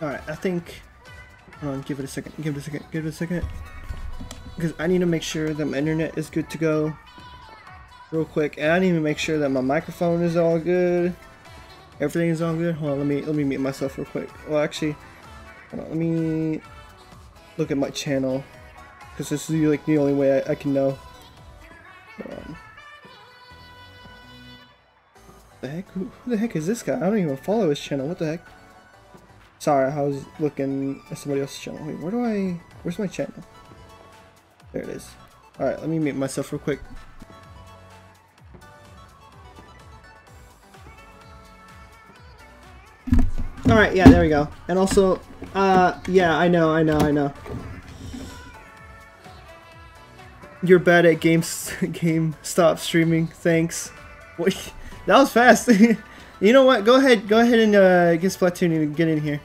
Alright, I think... Hold on, give it a second, give it a second, give it a second. Because I need to make sure that my internet is good to go. Real quick, and I need to make sure that my microphone is all good. Everything is all good. Hold on, let me let me mute myself real quick. Well, actually, on, let me look at my channel because this is like the only way I, I can know. Um, the heck? Who, who the heck is this guy? I don't even follow his channel. What the heck? Sorry, I was looking at somebody else's channel. Wait, where do I? Where's my channel? There it is. All right, let me mute myself real quick. Alright, yeah, there we go. And also, uh, yeah, I know, I know, I know. You're bad at games, game stop streaming, thanks. Wait, that was fast. you know what, go ahead, go ahead and uh, get Splatoon and get in here.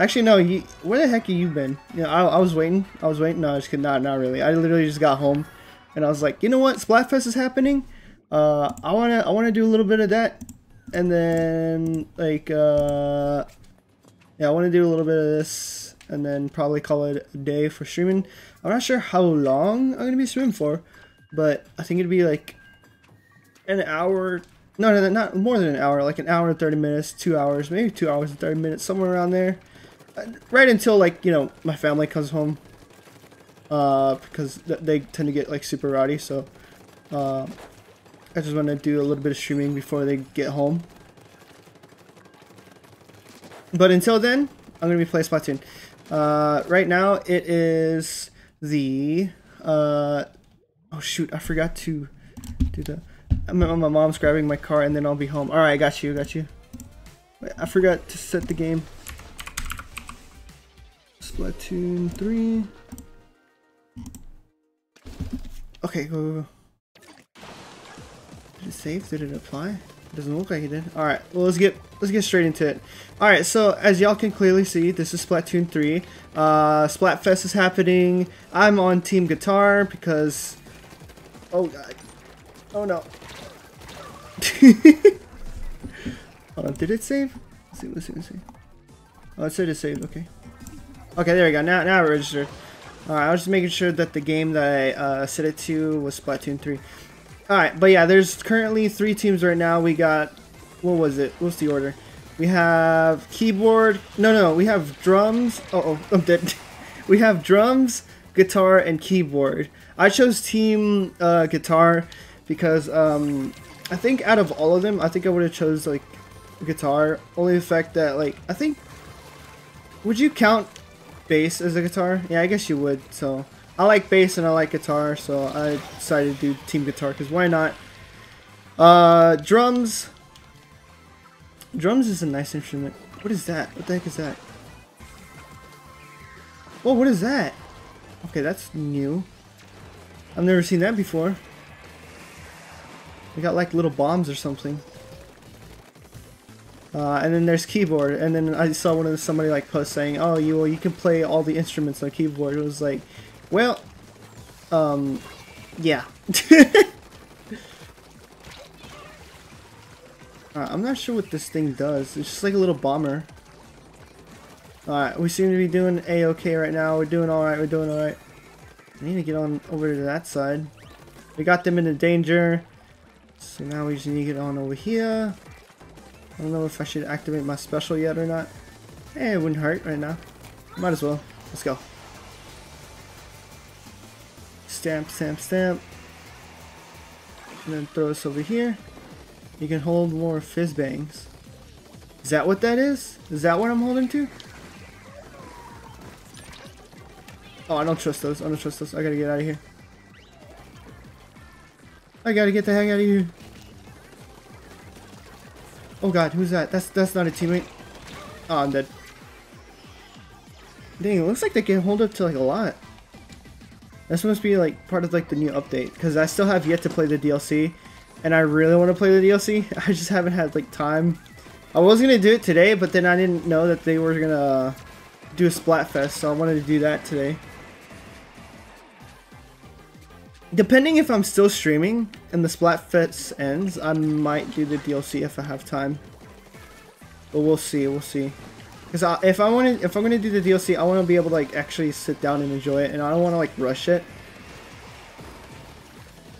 Actually, no, you, where the heck have you been? Yeah, I, I was waiting, I was waiting, no, I just could not, not really. I literally just got home, and I was like, you know what, Splatfest is happening? Uh, I wanna, I wanna do a little bit of that and then like uh yeah i want to do a little bit of this and then probably call it a day for streaming i'm not sure how long i'm gonna be streaming for but i think it'd be like an hour no no, no not more than an hour like an hour and 30 minutes two hours maybe two hours and 30 minutes somewhere around there right until like you know my family comes home uh because th they tend to get like super rowdy so uh I just want to do a little bit of streaming before they get home. But until then, I'm to be playing Splatoon. Uh, right now, it is the... Uh, oh, shoot. I forgot to do the... My, my mom's grabbing my car and then I'll be home. Alright, I got you. Got you. Wait, I forgot to set the game. Splatoon 3. Okay, go, go, go. Did it save? Did it apply? It doesn't look like it did. Alright, well let's get let's get straight into it. Alright, so as y'all can clearly see, this is Splatoon 3. Uh Splatfest is happening. I'm on Team Guitar because Oh god. Oh no. Hold on, did it save? Let's see, let's see, let's see. Oh it said it saved, okay. Okay, there we go. Now now we're registered. Alright, I was just making sure that the game that I uh, set it to was Splatoon 3. Alright, but yeah, there's currently three teams right now. We got, what was it? What's the order? We have keyboard, no, no, we have drums. Uh oh, I'm dead. we have drums, guitar, and keyboard. I chose team uh, guitar because um, I think out of all of them, I think I would have chose like guitar. Only the fact that like, I think, would you count bass as a guitar? Yeah, I guess you would, so. I like bass and I like guitar, so I decided to do team guitar, because why not? Uh, drums. Drums is a nice instrument. What is that? What the heck is that? Oh, what is that? Okay, that's new. I've never seen that before. We got like little bombs or something. Uh, and then there's keyboard, and then I saw one of the, somebody like post saying, "Oh, you well, you can play all the instruments on keyboard." It was like, well, um, yeah. uh, I'm not sure what this thing does. It's just like a little bomber. Alright, we seem to be doing a-okay right now. We're doing alright, we're doing alright. I need to get on over to that side. We got them into danger. So now we just need to get on over here. I don't know if I should activate my special yet or not. Eh, it wouldn't hurt right now. Might as well. Let's go. Stamp, stamp, stamp. And then throw this over here. You can hold more fizz bangs. Is that what that is? Is that what I'm holding to? Oh, I don't trust those. I don't trust those. I gotta get out of here. I gotta get the heck out of here. Oh god, who's that? That's that's not a teammate. Oh, I'm dead. Dang, it looks like they can hold up to like a lot. This must be like part of like the new update because I still have yet to play the DLC and I really want to play the DLC. I just haven't had like time. I was gonna do it today, but then I didn't know that they were gonna do a Splatfest, so I wanted to do that today. Depending if I'm still streaming and the Splatfest ends, I might do the DLC if I have time. But we'll see, we'll see. Because if I want to, if I'm gonna do the DLC, I want to be able to like actually sit down and enjoy it, and I don't want to like rush it.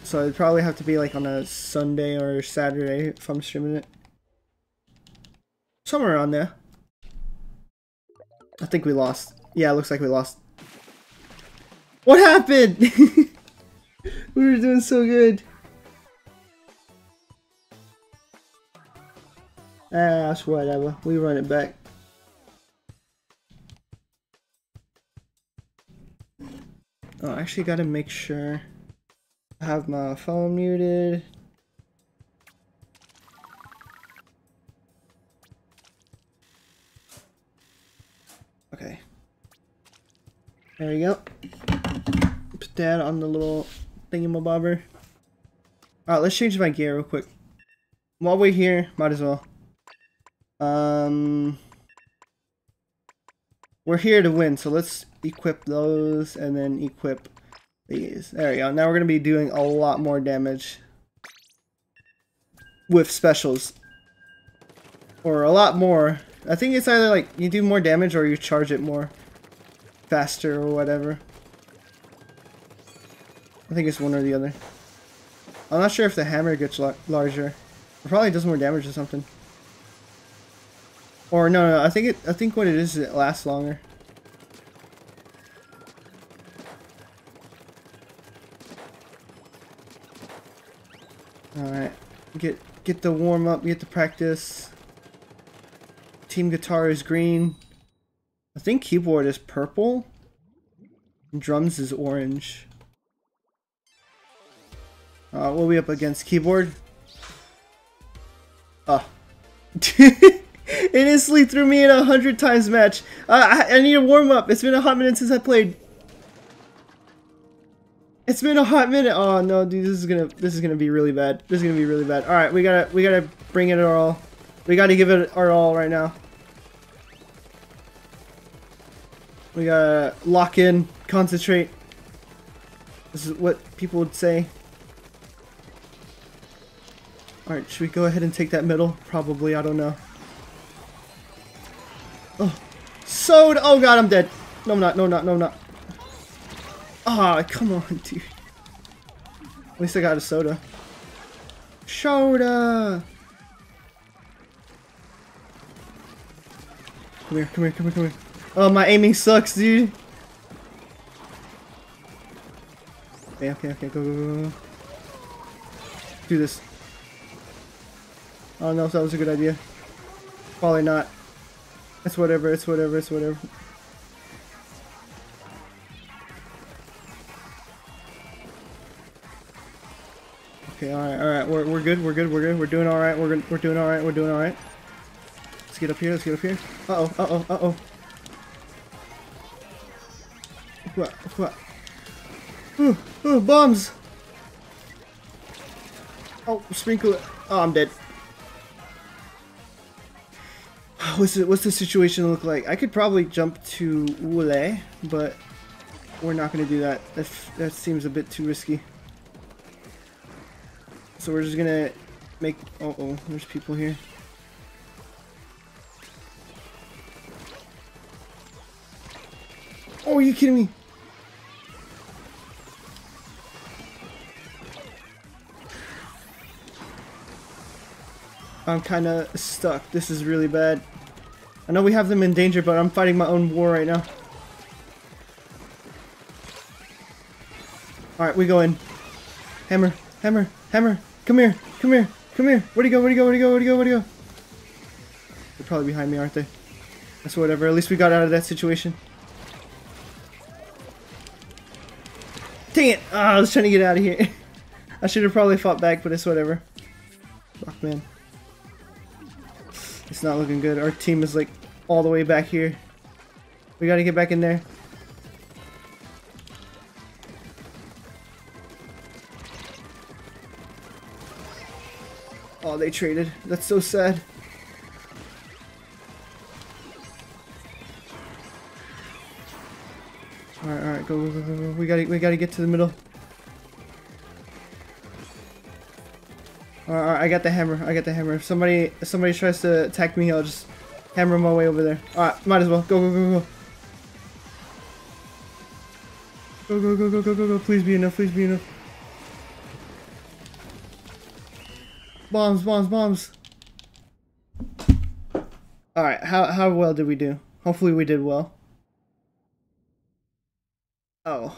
So it'd probably have to be like on a Sunday or Saturday if I'm streaming it. Somewhere around there. I think we lost. Yeah, it looks like we lost. What happened? we were doing so good. Ah, that's whatever. We run it back. Oh, I actually gotta make sure I have my phone muted. Okay. There we go. Put that on the little thingamabobber. Alright, let's change my gear real quick. While we're here, might as well. Um, we're here to win, so let's equip those and then equip these. There we go. Now we're going to be doing a lot more damage with specials. Or a lot more. I think it's either like you do more damage or you charge it more faster or whatever. I think it's one or the other. I'm not sure if the hammer gets larger. It probably does more damage or something. Or no, no, I think it. I think what it is, is it lasts longer. All right, get get the warm up, get the practice. Team guitar is green. I think keyboard is purple. Drums is orange. Uh, what are we up against? Keyboard? Ah. it instantly threw me in a hundred times match. Uh, I, I need a warm up. It's been a hot minute since I played. It's been a hot minute. Oh no, dude, this is gonna this is gonna be really bad. This is gonna be really bad. All right, we gotta we gotta bring it our all. We gotta give it our all right now. We gotta lock in, concentrate. This is what people would say. Alright, should we go ahead and take that middle? Probably, I don't know. Oh, soda! Oh god, I'm dead. No, I'm not, no, not, no, not. Ah, oh, come on, dude. At least I got a soda. Soda! Come here, come here, come here, come here. Oh, my aiming sucks, dude. Okay, okay, okay, go, go, go, go. Do this. I don't know if that was a good idea. Probably not. It's whatever, it's whatever, it's whatever. Okay, alright, alright, we're, we're good, we're good, we're good, we're doing alright, we're, we're doing alright, we're doing alright. Let's get up here, let's get up here. Uh-oh, uh-oh, uh-oh. What? What? Ooh, ooh, bombs! Oh, sprinkle it. Oh, I'm dead. What's the, what's the situation look like? I could probably jump to Ule, but we're not going to do that. That, that seems a bit too risky. So we're just going to make... Uh oh there's people here. Oh, are you kidding me? I'm kind of stuck. This is really bad. I know we have them in danger, but I'm fighting my own war right now. Alright, we go in. Hammer, hammer, hammer. Come here, come here, come here. Where'd he go, where'd he go, where'd he go, where'd he go, where'd he go? They're probably behind me, aren't they? That's whatever. At least we got out of that situation. Dang it! Oh, I was trying to get out of here. I should have probably fought back, but it's whatever. Fuck, man. It's not looking good. Our team is like all the way back here. We gotta get back in there. Oh, they traded. That's so sad. Alright, alright, go, go, go, go. We gotta, we gotta get to the middle. Alright, I got the hammer. I got the hammer. If somebody if somebody tries to attack me, I'll just Hammer my way over there. Alright, might as well. Go, go, go, go. Go, go, go, go, go, go, go. Please be enough, please be enough. Bombs, bombs, bombs. Alright, how, how well did we do? Hopefully we did well. Oh,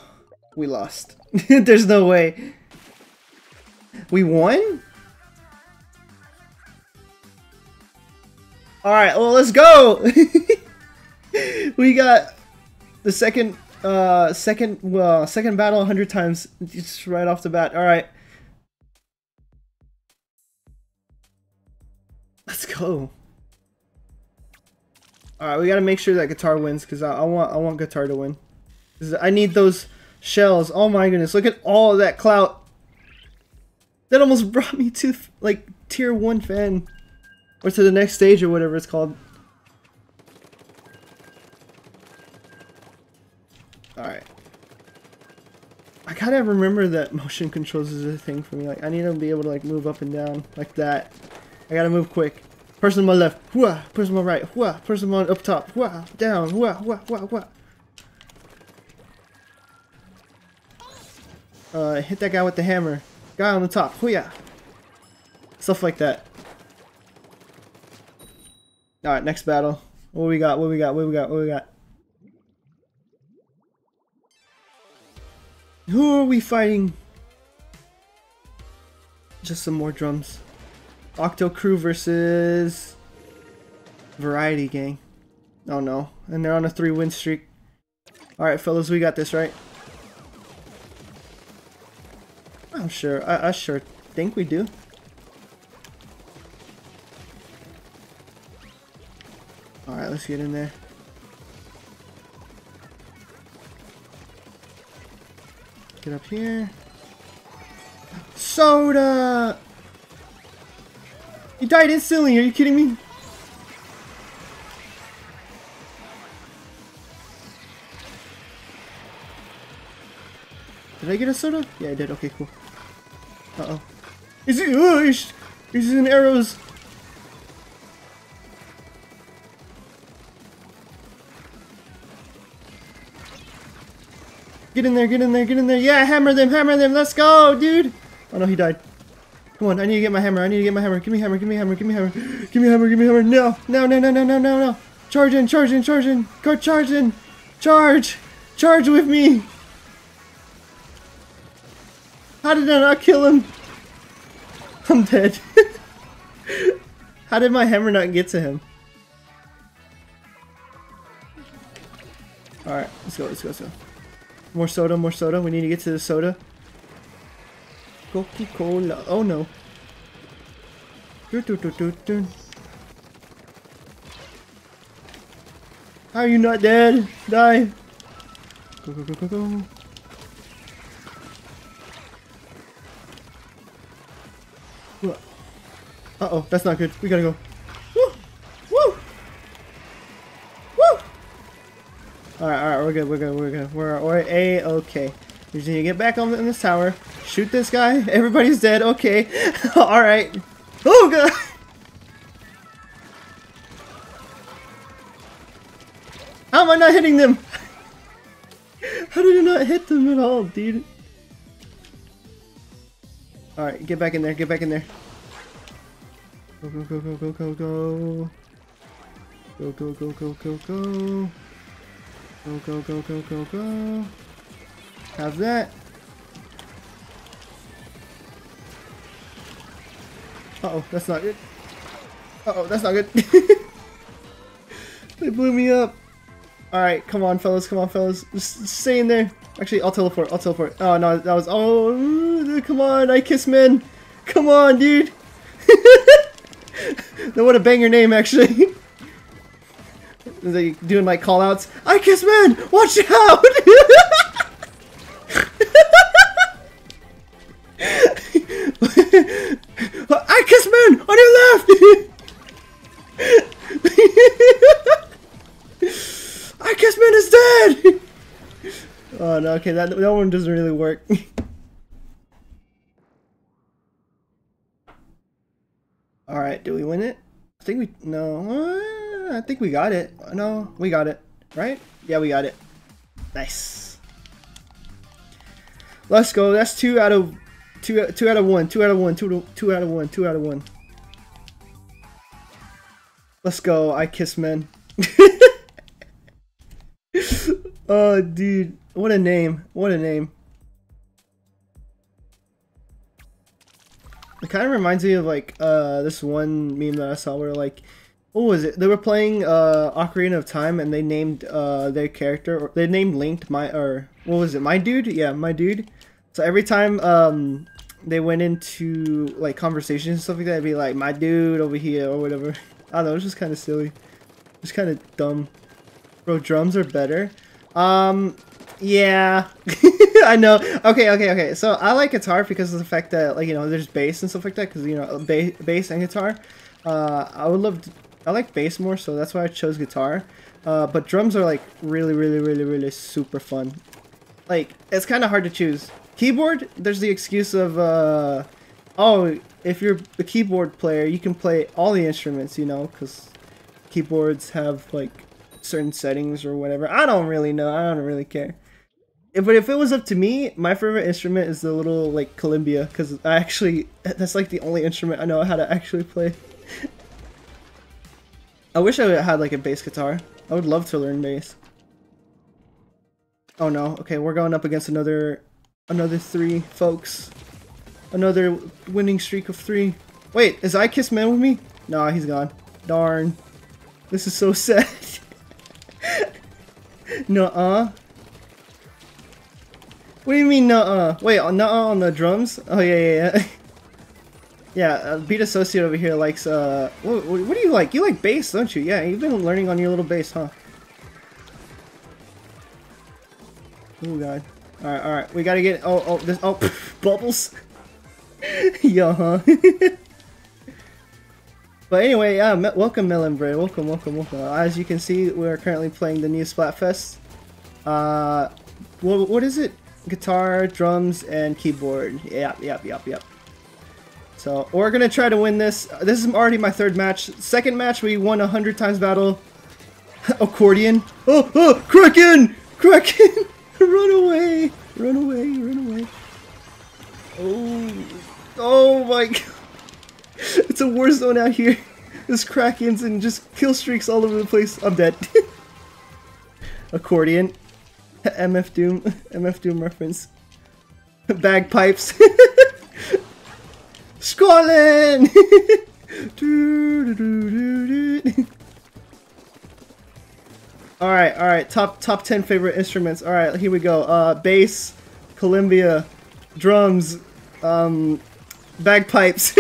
we lost. There's no way. We won? Alright, well let's go! we got the second uh second well second battle 100 times just right off the bat. Alright. Let's go. Alright, we gotta make sure that guitar wins because I, I want I want guitar to win. I need those shells. Oh my goodness, look at all that clout. That almost brought me to like tier 1 fan. Or to the next stage or whatever it's called. Alright. I gotta remember that motion controls is a thing for me. Like, I need to be able to like move up and down like that. I gotta move quick. Person on my left, whoa. Person on my right, whoa. Person on up top, whoa. Down, whoa, whoa, whoa, whoa. Uh, hit that guy with the hammer. Guy on the top, hooyah. Stuff like that. Alright, next battle. What we got? What we got? What we got? What we got? Who are we fighting? Just some more drums. Octo Crew versus Variety Gang. Oh no. And they're on a three win streak. Alright fellas, we got this, right? I'm sure. I, I sure think we do. Alright, let's get in there. Get up here. Soda! You died instantly, are you kidding me? Did I get a soda? Yeah, I did. Okay, cool. Uh-oh. Is it? Oh, he's, he's in arrows. Get in there, get in there, get in there. Yeah, hammer them, hammer them. Let's go, dude. Oh no, he died. Come on, I need to get my hammer. I need to get my hammer. Give me hammer, give me hammer, give me hammer. Give me hammer, give me hammer. No, no, no, no, no, no, no, no. Charge in, charge in, charge in. Go charge in. Charge. Charge with me. How did I not kill him? I'm dead. How did my hammer not get to him? Alright, let's go, let's go, let's go. More soda, more soda. We need to get to the soda. Coca-Cola. Oh no. Do, do, do, do, do. How are you not dead? Die. Go, go, go, go, go. Uh-oh, that's not good. We gotta go. Alright, alright, we're good, we're good, we're good. We're, we're A-okay. We just need to get back on in this tower. Shoot this guy. Everybody's dead. Okay. alright. Oh, God! How am I not hitting them? How did I not hit them at all, dude? Alright, get back in there, get back in there. Go, go, go, go, go, go, go. Go, go, go, go, go, go. Go, go, go, go, go, go. How's that? Uh oh that's not good. Uh oh that's not good. they blew me up. Alright, come on, fellas, come on, fellas. Just stay in there. Actually, I'll teleport, I'll teleport. Oh, no, that was- Oh, come on, I kiss men. Come on, dude. want to bang your name, actually. They doing my call outs. I kiss men! Watch out! I kiss men! On your left! I kiss men is dead! oh no, okay, that, that one doesn't really work. Alright, do we win it? I think we... no... Uh, I think we got it. No, we got it. Right? Yeah, we got it. Nice. Let's go. That's two out of two. Two out of one. Two out of one. Two. Two out of one. Two out of one. Let's go. I kiss men. oh, dude. What a name. What a name. It kind of reminds me of like uh, this one meme that I saw where like, what was it? They were playing uh, Ocarina of Time and they named uh, their character, or they named Linked my, or what was it? My dude? Yeah, my dude. So every time um, they went into like conversations and stuff like that, it'd be like, my dude over here or whatever. I don't know, it's just kind of silly. It's kind of dumb. Bro, drums are better. Um, yeah, I know. Okay, okay, okay. So I like guitar because of the fact that like you know there's bass and stuff like that. Because you know ba bass and guitar. Uh, I would love. To, I like bass more, so that's why I chose guitar. Uh, but drums are like really, really, really, really super fun. Like it's kind of hard to choose. Keyboard, there's the excuse of uh, oh, if you're a keyboard player, you can play all the instruments, you know, because keyboards have like certain settings or whatever. I don't really know. I don't really care but if it was up to me, my favorite instrument is the little like kalimba because I actually that's like the only instrument I know how to actually play. I wish I had like a bass guitar. I would love to learn bass. Oh no, okay, we're going up against another another three folks. Another winning streak of three. Wait, is I Kiss Man with me? Nah, he's gone. Darn. This is so sad. Nuh-uh. What do you mean, uh? Wait, uh, on the drums? Oh, yeah, yeah, yeah. yeah, uh, Beat Associate over here likes, uh... What, what, do you like? You like bass, don't you? Yeah, you've been learning on your little bass, huh? Oh, God. Alright, alright. We gotta get... Oh, oh, this... Oh, bubbles. yeah, huh? but anyway, yeah, me welcome, Melon. Welcome, welcome, welcome. As you can see, we're currently playing the new Splatfest. Uh... What, what is it? Guitar, drums, and keyboard. Yep, yep, yep, yep. So, we're gonna try to win this. This is already my third match. Second match, we won a hundred times battle. Accordion. Oh, oh, Kraken! Kraken! run away! Run away, run away. Oh, oh my god. It's a war zone out here. There's Krakens and just kill streaks all over the place. I'm dead. Accordion. MF Doom, MF Doom reference. Bagpipes. Scotland! alright, alright, top top 10 favorite instruments. Alright, here we go. Uh, bass, kalimba, drums, um, bagpipes,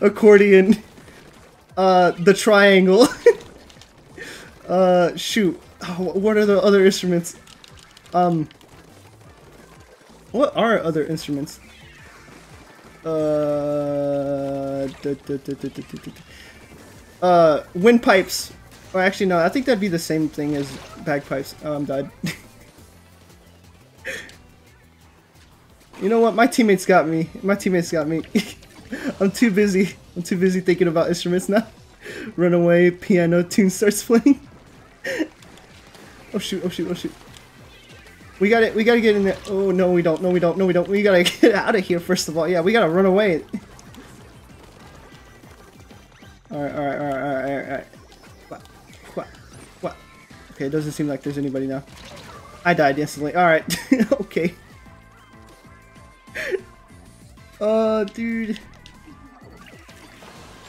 accordion, uh, the triangle. uh, shoot. What are the other instruments? Um, what are other instruments? Uh, uh, windpipes. Or actually, no, I think that'd be the same thing as bagpipes. Oh, I'm dead. you know what? My teammates got me. My teammates got me. I'm too busy. I'm too busy thinking about instruments now. Runaway piano tune starts playing. oh shoot, oh shoot, oh shoot. We got it. We gotta get in there. Oh no, we don't. No, we don't. No, we don't. We gotta get out of here first of all. Yeah, we gotta run away. All right, all right, all right, all right, all right. What? What? What? Okay, it doesn't seem like there's anybody now. I died instantly. All right. okay. Oh, uh, dude.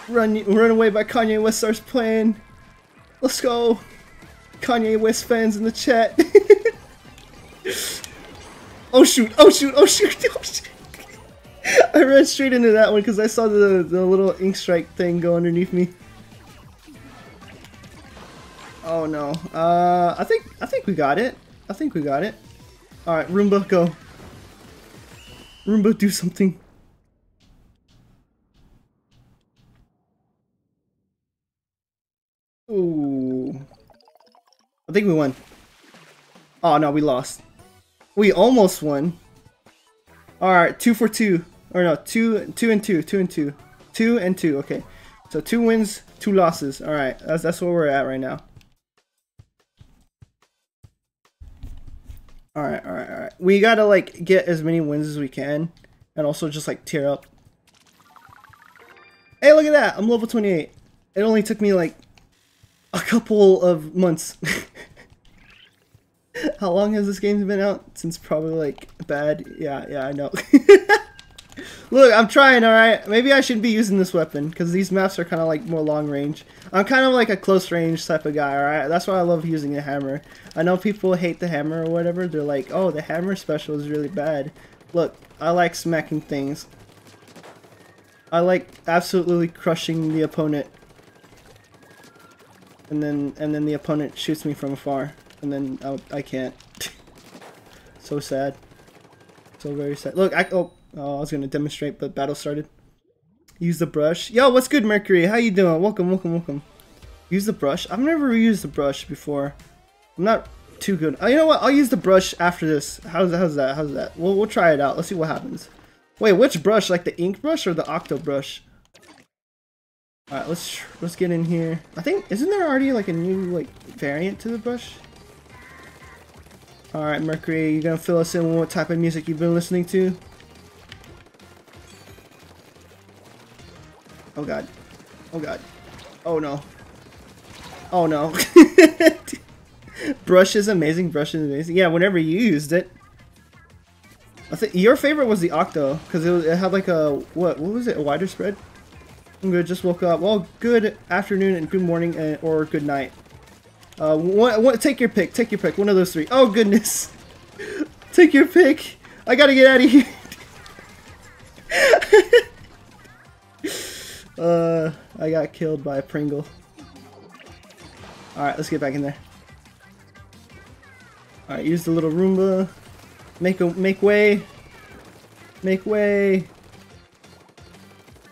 Run, run away by Kanye West starts playing. Let's go. Kanye West fans in the chat. Oh shoot! Oh shoot! Oh shoot! Oh shoot! I ran straight into that one because I saw the the little ink strike thing go underneath me. Oh no! Uh, I think I think we got it. I think we got it. All right, Roomba, go. Roomba, do something. Ooh. I think we won. Oh no, we lost. We almost won. Alright, two for two. Or no, two, two and two, two and two. Two and two, okay. So two wins, two losses. All right, that's that's where we're at right now. All right, all right, all right. We gotta like get as many wins as we can, and also just like tear up. Hey, look at that! I'm level 28. It only took me like a couple of months. How long has this game been out? Since probably like bad. Yeah, yeah, I know. Look, I'm trying, alright? Maybe I shouldn't be using this weapon, because these maps are kind of like more long range. I'm kind of like a close range type of guy, alright? That's why I love using the hammer. I know people hate the hammer or whatever. They're like, oh, the hammer special is really bad. Look, I like smacking things. I like absolutely crushing the opponent. And then, and then the opponent shoots me from afar. And then I, I can't. so sad. So very sad. Look, I, oh, Oh, I was gonna demonstrate, but battle started. Use the brush. Yo, what's good, Mercury? How you doing? Welcome, welcome, welcome. Use the brush. I've never used the brush before. I'm not too good. Oh, you know what? I'll use the brush after this. How's, how's that? How's that? We'll, we'll try it out. Let's see what happens. Wait, which brush? Like the ink brush or the octo brush? Alright, let's let's get in here. I think, isn't there already like a new like variant to the brush? Alright, Mercury, you gonna fill us in with what type of music you've been listening to? Oh god. Oh god. Oh no. Oh no. Brush is amazing. Brush is amazing. Yeah, whenever you used it. I think your favorite was the Octo because it, it, had like a what? What was it? A wider spread. I'm good. Just woke up. Well, good afternoon and good morning and, or good night. Uh? Take your pick. Take your pick. One of those three. Oh goodness. take your pick. I gotta get out of here. Uh, I got killed by a Pringle. Alright, let's get back in there. Alright, use the little Roomba. Make a make way. Make way.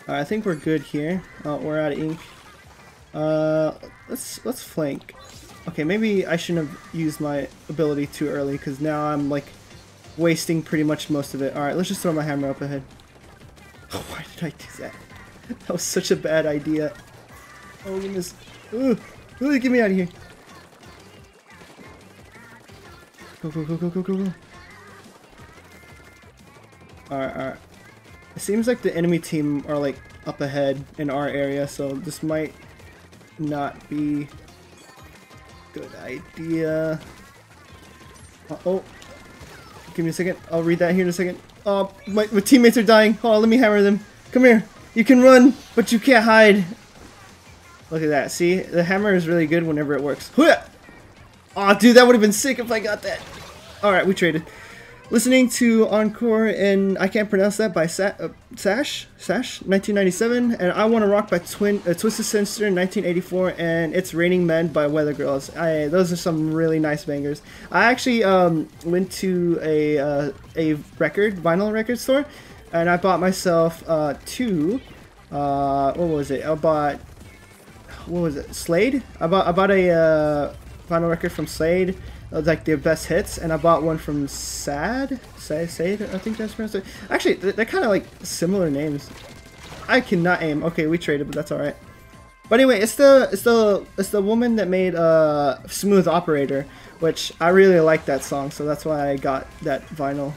Alright, I think we're good here. Oh, we're out of ink. Uh, let's let's flank. Okay, maybe I shouldn't have used my ability too early because now I'm like wasting pretty much most of it. Alright, let's just throw my hammer up ahead. Oh, why did I do that? that was such a bad idea. Oh goodness. Ooh, ooh, get me out of here. Go, go, go, go, go, go, go. Alright, alright. It seems like the enemy team are like up ahead in our area, so this might not be good idea. Uh oh. Give me a second. I'll read that here in a second. Oh, my, my teammates are dying. Hold on, let me hammer them. Come here. You can run, but you can't hide. Look at that. See? The hammer is really good whenever it works. Oh, dude, that would have been sick if I got that. Alright, we traded. Listening to Encore and I can't pronounce that by Sa uh, Sash, Sash, 1997, and I Want to Rock by Twin uh, Twisted Sister, 1984, and It's Raining Men by Weather Girls. I, those are some really nice bangers. I actually um, went to a uh, a record vinyl record store and I bought myself uh, two. Uh, what was it? I bought what was it? Slade. I bought I bought a uh, vinyl record from Slade, uh, like their best hits, and I bought one from Sad. Sad, Sade, I think that's pronounced. Actually, they're kind of like similar names. I cannot aim. Okay, we traded, but that's all right. But anyway, it's the it's the it's the woman that made uh, Smooth Operator, which I really like that song, so that's why I got that vinyl.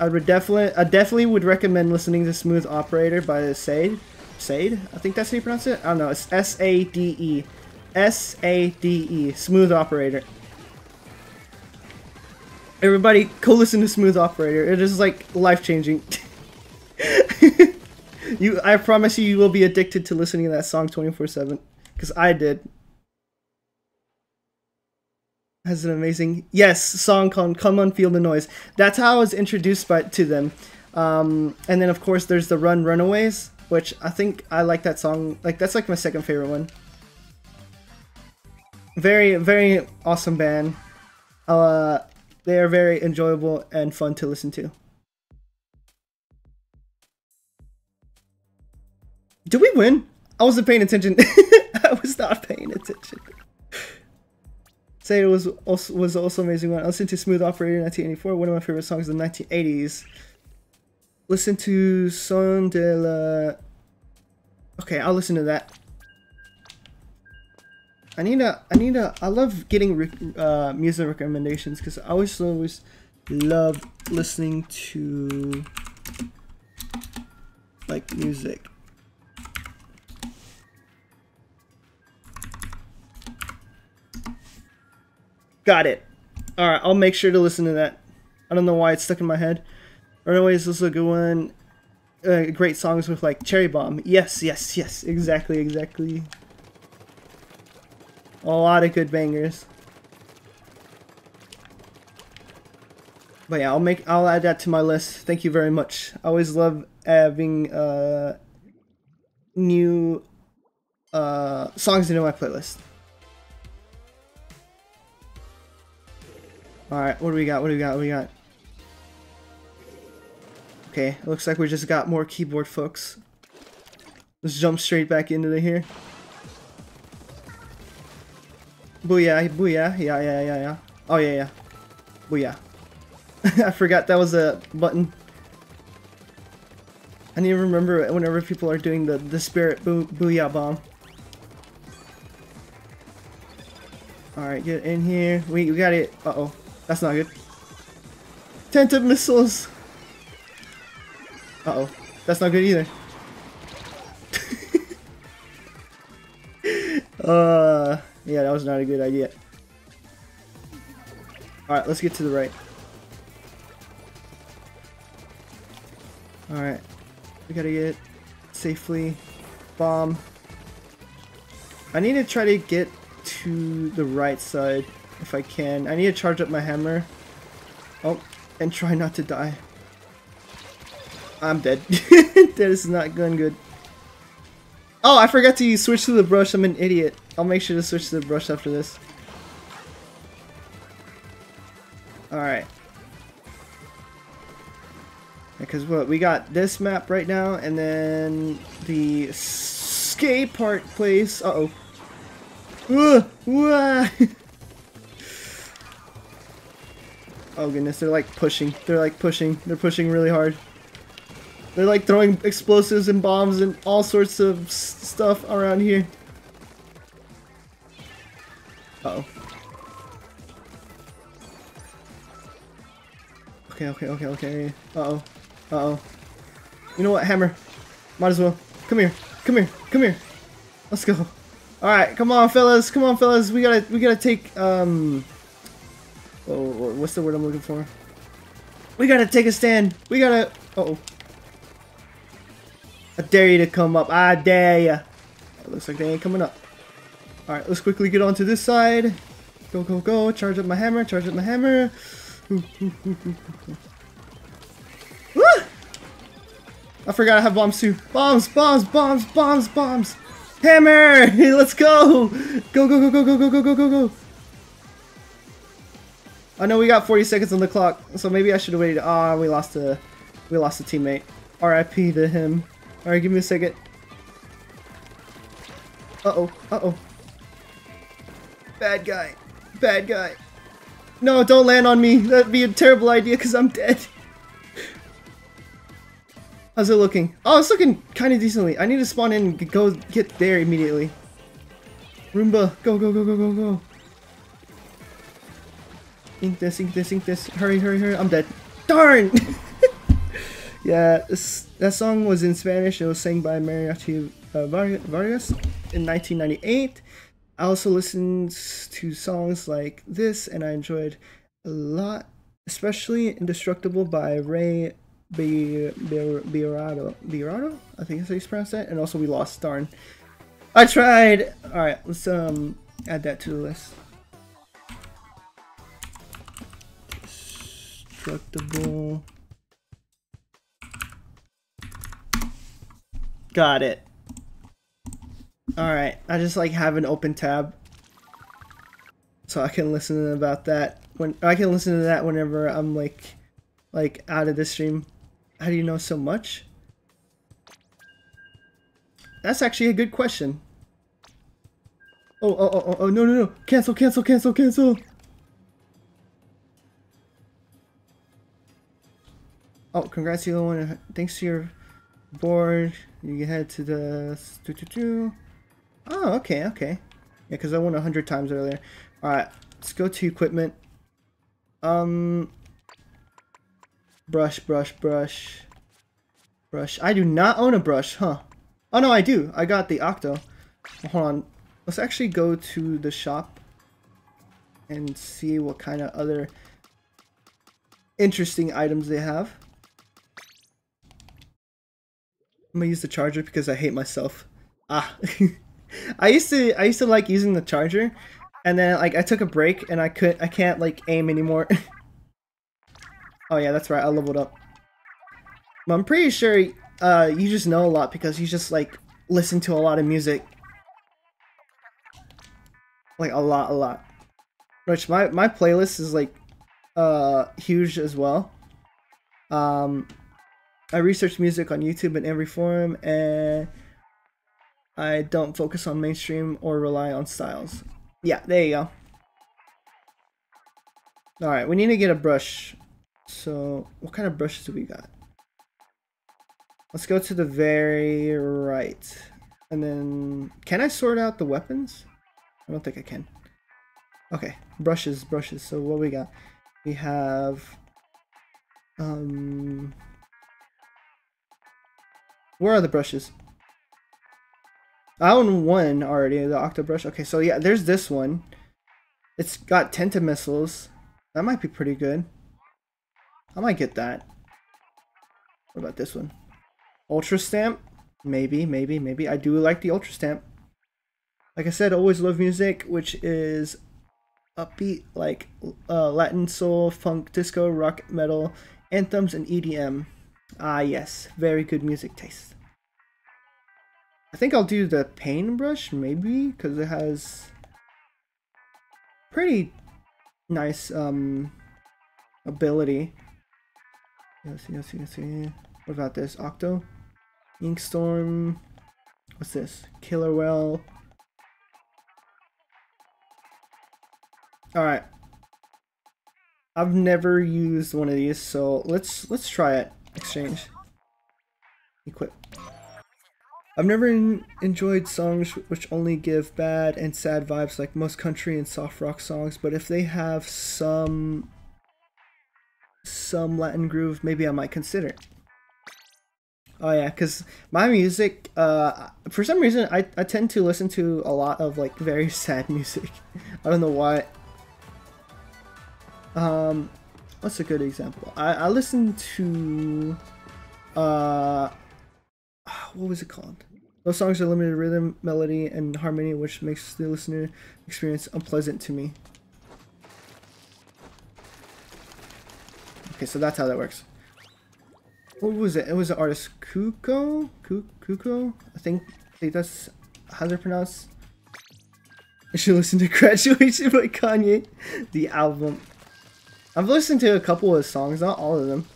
I would definitely, I definitely would recommend listening to "Smooth Operator" by Sade. Sade, I think that's how you pronounce it. I don't know. It's S A D E, S A D E. Smooth Operator. Everybody, go listen to "Smooth Operator." It is like life changing. you, I promise you, you will be addicted to listening to that song twenty four seven. Because I did has an amazing yes song called "Come on, Feel the Noise." That's how I was introduced by to them. Um, and then of course there's the Run Runaways, which I think I like that song. Like that's like my second favorite one. Very very awesome band. Uh, they are very enjoyable and fun to listen to. Did we win? I wasn't paying attention. I was not paying attention. Say it was also was also amazing one. I listened to Smooth Operator 1984, one of my favorite songs of the 1980s. Listen to Son de la Okay, I'll listen to that. I need a, I need a, I love getting rec uh, music recommendations because I always, always love listening to like music. Got it. Alright, I'll make sure to listen to that. I don't know why it's stuck in my head. Runaways this is a good one. Uh, great songs with like Cherry Bomb. Yes, yes, yes. Exactly, exactly. A lot of good bangers. But yeah, I'll make I'll add that to my list. Thank you very much. I always love having uh new uh songs into my playlist. Alright, what do we got? What do we got? What do we got? Okay, looks like we just got more keyboard folks. Let's jump straight back into the here. Booyah, booyah, yeah, yeah, yeah, yeah. Oh, yeah, yeah. Booyah. I forgot that was a button. I need to remember whenever people are doing the, the spirit boo booyah bomb. Alright, get in here. We, we got it. Uh-oh. That's not good. Tenta missiles! Uh-oh. That's not good either. uh... Yeah, that was not a good idea. Alright, let's get to the right. Alright. We gotta get safely. Bomb. I need to try to get to the right side if I can. I need to charge up my hammer. Oh, and try not to die. I'm dead. that is not going good. Oh, I forgot to switch to the brush. I'm an idiot. I'll make sure to switch to the brush after this. Alright. Because what, we got this map right now, and then the skate park place. Uh-oh. oh goodness, they're like pushing. They're like pushing. They're pushing really hard. They're like throwing explosives and bombs and all sorts of stuff around here. Uh oh Okay, okay, okay, okay. Uh-oh. Uh-oh. You know what, Hammer? Might as well. Come here. Come here. Come here. Let's go. Alright, come on, fellas. Come on, fellas. We gotta, we gotta take, um... Oh, what's the word I'm looking for? We gotta take a stand. We gotta... Uh oh I dare you to come up. I dare ya. It looks like they ain't coming up. Alright, let's quickly get onto this side. Go, go, go. Charge up my hammer. Charge up my hammer. I forgot I have bombs too. Bombs, bombs, bombs, bombs, bombs. Hammer! Let's go! Go, go, go, go, go, go, go, go, go, go. I know we got 40 seconds on the clock, so maybe I should have waited. Ah, oh, we lost a, we lost a teammate. R.I.P. to him. Alright, give me a second. Uh-oh, uh-oh. Bad guy. Bad guy. No, don't land on me. That'd be a terrible idea because I'm dead. How's it looking? Oh, it's looking kind of decently. I need to spawn in and go get there immediately. Roomba, go, go, go, go, go, go. Ink this, ink this, ink this. Hurry, hurry, hurry. I'm dead. Darn! yeah, this, that song was in Spanish. It was sang by Mariachi uh, Vargas in 1998. I also listened to songs like this and I enjoyed a lot, especially Indestructible by Ray Biarado. Biarado? I think that's how you pronounce that. And also We Lost, darn. I tried! Alright, let's um add that to the list. Indestructible. Got it. Alright, I just like have an open tab. So I can listen about that when I can listen to that whenever I'm like like out of the stream. How do you know so much? That's actually a good question. Oh, oh, oh, oh, oh no, no, no. Cancel, cancel, cancel, cancel. Oh, congrats, you won. Thanks to your board. You head to the... Doo -doo -doo. Oh, okay, okay. Yeah, because I won 100 times earlier. Alright, let's go to equipment. Um... Brush, brush, brush. Brush. I do not own a brush, huh? Oh no, I do. I got the Octo. Hold on. Let's actually go to the shop and see what kind of other interesting items they have. I'm gonna use the charger because I hate myself. Ah. I used to I used to like using the charger and then like I took a break and I could I can't like aim anymore. oh yeah, that's right. I leveled up. But I'm pretty sure uh you just know a lot because you just like listen to a lot of music. Like a lot a lot. Which my my playlist is like uh huge as well. Um I research music on YouTube in every form and I don't focus on mainstream or rely on styles. Yeah, there you go. Alright, we need to get a brush. So, what kind of brushes do we got? Let's go to the very right. And then, can I sort out the weapons? I don't think I can. Okay, brushes, brushes. So what we got? We have, um, where are the brushes? I own one already, the Octobrush. Okay, so yeah, there's this one. It's got Tenta missiles. That might be pretty good. I might get that. What about this one? Ultra Stamp? Maybe, maybe, maybe. I do like the Ultra Stamp. Like I said, always love music, which is upbeat, like uh, Latin soul, funk, disco, rock, metal, anthems, and EDM. Ah, yes, very good music taste. I think I'll do the paintbrush, maybe, because it has pretty nice um, ability. Let's see, let's see, let's see. What about this? Octo? Inkstorm. What's this? Killer Wail. Alright. I've never used one of these, so let's let's try it. Exchange. Equip. I've never enjoyed songs which only give bad and sad vibes like most country and soft rock songs, but if they have some some Latin groove, maybe I might consider. Oh yeah, because my music, uh, for some reason, I, I tend to listen to a lot of like very sad music. I don't know why. Um, what's a good example? I, I listen to, uh, what was it called? Those songs are limited rhythm, melody, and harmony, which makes the listener experience unpleasant to me. Okay, so that's how that works. What was it? It was the artist Cuco? Cuco? I think, I think that's how they're pronounced. I should listen to Graduation by Kanye, the album. I've listened to a couple of songs, not all of them.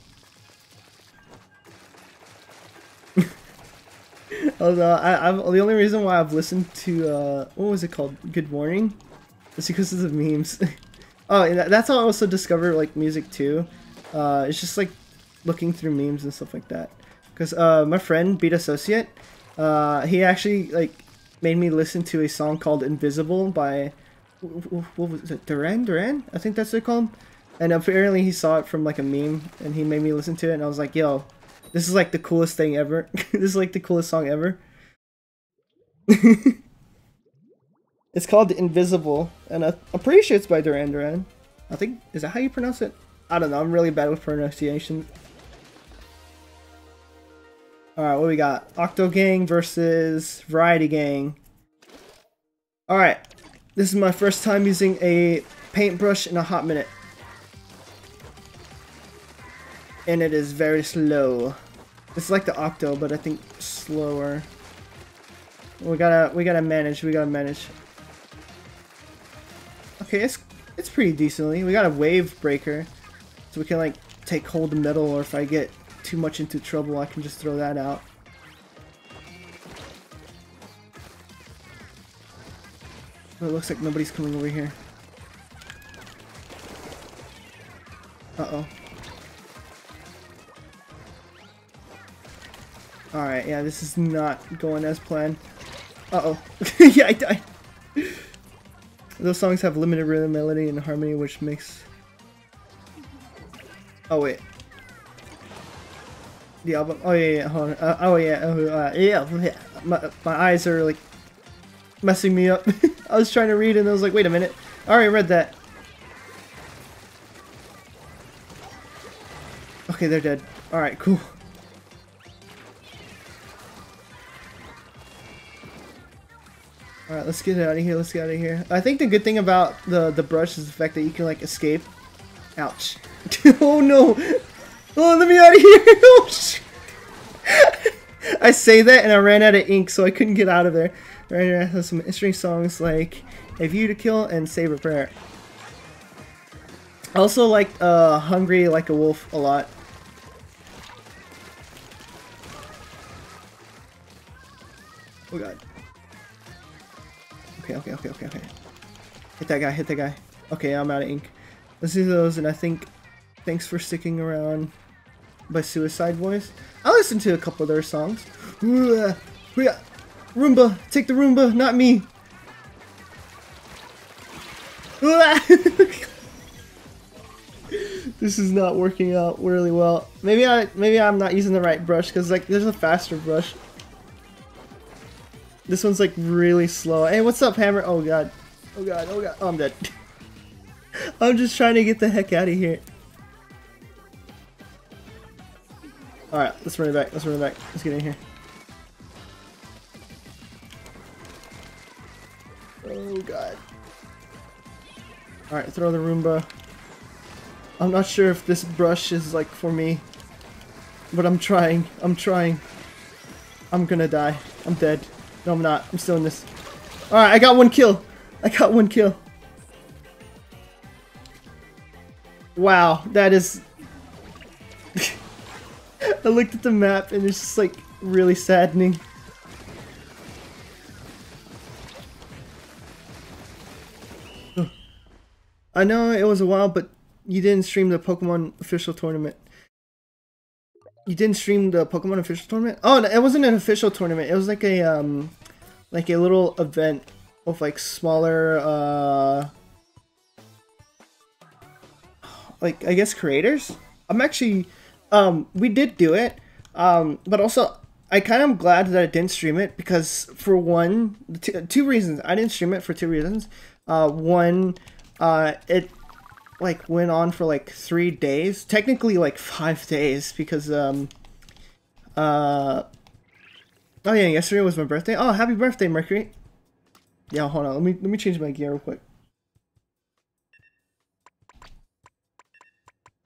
Although I, the only reason why I've listened to uh, what was it called? Good Morning, is because of the memes. oh, that's how I also discovered like music too. Uh, it's just like looking through memes and stuff like that. Cause uh, my friend Beat Associate, uh, he actually like made me listen to a song called Invisible by what was it? Duran Duran? I think that's what called. And apparently he saw it from like a meme, and he made me listen to it, and I was like, "Yo, this is like the coolest thing ever. this is like the coolest song ever. it's called Invisible, and I, am pretty sure it's by Duran Duran. I think, is that how you pronounce it? I don't know, I'm really bad with pronunciation. Alright, what we got? Octo Gang versus Variety Gang. Alright, this is my first time using a paintbrush in a hot minute. And it is very slow. It's like the Octo, but I think slower. We gotta, we gotta manage, we gotta manage. Okay, it's, it's pretty decently. We got a wave breaker, so we can like take hold of metal, or if I get too much into trouble, I can just throw that out. It looks like nobody's coming over here. Uh-oh. Alright, yeah, this is not going as planned. Uh-oh. yeah, I died. Those songs have limited rhythm, melody, and harmony, which makes... Oh, wait. The album... Oh, yeah, yeah, hold on. Uh, oh, yeah, oh, uh, yeah. My, my eyes are, like, messing me up. I was trying to read and I was like, wait a minute. I already read that. Okay, they're dead. Alright, cool. Alright, let's get out of here, let's get out of here. I think the good thing about the, the brush is the fact that you can, like, escape. Ouch. oh, no! Oh, let me out of here! oh, I say that and I ran out of ink, so I couldn't get out of there. Right here has some interesting songs like A View to Kill and Save a Prayer. I also like uh, Hungry Like a Wolf a lot. Oh god. Okay, okay, okay, okay, okay. Hit that guy, hit that guy. Okay, I'm out of ink. Let's do those, and I think Thanks for Sticking Around by Suicide Boys. I listened to a couple of their songs. Uh, Roomba, take the Roomba, not me. this is not working out really well. Maybe I maybe I'm not using the right brush because like there's a faster brush. This one's like really slow. Hey, what's up, Hammer? Oh god. Oh god, oh god. Oh, I'm dead. I'm just trying to get the heck out of here. Alright, let's run it back. Let's run it back. Let's get in here. Oh god. Alright, throw the Roomba. I'm not sure if this brush is like for me. But I'm trying. I'm trying. I'm gonna die. I'm dead. No, I'm not. I'm still in this. Alright, I got one kill. I got one kill. Wow, that is... I looked at the map and it's just like really saddening. I know it was a while, but you didn't stream the Pokemon official tournament. You didn't stream the Pokemon official tournament? Oh, it wasn't an official tournament. It was like a um, like a little event of like smaller uh, like I guess creators. I'm actually um, we did do it, um, but also I kind of glad that I didn't stream it because for one, two, two reasons. I didn't stream it for two reasons. Uh, one, uh, it like went on for like three days, technically like five days because um uh oh yeah, yesterday was my birthday. Oh, happy birthday, Mercury. Yeah, hold on. Let me let me change my gear real quick.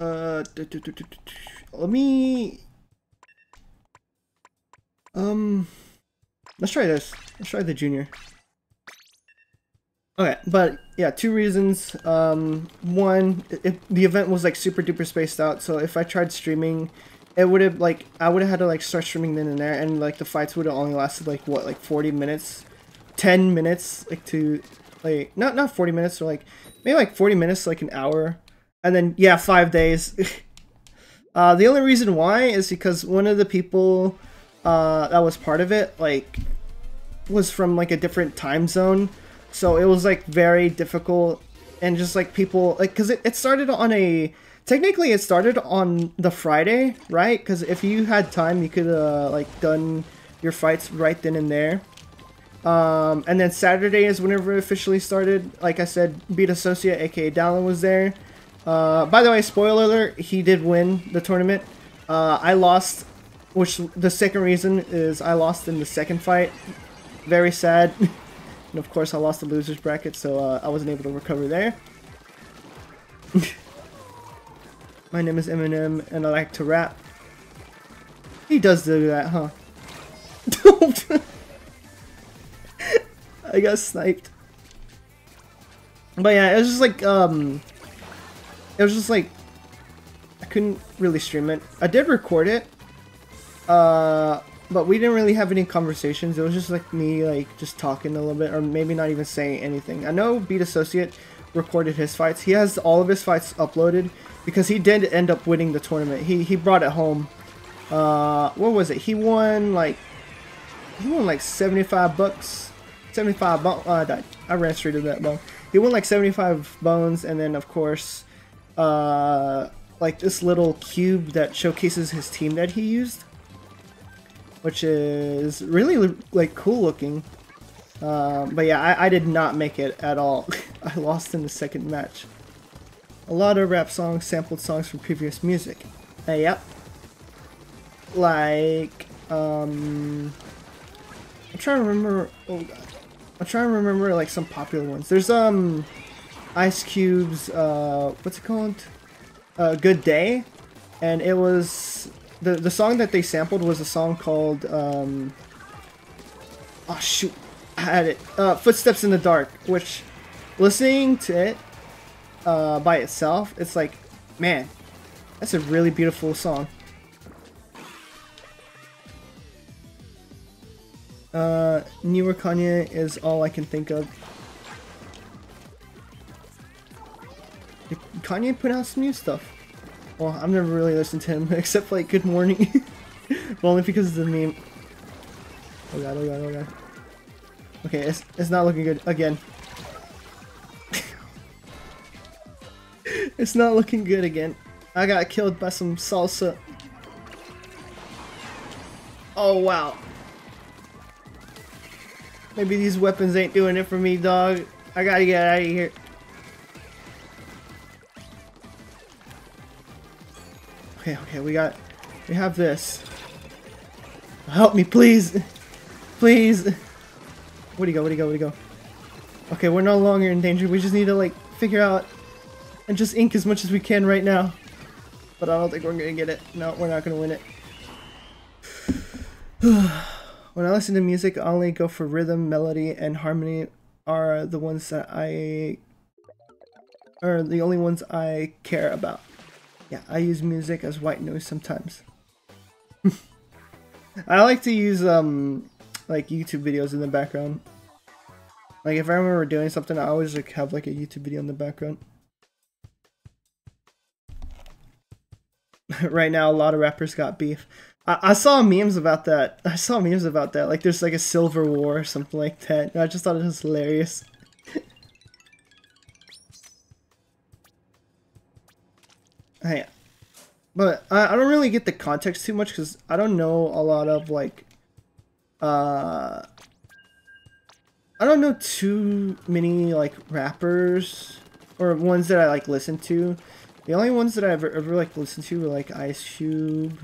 Uh, let me. Um, let's try this. Let's try the junior. Okay, but yeah, two reasons. Um, one, it, the event was like super duper spaced out, so if I tried streaming, it would have like I would have had to like start streaming then and there, and like the fights would have only lasted like what like forty minutes, ten minutes like to like not not forty minutes or like maybe like forty minutes like an hour, and then yeah five days. uh, the only reason why is because one of the people uh, that was part of it like was from like a different time zone so it was like very difficult and just like people like because it, it started on a technically it started on the friday right? Because if you had time you could uh like done your fights right then and there. Um and then saturday is whenever it officially started. Like i said beat associate aka dallin was there. Uh by the way spoiler alert he did win the tournament. Uh i lost which the second reason is i lost in the second fight. Very sad And of course I lost the loser's bracket, so uh, I wasn't able to recover there. My name is Eminem, and I like to rap. He does do that, huh? I got sniped. But yeah, it was just like, um... It was just like... I couldn't really stream it. I did record it. Uh, but we didn't really have any conversations. It was just like me, like, just talking a little bit, or maybe not even saying anything. I know Beat Associate recorded his fights. He has all of his fights uploaded because he did end up winning the tournament. He, he brought it home. Uh, what was it? He won like he won like 75 bucks 75 bones. Uh, I. I ran straight to that bone. He won like 75 bones, and then of course, uh, like this little cube that showcases his team that he used, which is really like cool looking. Uh, but yeah, I, I did not make it at all. I lost in the second match. A lot of rap songs sampled songs from previous music. Uh, yep. Like, um, I'm trying to remember. Oh god. I'm trying to remember like some popular ones. There's um Ice Cube's uh what's it called? Uh Good Day. And it was the the song that they sampled was a song called um Oh shoot. I had it. Uh Footsteps in the Dark, which listening to it uh by itself, it's like, man, that's a really beautiful song. Uh, newer Kanye is all I can think of. Did Kanye put out some new stuff? Well, I've never really listened to him, except like Good Morning. but only because of the meme. Oh god, oh god, oh god. Okay, it's, it's not looking good. Again. it's not looking good again. I got killed by some salsa. Oh wow. Maybe these weapons ain't doing it for me, dog. I gotta get out of here. Okay, okay, we got... We have this. Help me, please! Please! Where'd he go, where'd he go, where'd he go? Okay, we're no longer in danger. We just need to, like, figure out and just ink as much as we can right now. But I don't think we're gonna get it. No, we're not gonna win it. When I listen to music, I only go for rhythm, melody, and harmony are the ones that I are the only ones I care about. Yeah, I use music as white noise sometimes. I like to use um like YouTube videos in the background. Like if I remember doing something, I always like have like a YouTube video in the background. right now, a lot of rappers got beef. I, I saw memes about that. I saw memes about that. Like there's like a silver war or something like that. I just thought it was hilarious. Hey, but I, I don't really get the context too much because I don't know a lot of like, uh, I don't know too many like rappers or ones that I like listen to. The only ones that I've ever, ever like listened to were like Ice Cube,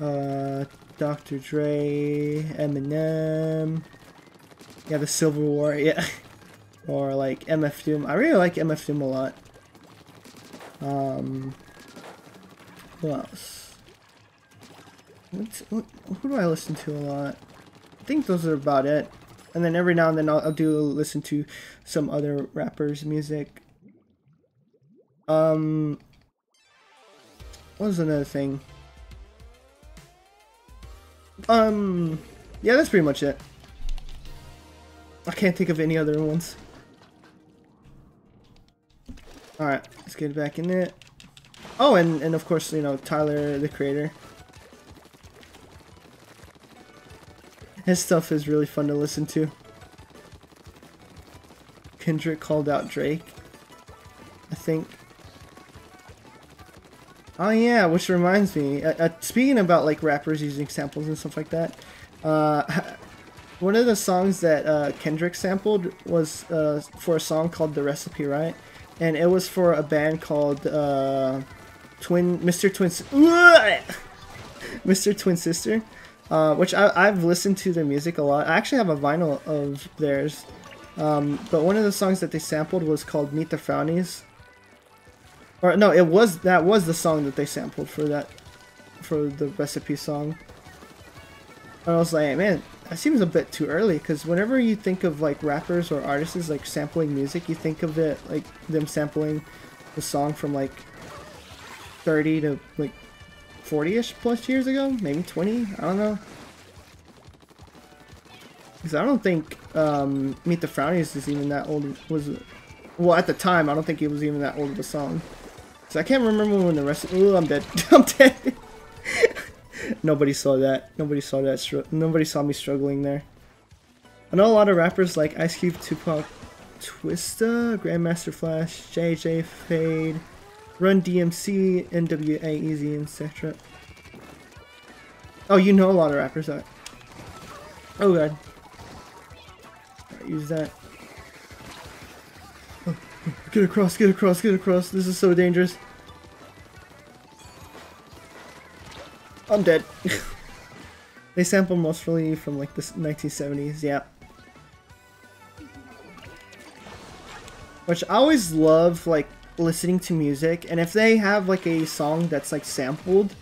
uh, Dr. Dre, Eminem. Yeah, the Civil War, yeah. or like MF Doom. I really like MF Doom a lot. Um, who else? What's, what, who do I listen to a lot? I think those are about it. And then every now and then I'll, I'll do listen to some other rappers' music. Um, what was another thing? Um, yeah, that's pretty much it. I can't think of any other ones. Alright, let's get back in it. Oh, and, and of course, you know, Tyler, the creator. His stuff is really fun to listen to. Kendrick called out Drake. I think. Oh yeah, which reminds me, uh, uh, speaking about like rappers using samples and stuff like that, uh, one of the songs that uh, Kendrick sampled was uh, for a song called "The Recipe," right? And it was for a band called uh, Twin Mr. Twin Mr. Twin Sister, which I, have listened to their music a lot. I actually have a vinyl of theirs, um, but one of the songs that they sampled was called "Meet the Frownies." Or no, it was that was the song that they sampled for that for the recipe song. And I was like, man, that seems a bit too early because whenever you think of like rappers or artists like sampling music, you think of it like them sampling the song from like 30 to like 40ish plus years ago, maybe 20. I don't know. Because I don't think um, Meet the Frownies is even that old. Was well at the time, I don't think it was even that old of a song. So I can't remember when the rest. Ooh, I'm dead. I'm dead. Nobody saw that. Nobody saw that. Nobody saw me struggling there. I know a lot of rappers like Ice Cube, Tupac, Twista, Grandmaster Flash, JJ Fad, Run DMC, NWA Easy, etc. Oh, you know a lot of rappers. That. Oh god. Right, use that. Oh, get across, get across, get across. This is so dangerous. I'm dead. they sample mostly from like the 1970s, yeah. Which I always love like listening to music and if they have like a song that's like sampled,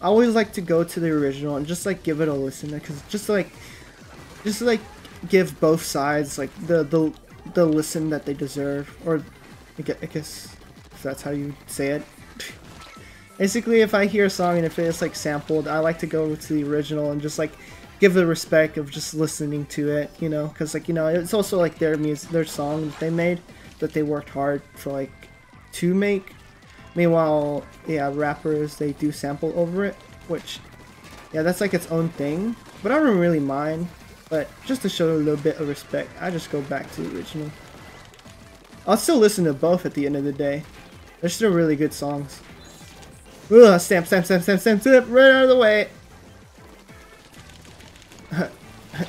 I always like to go to the original and just like give it a listen because just like just like give both sides like the the the listen that they deserve or I guess if that's how you say it. Basically, if I hear a song and if it's like sampled, I like to go to the original and just like give the respect of just listening to it, you know, because like you know it's also like their music, their song that they made that they worked hard for like to make. Meanwhile, yeah, rappers they do sample over it, which yeah, that's like its own thing. But I don't really mind. But just to show a little bit of respect, I just go back to the original. I'll still listen to both at the end of the day. They're still really good songs. Ugh, stamp, stamp, stamp, stamp, stamp, stamp, right out of the way.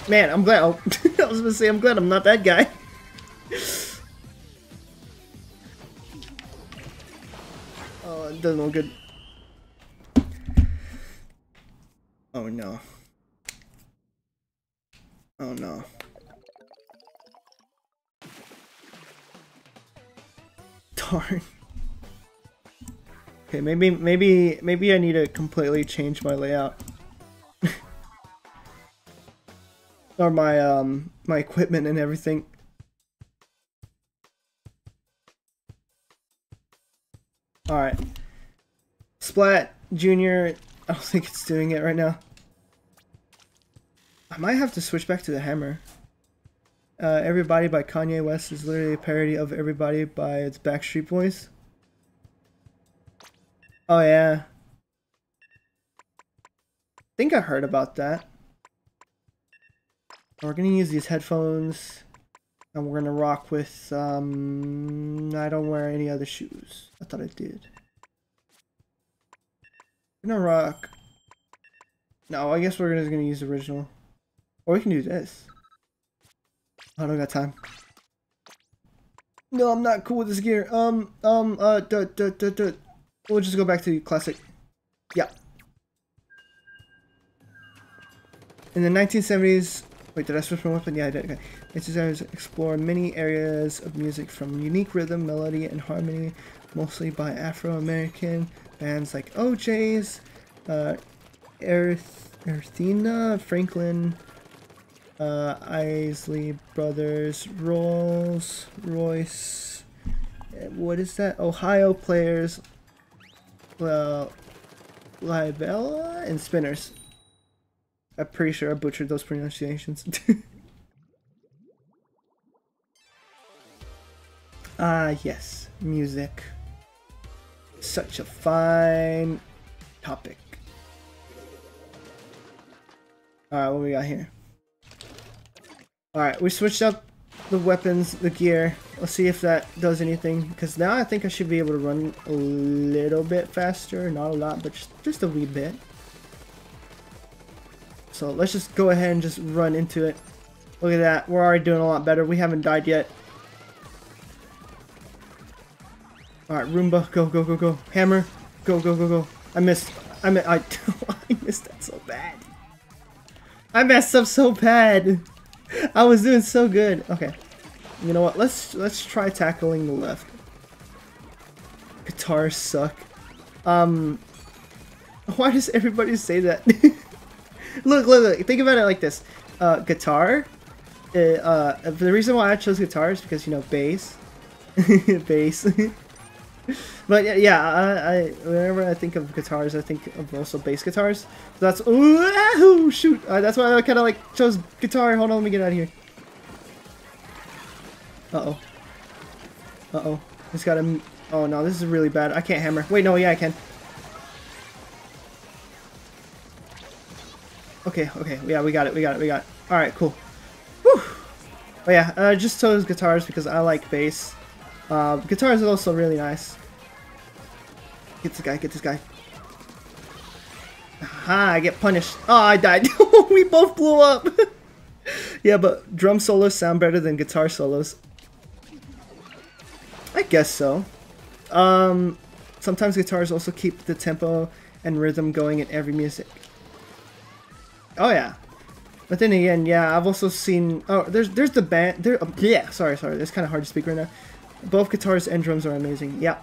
Man, I'm glad. I was gonna say, I'm glad I'm not that guy. doesn't look good. Oh no. Oh no. Darn. Okay, maybe maybe maybe I need to completely change my layout. or my um my equipment and everything. Alright. Splat Junior, I don't think it's doing it right now. I might have to switch back to the hammer. Uh, Everybody by Kanye West is literally a parody of Everybody by its Backstreet Boys. Oh yeah. I think I heard about that. We're gonna use these headphones and we're gonna rock with um I don't wear any other shoes. I thought I did. Gonna rock No, I guess we're just gonna use original. Or we can do this. I don't got time. No, I'm not cool with this gear. Um, um, uh, duh, duh, duh, duh. We'll just go back to classic. Yeah. In the 1970s, wait, did I switch my weapon? Yeah, I did. Okay. Its designers explore many areas of music from unique rhythm, melody, and harmony, mostly by Afro-American bands like O'Jays, uh, Aretha Franklin, uh, Isley Brothers, Rolls Royce, what is that? Ohio players well, Libella and Spinners. I'm pretty sure I butchered those pronunciations. Ah, yes. Music. Such a fine topic. Alright, what we got here? Alright, we switched up the weapons, the gear. Let's see if that does anything. Because now I think I should be able to run a little bit faster. Not a lot, but just, just a wee bit. So let's just go ahead and just run into it. Look at that. We're already doing a lot better. We haven't died yet. Alright, Roomba. Go, go, go, go. Hammer. Go, go, go, go. I missed. I, I, I missed that so bad. I messed up so bad. I was doing so good. Okay. You know what? Let's let's try tackling the left. Guitars suck. Um why does everybody say that? look, look, look. Think about it like this. Uh, guitar. Uh, uh, the reason why I chose guitar is because you know bass, bass. but yeah, I, I, whenever I think of guitars, I think of also bass guitars. So that's ooh, shoot. Uh, that's why I kind of like chose guitar. Hold on, let me get out of here. Uh oh. Uh oh. It's got a. Oh no, this is really bad. I can't hammer. Wait, no, yeah, I can. Okay, okay, yeah, we got it, we got it, we got it. Alright, cool. Whew. Oh yeah, I just chose guitars because I like bass. Uh, guitars are also really nice. Get this guy, get this guy. Aha, I get punished. Oh, I died. we both blew up. yeah, but drum solos sound better than guitar solos. I guess so. Um, sometimes guitars also keep the tempo and rhythm going in every music. Oh yeah. But then again, yeah, I've also seen. Oh, there's there's the band. There, oh, yeah, sorry, sorry. It's kind of hard to speak right now. Both guitars and drums are amazing. Yeah,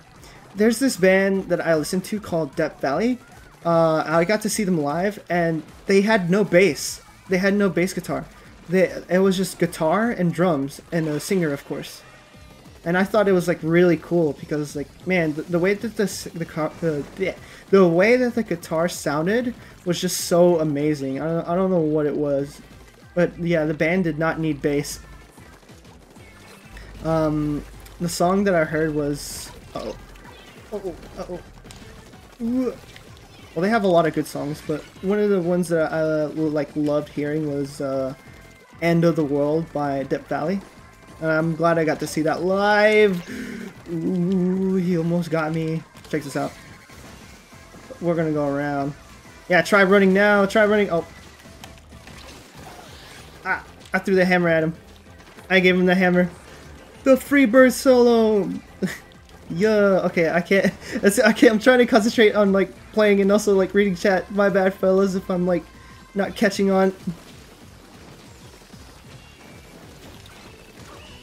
there's this band that I listen to called Death Valley. Uh, I got to see them live, and they had no bass. They had no bass guitar. They, it was just guitar and drums, and a singer, of course and I thought it was like really cool because like man the, the way that this the the the, the way that the guitar sounded was just so amazing. I don't, I don't know what it was, but yeah, the band did not need bass. Um, the song that I heard was oh oh oh. oh. Well, they have a lot of good songs, but one of the ones that I uh, like loved hearing was uh, "End of the World" by Death Valley. And I'm glad I got to see that live. Ooh, he almost got me. Check this out. We're gonna go around. Yeah, try running now. Try running. Oh. Ah, I threw the hammer at him. I gave him the hammer. The Freebird solo. yeah. Okay, I can't. I can't. I'm trying to concentrate on like playing and also like reading chat. My bad, fellas, if I'm like not catching on.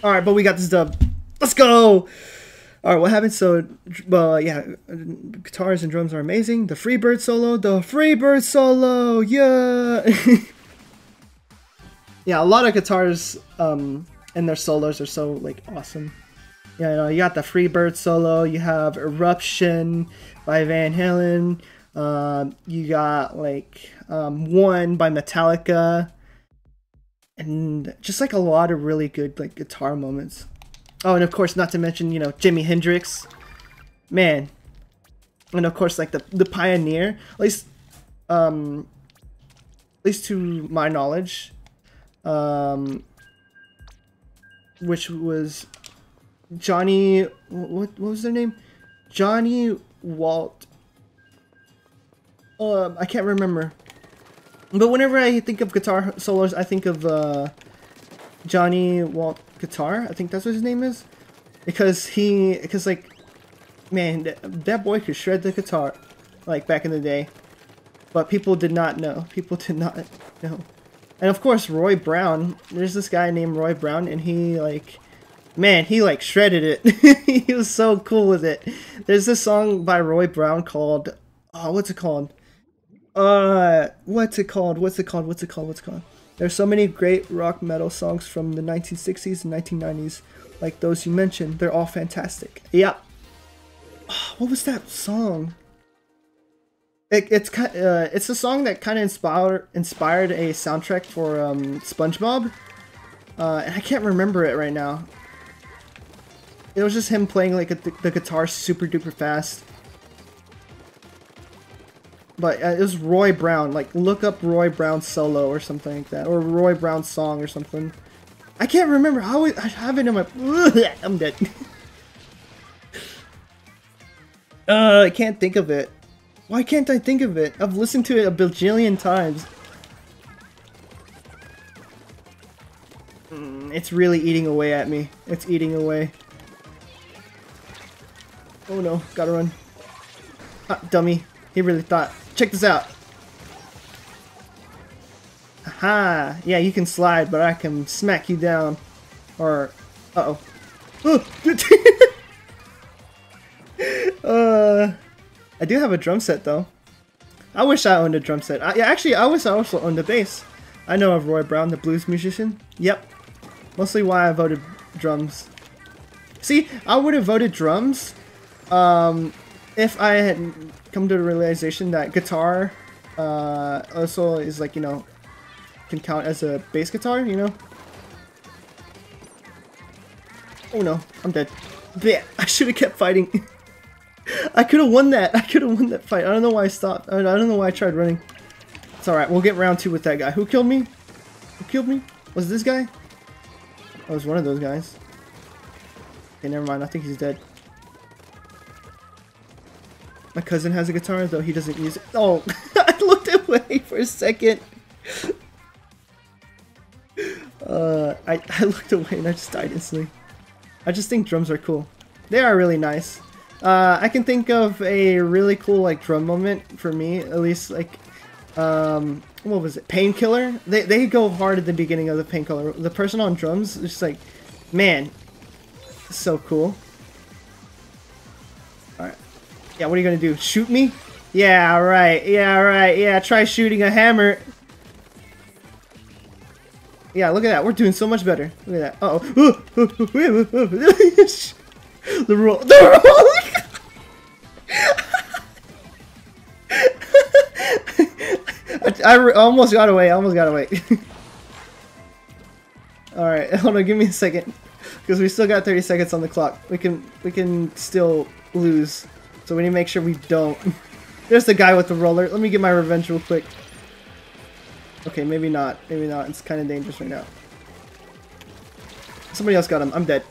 Alright, but we got this dub. Let's go! Alright, what happened? So, uh, yeah, guitars and drums are amazing. The Freebird solo, the Freebird solo, yeah! yeah, a lot of guitars um, and their solos are so, like, awesome. You, know, you got the Freebird solo, you have Eruption by Van Halen, uh, you got, like, um, One by Metallica, and just like a lot of really good like guitar moments. Oh, and of course, not to mention you know Jimi Hendrix, man, and of course like the the pioneer, at least, um, at least to my knowledge, um, which was Johnny. What what was their name? Johnny Walt. Um, I can't remember. But whenever I think of guitar solos, I think of uh, Johnny Walt Guitar. I think that's what his name is. Because he, because like, man, that, that boy could shred the guitar, like back in the day. But people did not know. People did not know. And of course, Roy Brown. There's this guy named Roy Brown, and he like, man, he like shredded it. he was so cool with it. There's this song by Roy Brown called, oh, what's it called? uh, what's it called? What's it called? What's it called? What's it called? There's so many great rock metal songs from the 1960s and 1990s, like those you mentioned. They're all fantastic. Yeah. What was that song? It, it's uh, it's a song that kind of inspired inspired a soundtrack for um, SpongeBob, uh, and I can't remember it right now. It was just him playing like a, the, the guitar super duper fast but uh, it was Roy Brown. Like, look up Roy Brown solo or something like that, or Roy Brown song or something. I can't remember. I, always, I have it in my. I'm dead. uh, I can't think of it. Why can't I think of it? I've listened to it a bajillion times. Mm, it's really eating away at me. It's eating away. Oh no, gotta run. Ah, dummy. He really thought Check this out. Aha! Yeah, you can slide, but I can smack you down. Or, uh-oh. uh, I do have a drum set, though. I wish I owned a drum set. I, yeah, actually, I wish I also owned a bass. I know of Roy Brown, the blues musician. Yep. Mostly why I voted drums. See, I would have voted drums um, if I had come to the realization that guitar uh, also is like, you know, can count as a bass guitar, you know? Oh no, I'm dead. Yeah, I should have kept fighting. I could have won that. I could have won that fight. I don't know why I stopped. I don't know why I tried running. It's alright, we'll get round two with that guy. Who killed me? Who killed me? Was this guy? Oh, it was one of those guys. Okay, never mind. I think he's dead. My cousin has a guitar, though he doesn't use it. Oh, I looked away for a second. Uh, I, I looked away and I just died instantly. I just think drums are cool. They are really nice. Uh, I can think of a really cool like drum moment for me, at least like, um, what was it? Painkiller. They they go hard at the beginning of the Painkiller. The person on drums is just like, man, so cool. All right. Yeah, what are you gonna do? Shoot me? Yeah, right. Yeah, right. Yeah, try shooting a hammer. Yeah, look at that. We're doing so much better. Look at that. Uh oh. the roll. The roll. I, almost got away. I almost got away. All right, hold on. Give me a second, because we still got 30 seconds on the clock. We can we can still lose, so we need to make sure we don't. There's the guy with the roller. Let me get my revenge real quick. Okay, maybe not. Maybe not. It's kind of dangerous right now. Somebody else got him. I'm dead.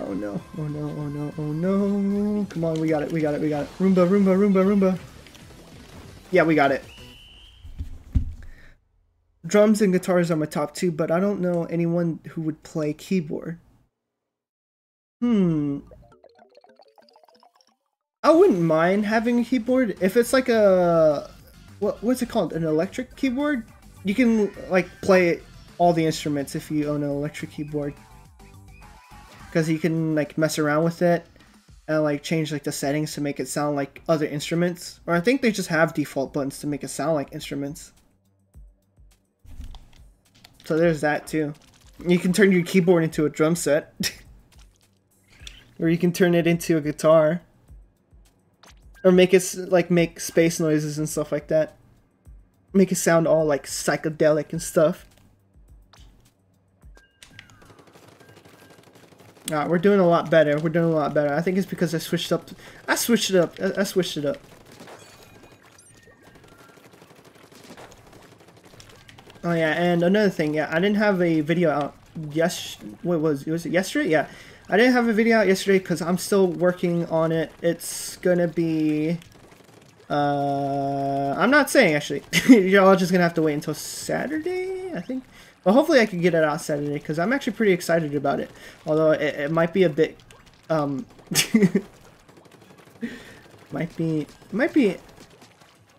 oh no. Oh no. Oh no. Oh no. Come on. We got it. We got it. We got it. Roomba, Roomba, Roomba, Roomba. Yeah, we got it. Drums and guitars are my top two, but I don't know anyone who would play keyboard. Hmm. I wouldn't mind having a keyboard if it's like a what what's it called? An electric keyboard? You can like play all the instruments if you own an electric keyboard. Because you can like mess around with it and like change like the settings to make it sound like other instruments. Or I think they just have default buttons to make it sound like instruments. So there's that too. You can turn your keyboard into a drum set. or you can turn it into a guitar or make it like make space noises and stuff like that. Make it sound all like psychedelic and stuff. Ah, we're doing a lot better. We're doing a lot better. I think it's because I switched up. I switched it up. I, I switched it up. Oh yeah, and another thing, yeah, I didn't have a video out. Yes, what was it was it yesterday? Yeah, I didn't have a video out yesterday because I'm still working on it. It's gonna be... Uh, I'm not saying, actually. You're all just gonna have to wait until Saturday, I think. Well, hopefully I can get it out Saturday because I'm actually pretty excited about it. Although it, it might be a bit... Um, might be... Might be...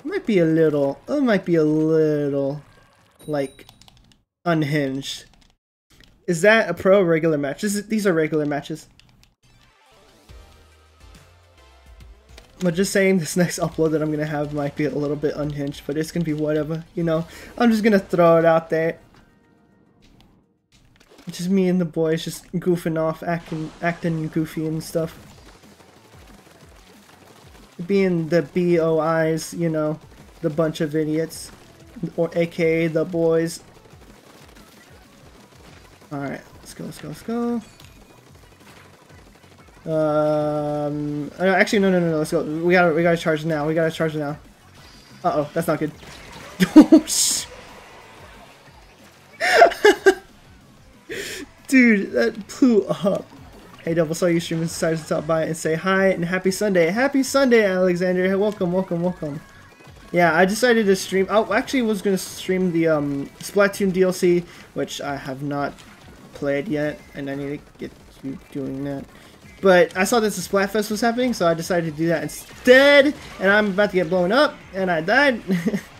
Might be a little... It might be a little... Like... Unhinged. Is that a pro regular match? Is, these are regular matches. But just saying this next upload that I'm going to have might be a little bit unhinged, but it's going to be whatever, you know. I'm just going to throw it out there. Just me and the boys just goofing off, acting, acting goofy and stuff. Being the BOIs, you know, the bunch of idiots, or aka the boys. Alright, let's go, let's go, let's go. Um, uh, actually, no, no, no, no, let's go. We gotta, we gotta charge now. We gotta charge now. Uh-oh, that's not good. Dude, that blew up. Hey, Double, saw you streaming, decided to stop by and say hi and happy Sunday. Happy Sunday, Alexander. Hey, welcome, welcome, welcome. Yeah, I decided to stream. I actually was going to stream the um, Splatoon DLC, which I have not played yet, and I need to get to doing that. But I saw that the Splatfest was happening, so I decided to do that instead, and I'm about to get blown up, and I died.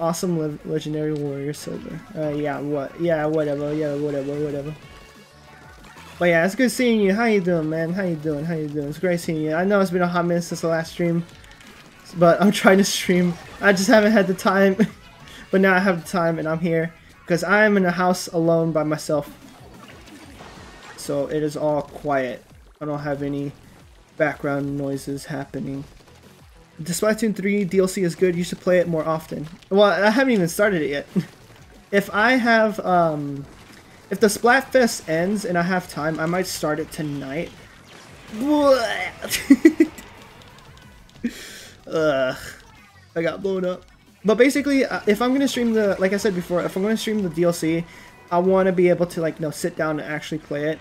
awesome le legendary warrior silver. Uh, yeah, what? Yeah, whatever. Yeah, whatever, whatever. But yeah, it's good seeing you. How you doing, man? How you doing? How you doing? It's great seeing you. I know it's been a hot minute since the last stream, but I'm trying to stream. I just haven't had the time, but now I have the time, and I'm here. Because I am in a house alone by myself. So it is all quiet. I don't have any background noises happening. The Splatoon 3 DLC is good. You should play it more often. Well, I haven't even started it yet. if I have, um... If the Splatfest ends and I have time, I might start it tonight. Ugh. I got blown up. But basically, uh, if I'm gonna stream the, like I said before, if I'm gonna stream the DLC, I want to be able to like, you know, sit down and actually play it.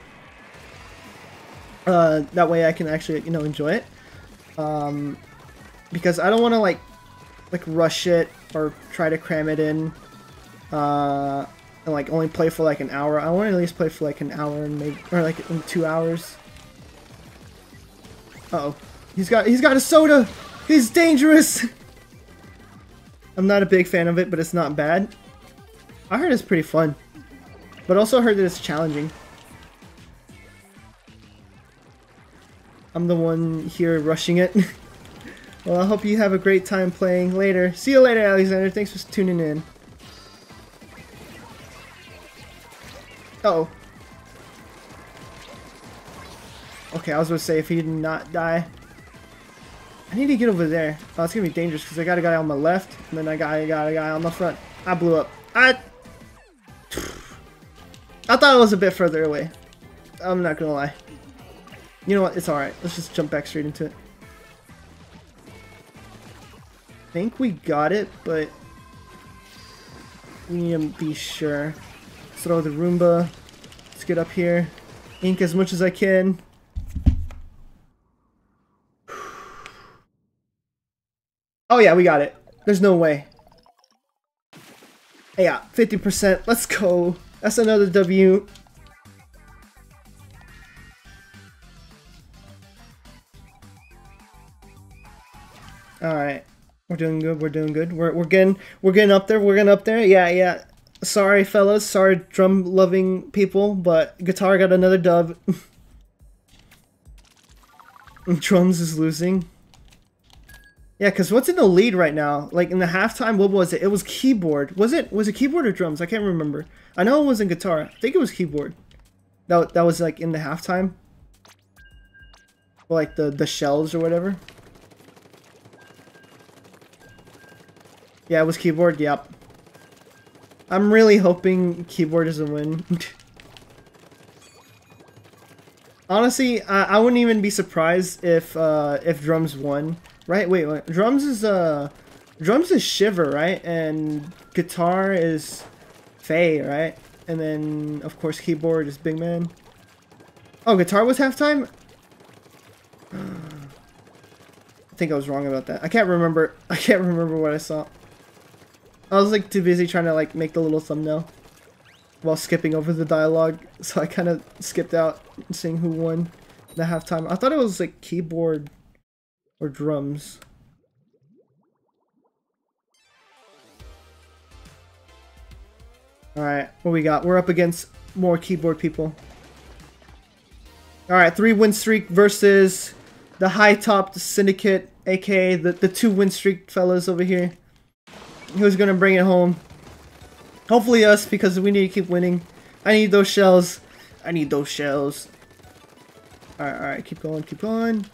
Uh, that way I can actually, you know, enjoy it. Um, because I don't want to like, like rush it or try to cram it in. Uh, and like only play for like an hour. I want to at least play for like an hour and maybe, or like in two hours. Uh oh, he's got he's got a soda. He's dangerous. I'm not a big fan of it, but it's not bad. I heard it's pretty fun. But also heard that it's challenging. I'm the one here rushing it. well, I hope you have a great time playing later. See you later, Alexander. Thanks for tuning in. Uh oh Okay, I was going to say if he did not die. I need to get over there. Oh, it's going to be dangerous because I got a guy on my left and then I got, I got a guy on the front. I blew up. I... I thought it was a bit further away. I'm not going to lie. You know what? It's alright. Let's just jump back straight into it. Think we got it, but we need to be sure. Let's throw the Roomba. Let's get up here. Ink as much as I can. Oh yeah, we got it. There's no way. Yeah, 50%. Let's go. That's another W. Alright. We're doing good, we're doing good. We're, we're getting we're getting up there, we're getting up there. Yeah, yeah. Sorry fellas, sorry drum loving people, but guitar got another dub. Drums is losing. Yeah, because what's in the lead right now? Like in the halftime, what was it? It was keyboard. Was it was it keyboard or drums? I can't remember. I know it wasn't guitar. I think it was keyboard. That, that was like in the halftime. Like the, the shells or whatever. Yeah, it was keyboard, yep. I'm really hoping keyboard is a win. Honestly, I, I wouldn't even be surprised if uh, if drums won. Right? Wait, wait. Drums is uh, drums is Shiver, right? And guitar is Frye, right? And then of course keyboard is Big Man. Oh, guitar was halftime. I think I was wrong about that. I can't remember. I can't remember what I saw. I was like too busy trying to like make the little thumbnail while skipping over the dialogue, so I kind of skipped out seeing who won the halftime. I thought it was like keyboard or drums. Alright, what we got? We're up against more keyboard people. Alright, three win streak versus the high top syndicate, aka the, the two win streak fellas over here. Who's gonna bring it home? Hopefully us, because we need to keep winning. I need those shells. I need those shells. Alright, alright, keep going, keep going.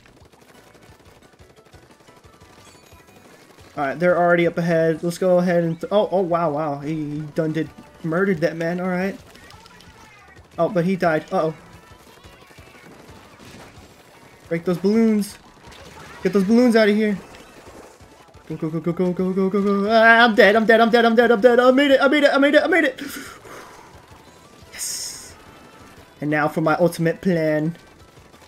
Alright, they're already up ahead. Let's go ahead and... oh, oh, wow, wow. He done did... Murdered that man, alright. Oh, but he died. Uh oh Break those balloons. Get those balloons out of here. Go, go, go, go, go, go, go, go, go. Ah, I'm dead, I'm dead, I'm dead, I'm dead, I'm dead. I made it, I made it, I made it, I made it. Yes. And now for my ultimate plan,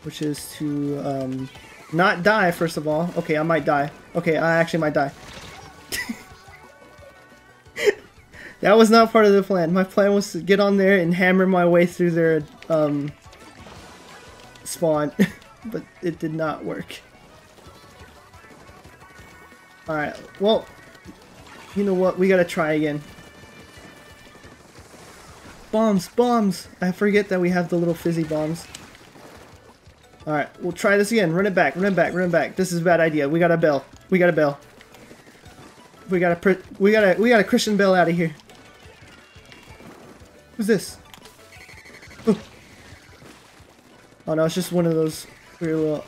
which is to um, not die, first of all. Okay, I might die. Okay, I actually might die. that was not part of the plan. My plan was to get on there and hammer my way through their um, spawn, but it did not work. Alright, well, you know what, we gotta try again. Bombs, bombs! I forget that we have the little fizzy bombs. Alright, we'll try this again. Run it back, run it back, run it back. This is a bad idea. We got a bell. We got a bell. We got a we got a we got a Christian Bell out of here. Who's this? Oh. oh no, it's just one of those weird little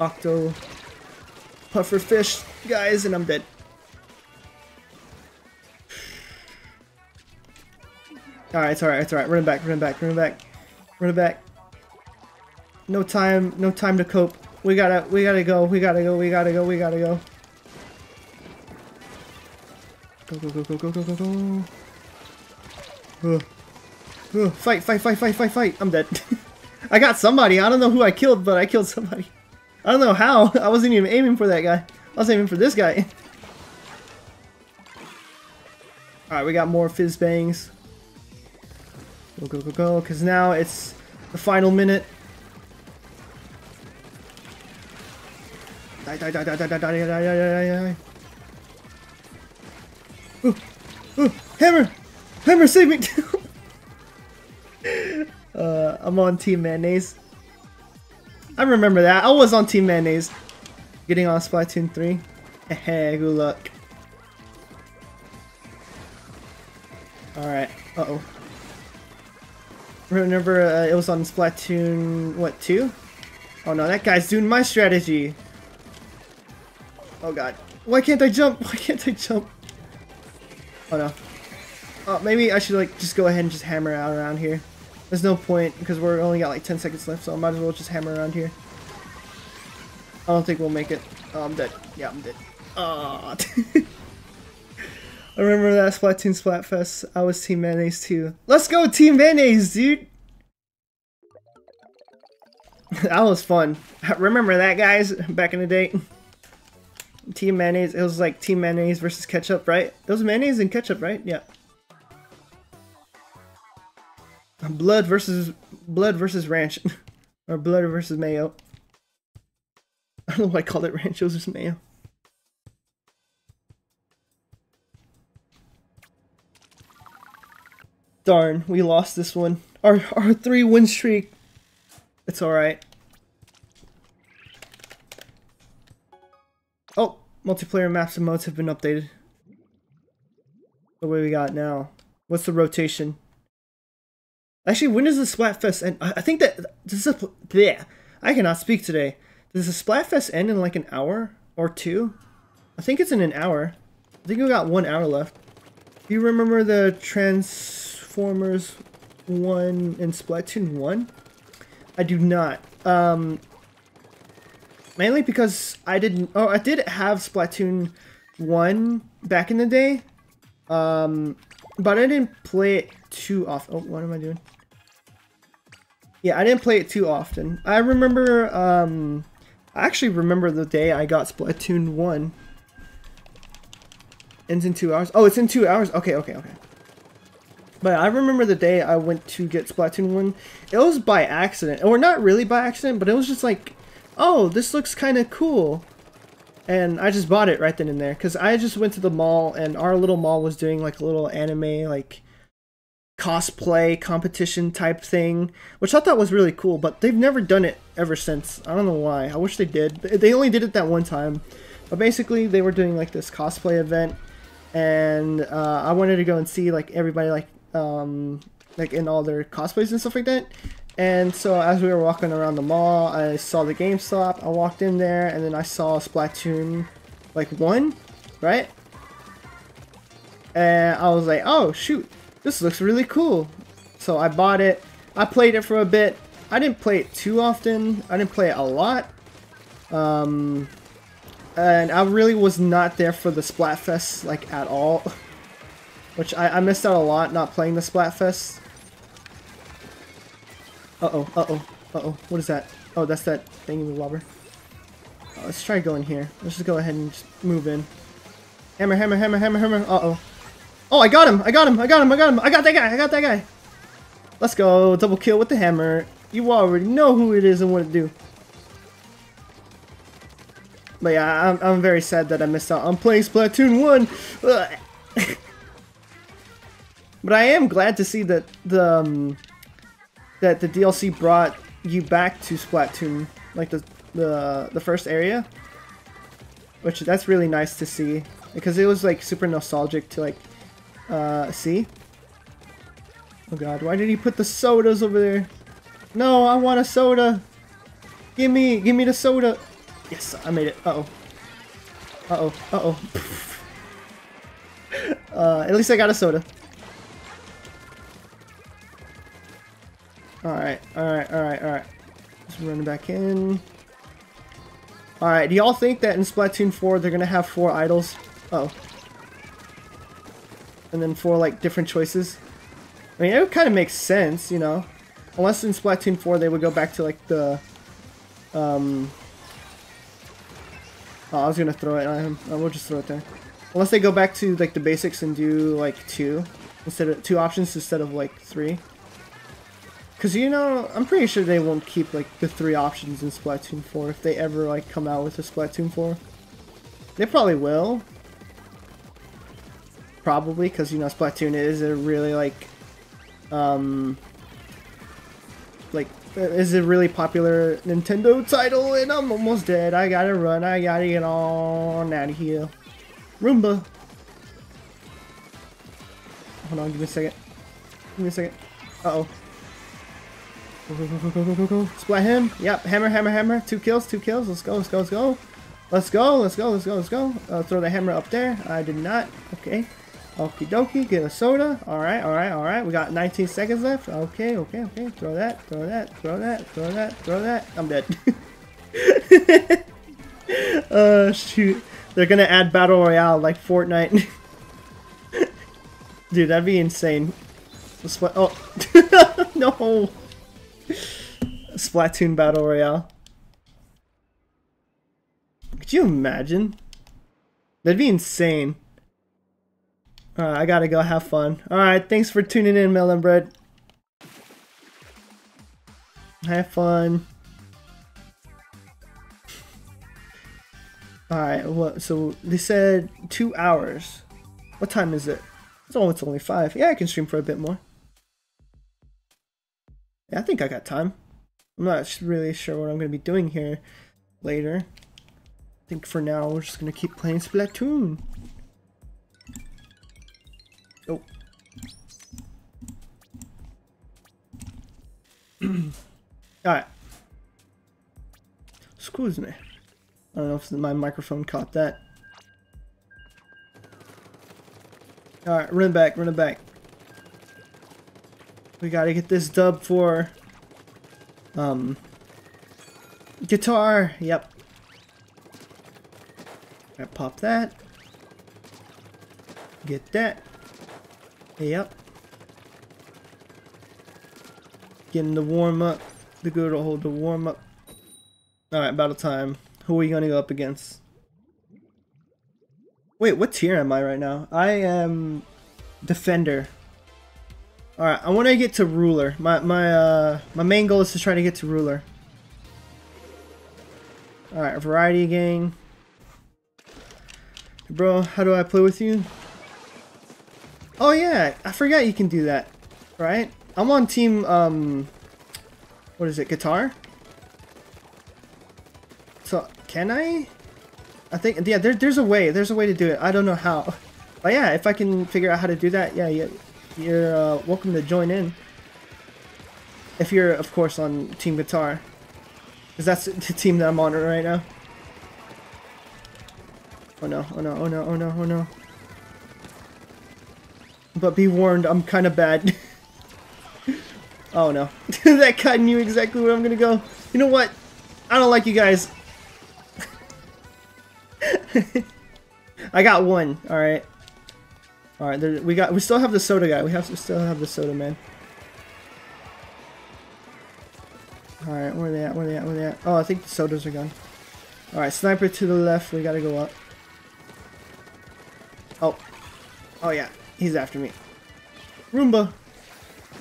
octo puffer fish guys, and I'm dead. Alright, it's alright, it's alright. Run it back, run it back, run it back. Run it back. No time, no time to cope. We gotta, we gotta go, we gotta go, we gotta go, we gotta go. Go, go, go, go, go, go, go, go. Ugh. Ugh. Fight, fight, fight, fight, fight, fight. I'm dead. I got somebody. I don't know who I killed, but I killed somebody. I don't know how. I wasn't even aiming for that guy. I was aiming for this guy. Alright, we got more fizz bangs. Go, go, go, go. Because now it's the final minute. Die, die, die, die, die, die, die, die, die, die, die. Ooh, ooh, hammer! Hammer, save me! uh, I'm on Team Mayonnaise. I remember that. I was on Team Mayonnaise. Getting on Splatoon 3. Hey, good luck. Alright. Uh-oh. Remember, uh, it was on Splatoon, what, 2? Oh no, that guy's doing my strategy. Oh god. Why can't I jump? Why can't I jump? Oh no. Oh, maybe I should like just go ahead and just hammer out around here. There's no point because we're only got like 10 seconds left, so I might as well just hammer around here. I don't think we'll make it. Oh, I'm dead. Yeah, I'm dead. Oh. I remember that Splatoon Splatfest. I was Team Mayonnaise too. Let's go Team Mayonnaise, dude! that was fun. Remember that, guys? Back in the day? Team Mayonnaise. It was like Team Mayonnaise versus Ketchup, right? It was Mayonnaise and Ketchup, right? Yeah. Blood versus Blood versus Ranch. or Blood versus Mayo. I don't know why I called it Rancho's just Mayo. Darn, we lost this one. Our, our three win streak. It's alright. Oh, multiplayer maps and modes have been updated. What do we got now? What's the rotation? Actually, when does the Splatfest end? I think that this is a, yeah. I cannot speak today. Does the Splatfest end in like an hour or two? I think it's in an hour. I think we got one hour left. Do you remember the Transformers 1 and Splatoon 1? I do not. Um, mainly because I didn't... Oh, I did have Splatoon 1 back in the day. Um, but I didn't play it too often. Oh, what am I doing? Yeah, I didn't play it too often. I remember, um, I actually remember the day I got Splatoon 1. Ends in two hours. Oh, it's in two hours? Okay, okay, okay. But I remember the day I went to get Splatoon 1. It was by accident. Or not really by accident, but it was just like, oh, this looks kind of cool. And I just bought it right then and there. Because I just went to the mall, and our little mall was doing like a little anime, like, cosplay competition type thing, which I thought was really cool, but they've never done it ever since. I don't know why. I wish they did. They only did it that one time. But basically, they were doing like this cosplay event, and uh, I wanted to go and see like everybody like um, like in all their cosplays and stuff like that. And so as we were walking around the mall, I saw the GameStop. I walked in there, and then I saw Splatoon like one, right? And I was like, oh shoot, this looks really cool. So I bought it. I played it for a bit. I didn't play it too often. I didn't play it a lot. Um, and I really was not there for the Splatfest, like, at all. Which I, I missed out a lot not playing the Splatfest. Uh-oh, uh-oh, uh-oh. What is that? Oh, that's that thing in the lobber. Oh, let's try going here. Let's just go ahead and move in. Hammer, hammer, hammer, hammer, hammer. Uh-oh. Oh, I got him! I got him! I got him! I got him! I got that guy! I got that guy! Let's go! Double kill with the hammer. You already know who it is and what to do. But yeah, I'm, I'm very sad that I missed out on playing Splatoon 1! but I am glad to see that the um, that the DLC brought you back to Splatoon, like the the the first area, which that's really nice to see because it was like super nostalgic to like uh, see? Oh god, why did he put the sodas over there? No, I want a soda! Give me, give me the soda! Yes, I made it. Uh-oh. Uh-oh, uh-oh. uh, at least I got a soda. Alright, alright, alright, alright. Just running back in. Alright, do y'all think that in Splatoon 4 they're gonna have four idols? Uh oh and then four like different choices. I mean, it would kind of makes sense, you know. Unless in Splatoon 4 they would go back to like the, um. Oh, I was gonna throw it at him. Oh, we'll just throw it there. Unless they go back to like the basics and do like two instead of two options instead of like three. Cause you know, I'm pretty sure they won't keep like the three options in Splatoon 4 if they ever like come out with a Splatoon 4. They probably will. Probably, because you know Splatoon is a really like, um, like is a really popular Nintendo title, and I'm almost dead. I gotta run. I gotta get on out of here. Roomba. Hold on, give me a second. Give me a second. Uh oh. Go, go, go, go, go, go, go. Splat him. Yep. Hammer, hammer, hammer. Two kills, two kills. Let's go, let's go, let's go. Let's go, let's go, let's go, let's go. Uh, throw the hammer up there. I did not. Okay. Okie dokie. Get a soda. Alright, alright, alright. We got 19 seconds left. Okay, okay, okay. Throw that, throw that, throw that, throw that, throw that. I'm dead. uh, shoot. They're gonna add Battle Royale like Fortnite. Dude, that'd be insane. Splat oh. no! Splatoon Battle Royale. Could you imagine? That'd be insane. Alright, I gotta go have fun. Alright, thanks for tuning in, Melon Bread. Have fun. Alright, what? So they said two hours. What time is it? It's only, it's only five. Yeah, I can stream for a bit more. Yeah, I think I got time. I'm not really sure what I'm to be doing here later. I think for now we're just to keep playing Splatoon. Alright. Excuse me. I don't know if my microphone caught that. Alright, run back, run it back. We gotta get this dub for... Um... Guitar! Yep. I pop that. Get that. Yep. Getting the warm up. The good old the warm up. Alright, battle time. Who are you gonna go up against? Wait, what tier am I right now? I am defender. Alright, I want to get to ruler. My my uh my main goal is to try to get to ruler. Alright, variety gang. Bro, how do I play with you? Oh yeah, I forgot you can do that. Right? I'm on team um what is it, guitar? So, can I? I think, yeah, there, there's a way. There's a way to do it. I don't know how. But yeah, if I can figure out how to do that, yeah, yeah you're uh, welcome to join in. If you're, of course, on Team Guitar. Because that's the team that I'm on right now. Oh no, oh no, oh no, oh no, oh no. But be warned, I'm kind of bad. oh no. that guy knew exactly where I'm gonna go. You know what? I don't like you guys. I got one. All right. All right. we got. We still have the soda guy. We have to still have the soda man. All right. Where are they at? Where are they at? Where are they at? Oh, I think the sodas are gone. All right. Sniper to the left. We gotta go up. Oh. Oh yeah. He's after me. Roomba.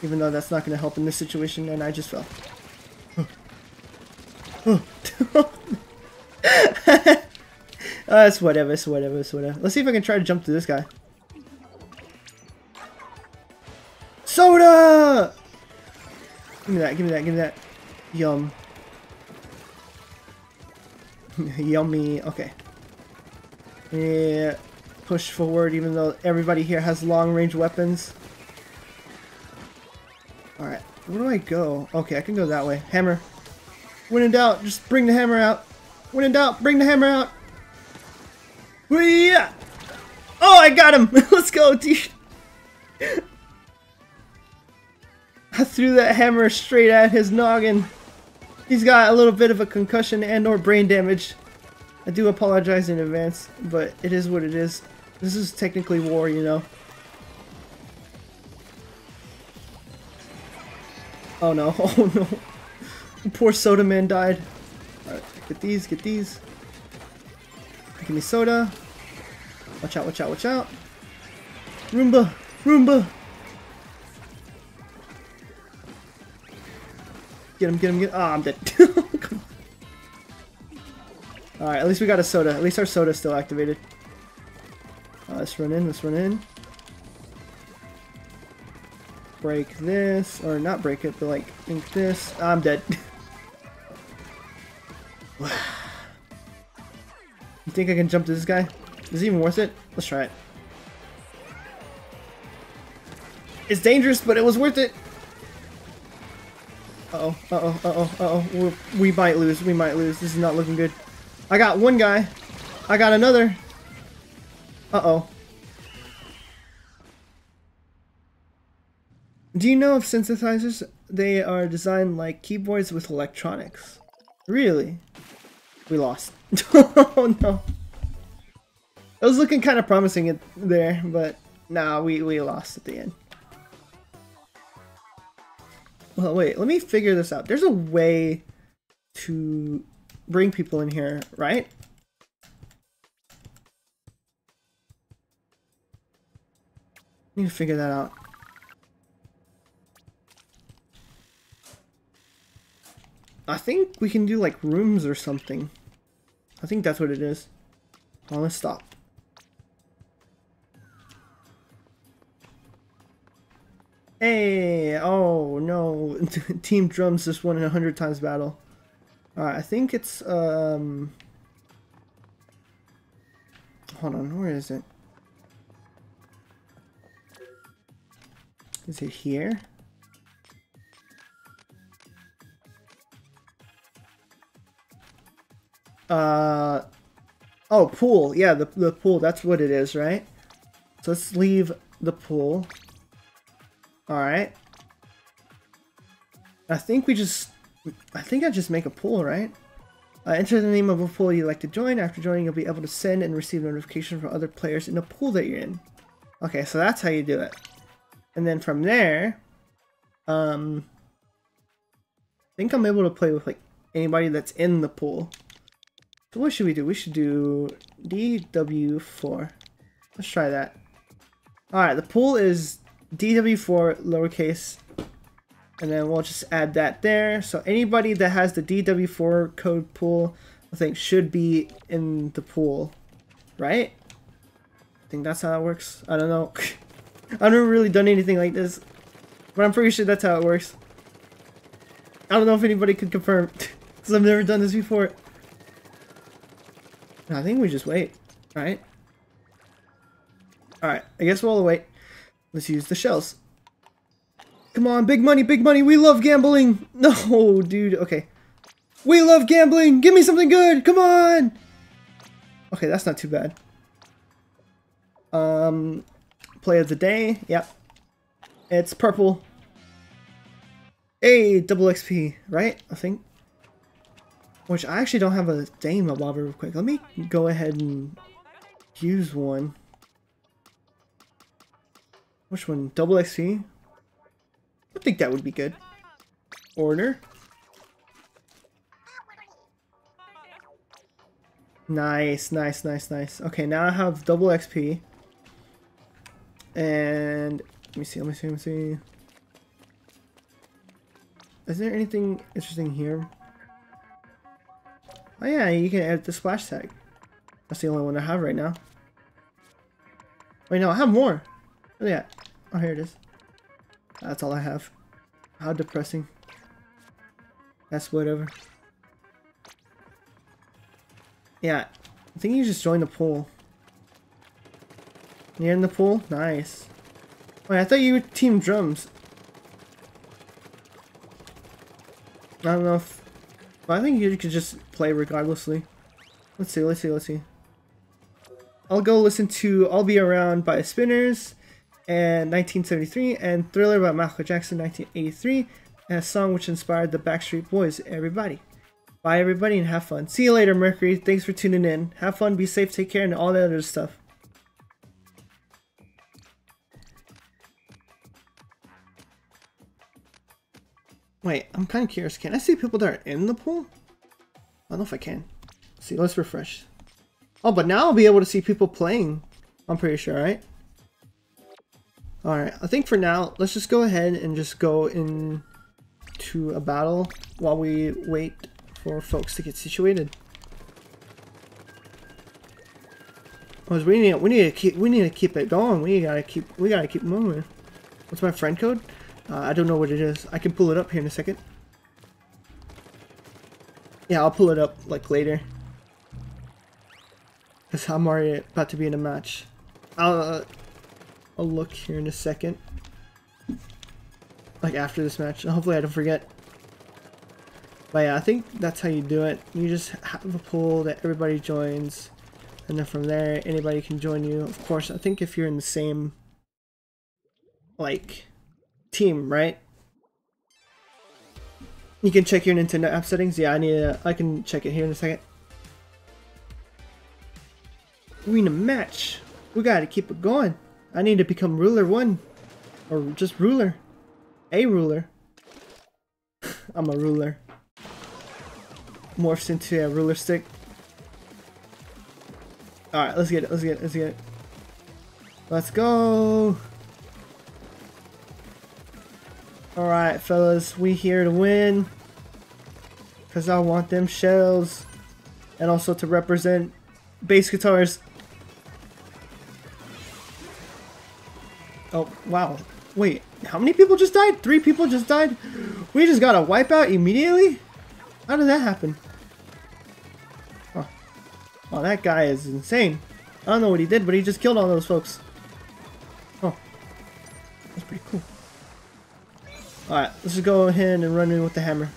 Even though that's not gonna help in this situation, and I just fell. Uh, it's whatever, it's whatever, it's whatever. Let's see if I can try to jump to this guy. Soda! Give me that, give me that, give me that. Yum. Yummy. Okay. Yeah. Push forward even though everybody here has long range weapons. Alright. Where do I go? Okay, I can go that way. Hammer. When in doubt, just bring the hammer out. When in doubt, bring the hammer out. Yeah. Oh, I got him. Let's go, dude. I threw that hammer straight at his noggin. He's got a little bit of a concussion and or brain damage. I do apologize in advance, but it is what it is. This is technically war, you know. Oh no, oh no. Poor soda man died. Alright, get these, get these. Give me soda. Watch out, watch out, watch out. Roomba, Roomba. Get him, get him, get him. Ah, I'm dead. Alright, at least we got a soda. At least our soda's still activated. Uh, let's run in, let's run in. Break this, or not break it, but like, ink this. I'm dead. you think I can jump to this guy? Is it even worth it? Let's try it. It's dangerous, but it was worth it. Uh-oh, uh-oh, uh-oh, uh-oh. We might lose, we might lose. This is not looking good. I got one guy. I got another. Uh-oh. Do you know of synthesizers? They are designed like keyboards with electronics. Really? We lost. oh no. It was looking kind of promising there, but nah, we, we lost at the end. Well, wait, let me figure this out. There's a way to bring people in here, right? Need to figure that out. I think we can do like rooms or something. I think that's what it is. Oh, let's stop. Hey, oh no, Team Drums just won in a hundred times battle. Alright, I think it's, um... Hold on, where is it? Is it here? Uh... Oh, pool. Yeah, the, the pool. That's what it is, right? So let's leave the pool. Alright. I think we just I think I just make a pool, right? Uh, enter the name of a pool you'd like to join. After joining, you'll be able to send and receive notifications from other players in the pool that you're in. Okay, so that's how you do it. And then from there, um, I think I'm able to play with like anybody that's in the pool. So what should we do? We should do DW4. Let's try that. Alright, the pool is DW4 lowercase and then we'll just add that there. So anybody that has the DW4 code pool, I think should be in the pool, right? I think that's how it works. I don't know. I've never really done anything like this, but I'm pretty sure that's how it works. I don't know if anybody could confirm, because I've never done this before. I think we just wait, right? Alright, I guess we'll wait. Let's use the shells. Come on, big money, big money. We love gambling. No, dude. Okay. We love gambling. Give me something good. Come on. Okay, that's not too bad. Um, play of the day. Yep. It's purple. A double XP, right? I think. Which I actually don't have a Dame about real quick. Let me go ahead and use one. Which one? Double XP? I think that would be good. Order. Nice, nice, nice, nice. Okay, now I have double XP. And let me see, let me see, let me see. Is there anything interesting here? Oh yeah, you can edit the splash tag. That's the only one I have right now. Wait, no, I have more. Oh yeah. Oh, here it is. That's all I have. How depressing. That's whatever. Yeah, I think you just joined the pool. You're in the pool? Nice. Wait, I thought you were team drums. I don't know if... I think you could just play regardlessly. Let's see, let's see, let's see. I'll go listen to I'll Be Around by Spinners and 1973 and Thriller by Michael Jackson 1983 and a song which inspired the Backstreet Boys. Everybody. Bye everybody and have fun. See you later Mercury. Thanks for tuning in. Have fun, be safe, take care and all that other stuff. Wait, I'm kind of curious. Can I see people that are in the pool? I don't know if I can. Let's see, let's refresh. Oh, but now I'll be able to see people playing. I'm pretty sure, right? Alright, I think for now, let's just go ahead and just go into a battle while we wait for folks to get situated. Because we need we need to keep we need to keep it going. We gotta keep we gotta keep moving. What's my friend code? Uh, I don't know what it is. I can pull it up here in a second. Yeah, I'll pull it up like later. Cause I'm already about to be in a match. I'll uh, I'll look here in a second. Like after this match. Hopefully I don't forget. But yeah, I think that's how you do it. You just have a pool that everybody joins. And then from there, anybody can join you. Of course, I think if you're in the same, like, team, right? You can check your Nintendo app settings. Yeah, I need to, I can check it here in a second. We need a match. We gotta keep it going. I need to become ruler one. Or just ruler. A ruler. I'm a ruler. Morphs into a ruler stick. Alright, let's get it, let's get it, let's get it. Let's go! Alright, fellas, we here to win. Because I want them shells. And also to represent bass guitars. Oh, wow. Wait, how many people just died? Three people just died? We just got a wipeout immediately? How did that happen? Oh, that guy is insane. I don't know what he did, but he just killed all those folks. Oh. That's pretty cool. Alright, let's just go ahead and run in with the hammer.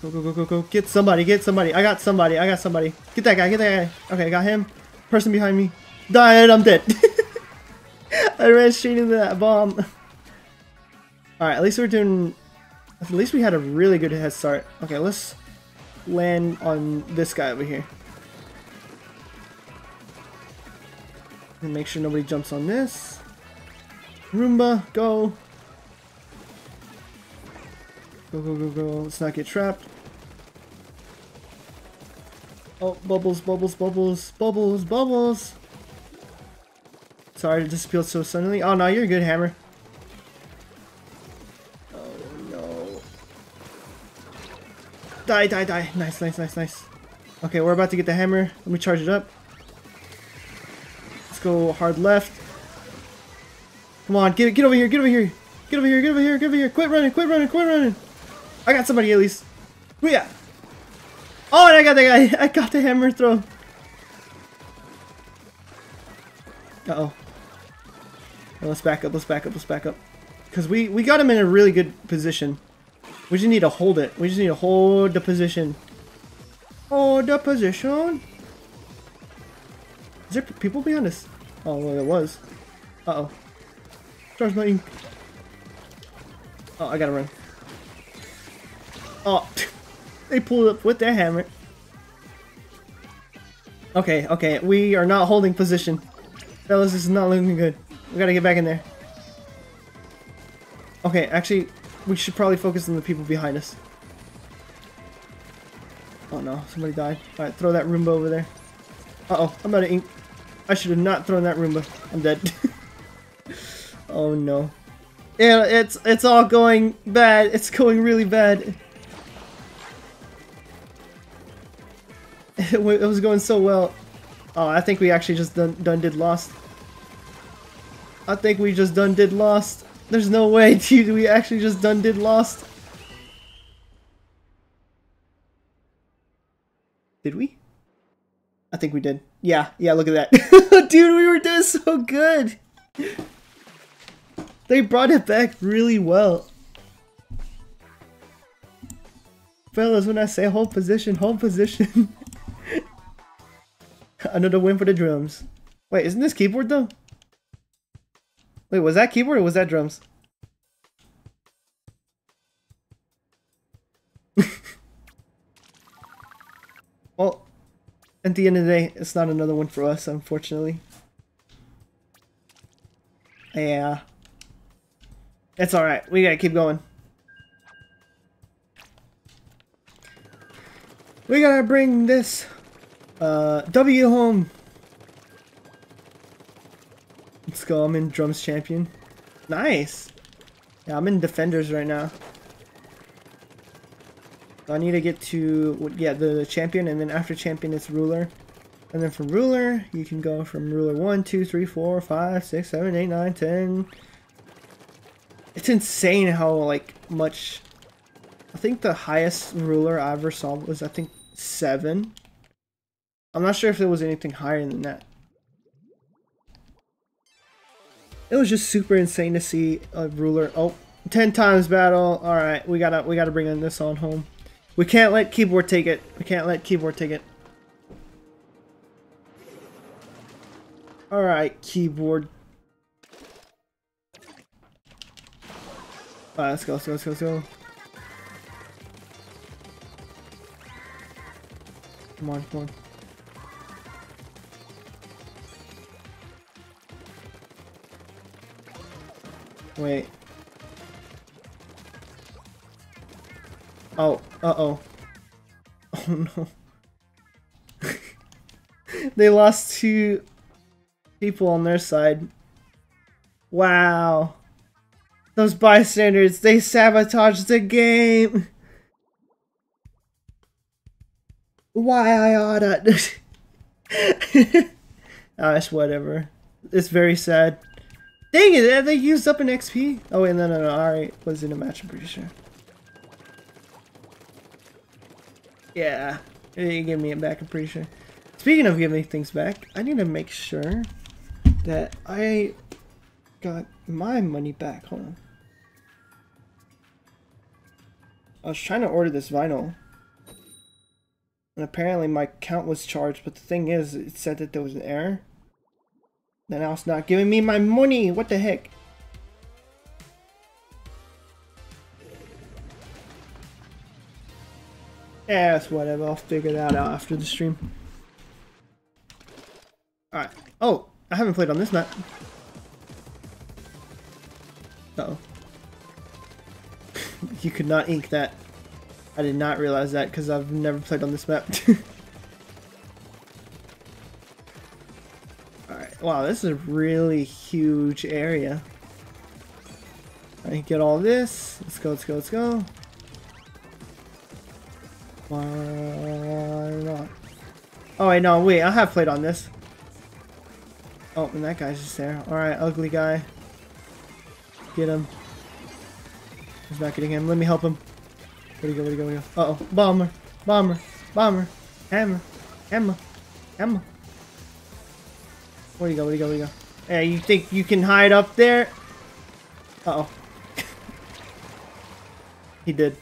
Go, go, go, go, go. Get somebody, get somebody. I got somebody, I got somebody. Get that guy, get that guy. Okay, I got him. Person behind me. Died, I'm dead. I ran straight into that bomb. Alright, at least we're doing... At least we had a really good head start. Okay, let's land on this guy over here. And make sure nobody jumps on this. Roomba, go. Go, go, go, go. Let's not get trapped. Oh, bubbles, bubbles, bubbles, bubbles, bubbles. Sorry to disappear so suddenly. Oh no, you're a good hammer. Oh, no. Die, die, die. Nice, nice, nice, nice. Okay, we're about to get the hammer. Let me charge it up. Let's go hard left. Come on, get get over here, get over here. Get over here, get over here, get over here. Quit running, quit running, quit running. I got somebody at least. We got. Oh, and I got the guy. I got the hammer throw. Uh-oh. Let's back up, let's back up, let's back up. Because we, we got him in a really good position. We just need to hold it. We just need to hold the position. Hold the position. Is there people behind us? Oh, well, there was. Uh-oh. Charge my. Oh, I gotta run. Oh, they pulled up with their hammer. Okay, okay, we are not holding position. Fellas, this is not looking good. We gotta get back in there. Okay, actually, we should probably focus on the people behind us. Oh no, somebody died. Alright, throw that Roomba over there. Uh-oh, I'm out of ink. I should have not thrown that Roomba. I'm dead. oh no. Yeah, it's it's all going bad. It's going really bad. It, was going so well. Oh, I think we actually just done, done did lost. I think we just done did lost. There's no way, dude. We actually just done did lost. Did we? I think we did. Yeah, yeah, look at that. dude, we were doing so good. They brought it back really well. Fellas, when I say hold position, hold position. Another win for the drums. Wait, isn't this keyboard though? Wait, was that keyboard or was that drums? well, at the end of the day, it's not another one for us, unfortunately. Yeah. It's alright. We gotta keep going. We gotta bring this uh, W home. Let's go. I'm in drums champion. Nice. Yeah, I'm in defenders right now. I need to get to, yeah, the champion, and then after champion it's ruler. And then from ruler, you can go from ruler 1, 2, 3, 4, 5, 6, 7, 8, 9, 10. It's insane how, like, much... I think the highest ruler I ever saw was, I think, 7. I'm not sure if there was anything higher than that. It was just super insane to see a ruler. Oh, 10 times battle. All right, we gotta we gotta bring in this on home. We can't let keyboard take it. We can't let keyboard take it. All right, keyboard. All right, let's go. Let's go. Let's go. Let's go. Come on, come on. Wait. Oh, uh-oh. Oh no. they lost two people on their side. Wow. Those bystanders, they sabotaged the game. Why I oughta. oh, it's whatever. It's very sad. Dang it, they used up an XP? Oh wait, no, no, no, alright. Was in a match, I'm pretty sure. Yeah, you give me it back, I'm pretty sure. Speaking of giving things back, I need to make sure that I got my money back. Hold on. I was trying to order this vinyl. And apparently my account was charged, but the thing is, it said that there was an error. Then now it's not giving me my money. What the heck? Yeah, it's whatever. I'll figure that out after the stream. Alright. Oh, I haven't played on this map. Uh oh you could not ink that. I did not realize that because I've never played on this map. Alright, wow, this is a really huge area. I can get all this. Let's go, let's go, let's go. Why not? Oh, wait, no, wait, I have played on this. Oh, and that guy's just there. Alright, ugly guy. Get him. He's not getting him. Let me help him. Where'd he go? Where'd he go? Where'd he go? Uh oh. Bomber. Bomber. Bomber. Hammer. Hammer. Hammer. Where'd he go? Where'd he go? Where'd he go? Hey, you think you can hide up there? Uh oh. he did.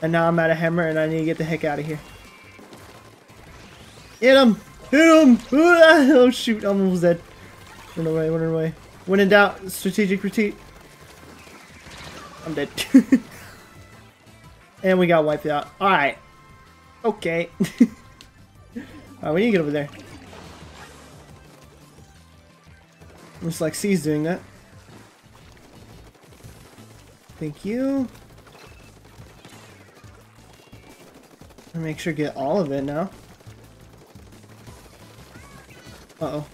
And now I'm at a hammer and I need to get the heck out of here. Hit him! Hit him! Oh shoot, I'm almost dead. Run away, run away. When in doubt, strategic retreat. I'm dead. and we got wiped out. Alright. Okay. Alright, we need to get over there. Looks like C's doing that. Thank you. Make sure get all of it now. Uh-oh.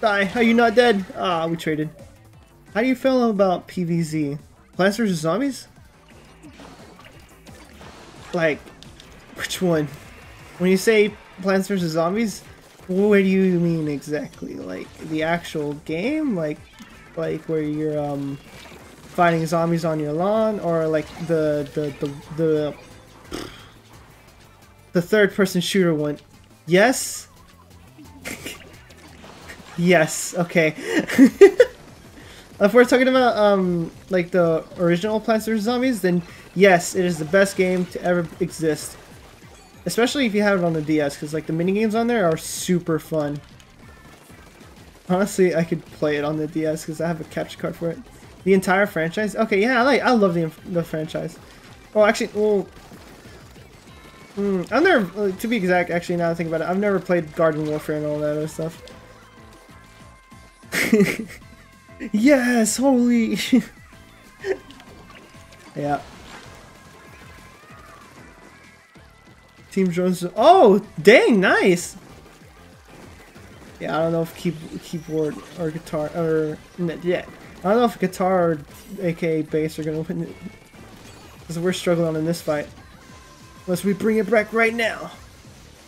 Die! Are you not dead? Ah, we traded. How do you feel about PVZ? Plants vs. Zombies? Like, which one? When you say Plants vs. Zombies, what do you mean exactly? Like, the actual game? Like, like where you're, um, fighting zombies on your lawn? Or like the, the, the, the, the third person shooter one? Yes? yes, okay. If we're talking about um like the original Plants vs Zombies, then yes, it is the best game to ever exist. Especially if you have it on the DS, because like the mini games on there are super fun. Honestly, I could play it on the DS because I have a capture card for it. The entire franchise? Okay, yeah, I like I love the the franchise. Oh, actually, well, mm, I've never, uh, to be exact, actually, now I think about it, I've never played Garden Warfare and all that other stuff. Yes, holy. yeah. Team Jones. Oh, dang, nice. Yeah, I don't know if keyboard or guitar or yeah. I don't know if guitar or aka bass are gonna win it. Because we're struggling in this fight. Unless we bring it back right now.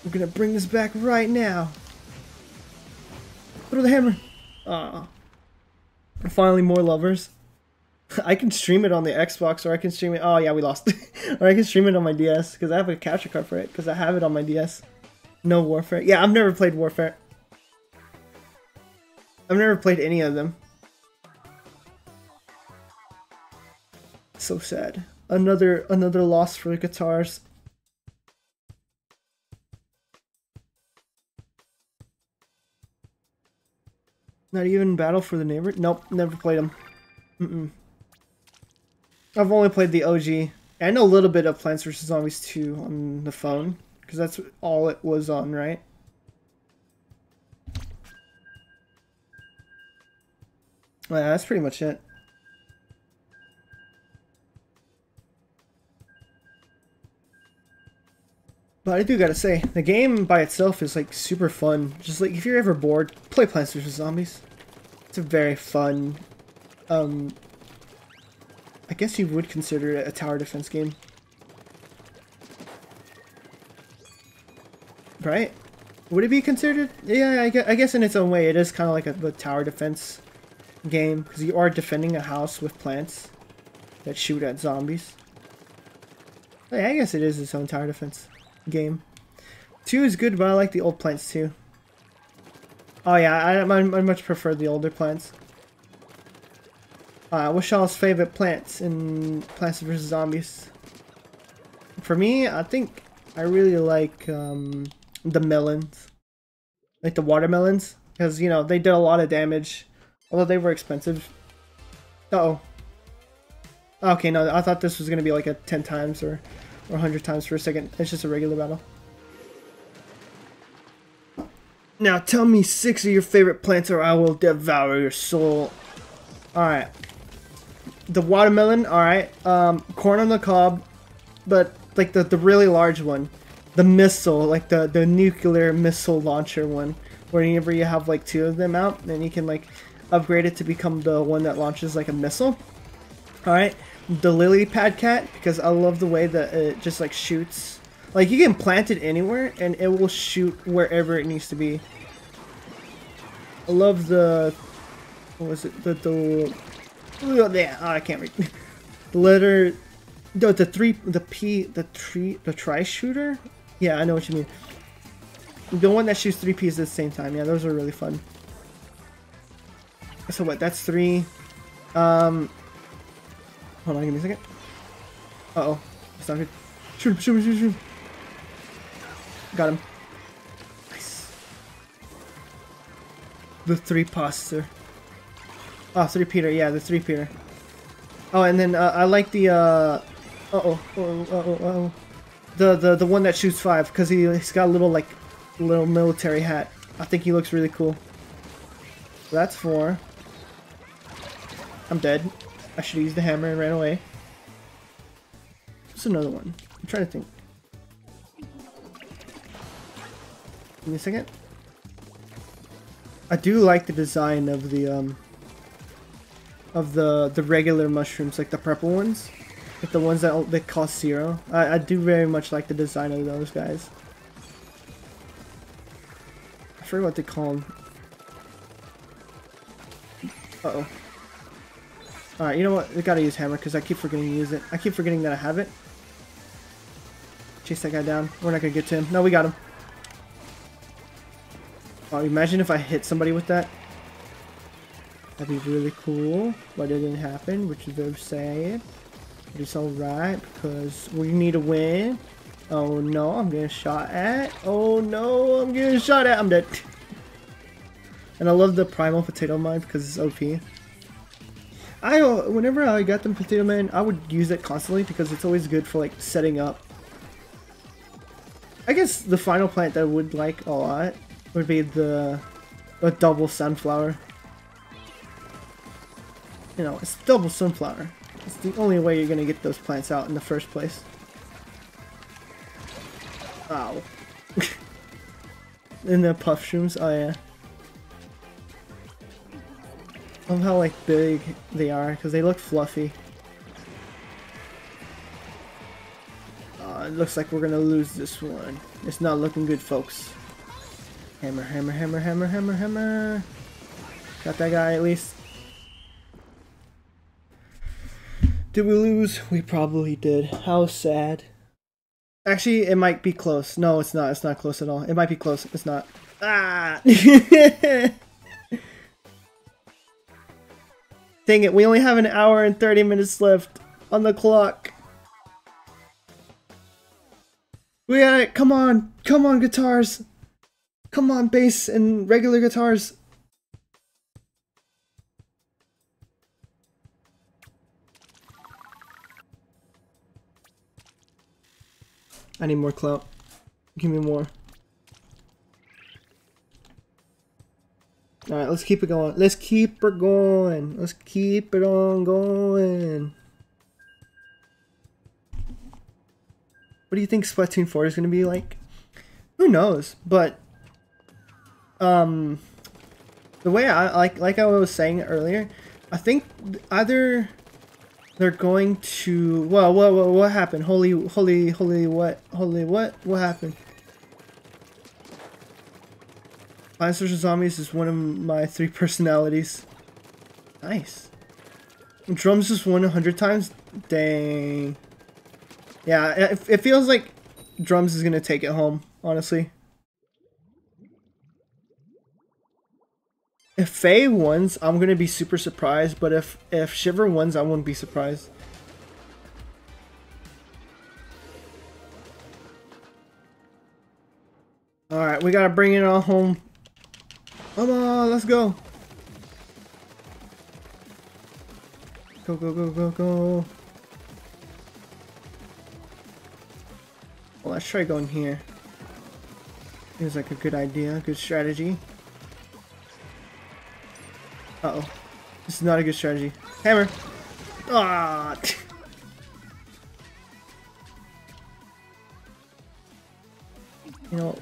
We're gonna bring this back right now. Throw the hammer. Ah. Finally more lovers. I can stream it on the Xbox or I can stream it. Oh yeah, we lost. or I can stream it on my DS because I have a capture card for it because I have it on my DS. No Warfare. Yeah, I've never played Warfare. I've never played any of them. So sad. Another another loss for the guitars. Not even Battle for the Neighbor? Nope, never played them. Mm -mm. I've only played the OG. Know a little bit of Plants vs. Zombies 2 on the phone, because that's all it was on, right? Yeah, that's pretty much it. But I do gotta say, the game by itself is like super fun. Just like if you're ever bored, play Plants vs Zombies. It's a very fun. Um, I guess you would consider it a tower defense game, right? Would it be considered? Yeah, I guess in its own way, it is kind of like a, a tower defense game because you are defending a house with plants that shoot at zombies. Yeah, I guess it is its own tower defense game. Two is good, but I like the old plants too. Oh yeah, I, I, I much prefer the older plants. Uh, what's y'all's favorite plants in Plants vs. Zombies? For me, I think I really like um, the melons. Like the watermelons. Because, you know, they did a lot of damage Although they were expensive. Uh oh Okay, no, I thought this was going to be like a 10 times or, or 100 times for a second. It's just a regular battle. Now tell me six of your favorite plants or I will devour your soul. Alright. The watermelon, alright. Um, corn on the cob, but like the, the really large one. The missile, like the, the nuclear missile launcher one. Whenever you have like two of them out, then you can like upgrade it to become the one that launches like a missile. Alright, the lily pad cat, because I love the way that it just like shoots. Like you can plant it anywhere and it will shoot wherever it needs to be. I love the, what was it, the, the, oh, yeah, oh, I can't read. the letter, the, the three, the P, the tree, the tri shooter? Yeah, I know what you mean. The one that shoots three Ps at the same time. Yeah, those are really fun. So what, that's three. Um, hold on, give me a second. Uh-oh. It's not good. Shoot him, shoot him, shoot him, shoot. Got him. Nice. The three poster. Oh, Threepeater, yeah, the Threepeater. Oh, and then uh, I like the, uh, uh-oh, uh-oh, uh-oh, uh-oh. The, the, the one that shoots five, because he, he's got a little, like, little military hat. I think he looks really cool. that's four. I'm dead. I should have used the hammer and ran away. What's another one? I'm trying to think. Give me a second. I do like the design of the um of the the regular mushrooms, like the purple ones, like the ones that that cost zero. I, I do very much like the design of those guys. I forget what they call them. Uh oh. Alright, you know what? We gotta use hammer because I keep forgetting to use it. I keep forgetting that I have it. Chase that guy down. We're not gonna get to him. No, we got him. Oh, imagine if I hit somebody with that. That'd be really cool. But it didn't happen, which is very sad. But it's alright because we need to win. Oh no, I'm getting shot at. Oh no, I'm getting shot at. I'm dead. and I love the primal potato mine because it's OP. I whenever I got the potato man, I would use it constantly because it's always good for like setting up. I guess the final plant that I would like a lot would be the the double sunflower. you know, it's double sunflower. It's the only way you're gonna get those plants out in the first place. Ow. and the puff shrooms, oh yeah. Love how like big they are because they look fluffy. Uh, it looks like we're gonna lose this one. It's not looking good, folks. Hammer, hammer, hammer, hammer, hammer, hammer. Got that guy at least. Did we lose? We probably did. How sad. Actually, it might be close. No, it's not. It's not close at all. It might be close. It's not. Ah! Dang it, we only have an hour and 30 minutes left on the clock. We got it. Come on. Come on, guitars. Come on, bass and regular guitars. I need more clout. Give me more. Alright, let's keep it going. Let's keep it going. Let's keep it on going. What do you think Splatoon 4 is going to be like? Who knows? But, um, the way I, like, like I was saying earlier, I think either they're going to, well, what, what, what happened? Holy, holy, holy, what? Holy, what? What happened? Plants vs. Zombies is one of my three personalities. Nice. Drums just won a hundred times? Dang. Yeah, it, it feels like Drums is going to take it home, honestly. If Frye wins, I'm going to be super surprised, but if, if Shiver wins, I won't be surprised. Alright, we gotta bring it all home. Come on, let's go. Go, go, go, go, go. Well, let's try going here. Seems like a good idea, good strategy. Uh oh This is not a good strategy. Hammer! Ah! you know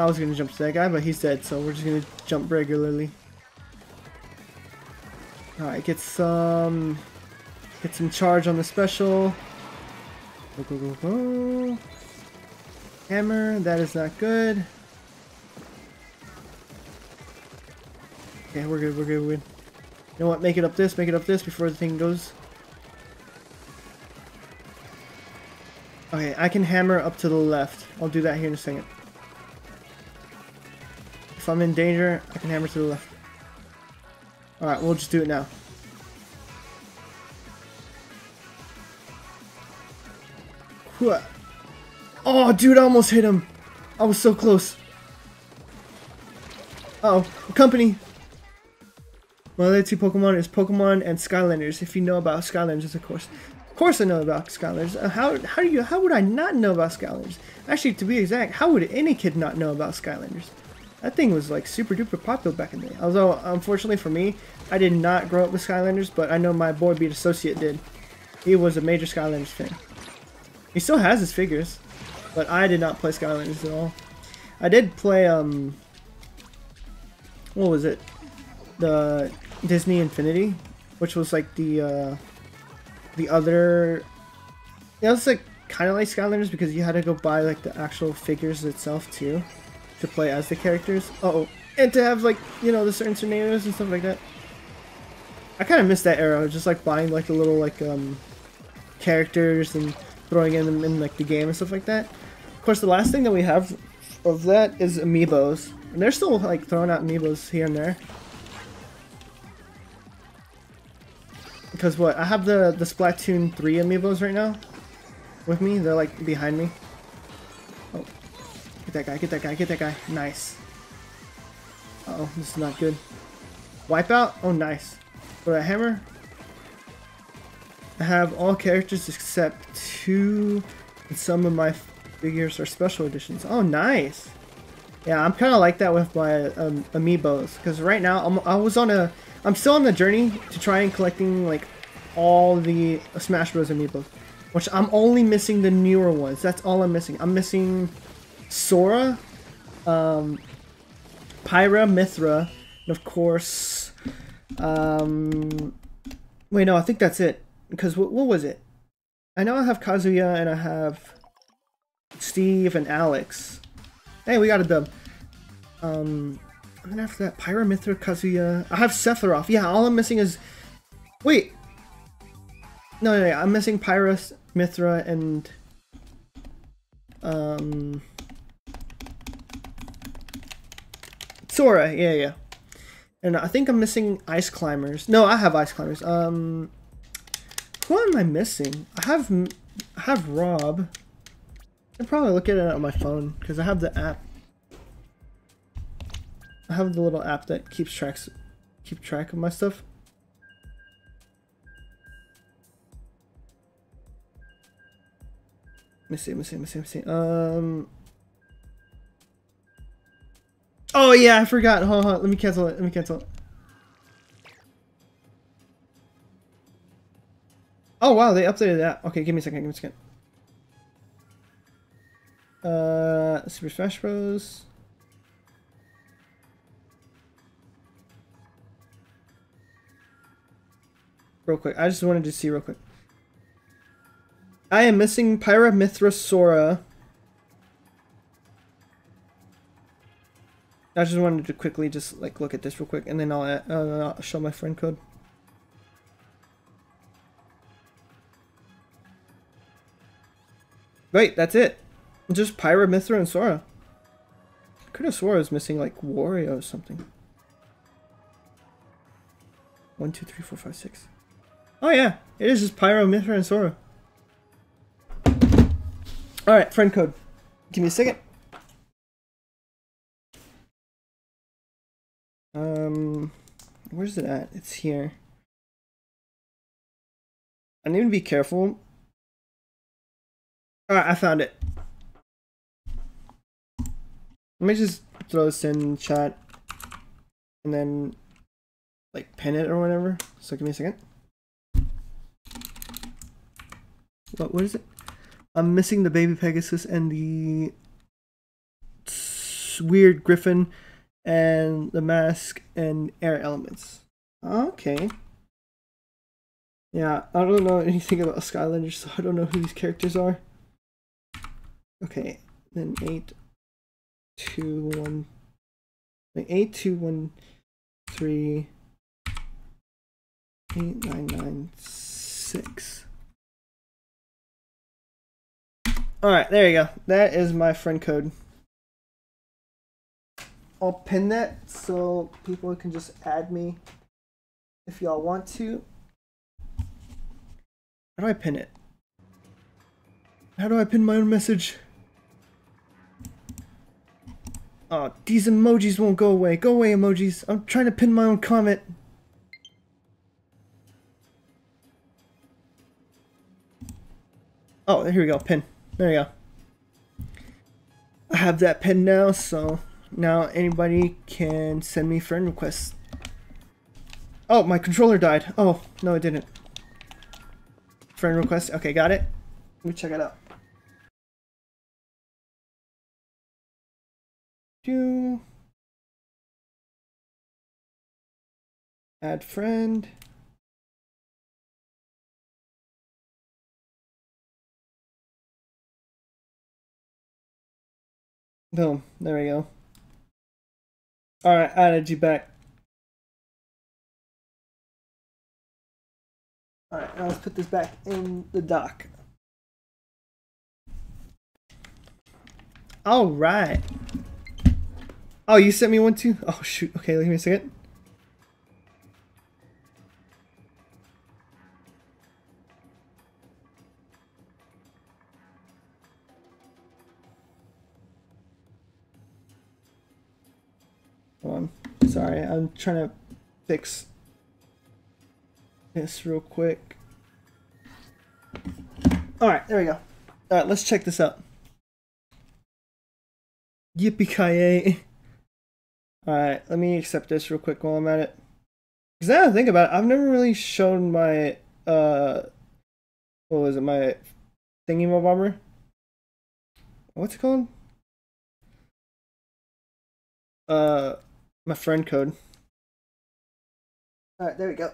I was gonna jump to that guy, but he's dead, so we're just gonna jump regularly. Alright, get some... Get some charge on the special. Go, go, go, go. Hammer, that is not good. Okay, we're good, we're good, we're good. You know what, make it up this, make it up this before the thing goes. Okay, I can hammer up to the left. I'll do that here in a second. If I'm in danger, I can hammer to the left. Alright, we'll just do it now. Oh, dude, I almost hit him. I was so close. Uh oh company. My other two Pokemon is Pokemon and Skylanders. If you know about Skylanders, of course. Of course I know about Skylanders. Uh, how, how, do you, how would I not know about Skylanders? Actually, to be exact, how would any kid not know about Skylanders? That thing was like super duper popular back in the day. Although, unfortunately for me, I did not grow up with Skylanders, but I know my boy Beat Associate did. He was a major Skylanders fan. He still has his figures, but I did not play Skylanders at all. I did play, um, what was it? The Disney Infinity, which was like the, uh, the other, yeah, it was like kind of like Skylanders because you had to go buy like the actual figures itself too to play as the characters. Uh oh, and to have like you know the certain scenarios and stuff like that. I kind of miss that era, just like buying like the little like um characters and throwing in them in like the game and stuff like that. Of course, the last thing that we have of that is amiibos, and they're still like throwing out amiibos here and there. Because what I have the the Splatoon 3 amiibos right now with me. They're like behind me. Get that guy, get that guy, get that guy. Nice. Uh oh this is not good. Wipeout? Oh, nice. For a hammer? I have all characters except two, and some of my figures are special editions. Oh, nice. Yeah, I'm kind of like that with my um, amiibos, because right now I'm, I was on a I'm still on the journey to try and collecting like all the Smash Bros. amiibos, which I'm only missing the newer ones. That's all I'm missing. I'm missing Sora, um, Pyra, Mythra, and of course, um, wait, no, I think that's it. Because what, what was it? I know I have Kazuya and I have Steve and Alex. Hey, we got a dub. Um, and then after that, Pyra, Mythra, Kazuya. I have Sephiroth. Yeah, all I'm missing is... Wait. No, no, no, I'm missing Pyra, Mythra, and... Um... Sora, yeah, yeah. And I think I'm missing Ice Climbers. No, I have Ice Climbers. Um... Who am I missing? I have... I have Rob. I probably look at it on my phone, because I have the app. I have the little app that keeps tracks keep track of my stuff. Let me see, me see, see, see. Um Oh yeah, I forgot. Hold on, let me cancel it. Let me cancel it. Oh wow, they updated that. Okay, give me a second, give me a second. Uh Super Smash Bros. real quick. I just wanted to see real quick. I am missing Pyra I just wanted to quickly just like look at this real quick and then I'll, uh, I'll show my friend code. Wait, that's it. Just Pyra, Mythra, and Sora. I Could have swore I was missing like Wario or something. One, two, three, four, five, six. Oh yeah, it is just Pyra, Mythra, and Sora. Alright, friend code. Give me a second. Um, where's it at? It's here. I need to be careful. Alright, I found it. Let me just throw this in chat and then like pin it or whatever. So give me a second. What, what is it? I'm missing the baby Pegasus and the weird griffin and the mask and air elements. Okay. Yeah, I don't know anything about Skylanders, so I don't know who these characters are. Okay, then 8, 2, 1, 8, 2, 1, 3, 8, 9, 9, 6. Alright, there you go. That is my friend code. I'll pin that so people can just add me if y'all want to. How do I pin it? How do I pin my own message? Oh, these emojis won't go away. Go away, emojis. I'm trying to pin my own comment. Oh, here we go. Pin. There you go. I have that pen now, so now anybody can send me friend requests. Oh, my controller died. Oh, no it didn't. Friend request. Okay, got it. Let me check it out. Do add friend. Boom. There we go. Alright, you back. Alright, now let's put this back in the dock. Alright. Oh, you sent me one too? Oh, shoot. Okay, give me a second. Hold on. Sorry, I'm trying to fix this real quick. Alright, there we go. Alright, let's check this out. Yippee-ki-yay. Alright, let me accept this real quick while I'm at it. Cause now I think about it, I've never really shown my uh, what was it, my thingy bomber? What's it called? Uh, my friend code. All right, there we go.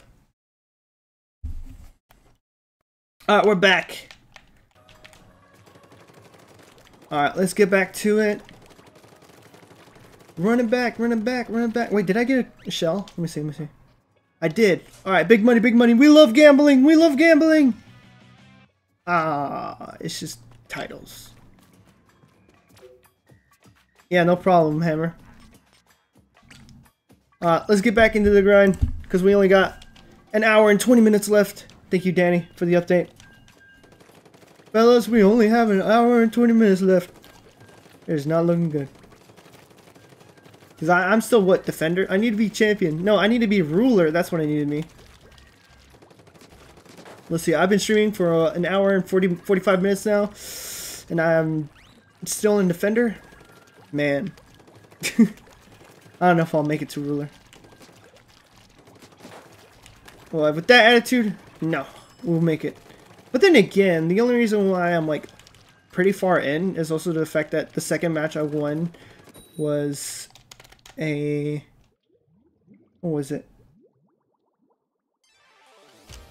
All right, we're back. All right, let's get back to it. Running back, running back, running back. Wait, did I get a shell? Let me see, let me see. I did. Alright, big money, big money. We love gambling. We love gambling. Ah, it's just titles. Yeah, no problem, Hammer. Uh, let's get back into the grind, because we only got an hour and 20 minutes left. Thank you, Danny, for the update. Fellas, we only have an hour and 20 minutes left. It's not looking good. Because I'm still, what, defender? I need to be champion. No, I need to be ruler. That's what I need to be. Let's see. I've been streaming for uh, an hour and 40, 45 minutes now. And I'm still in defender. Man. I don't know if I'll make it to ruler. Well, with that attitude, no. We'll make it. But then again, the only reason why I'm like pretty far in is also the fact that the second match I won was a what was it?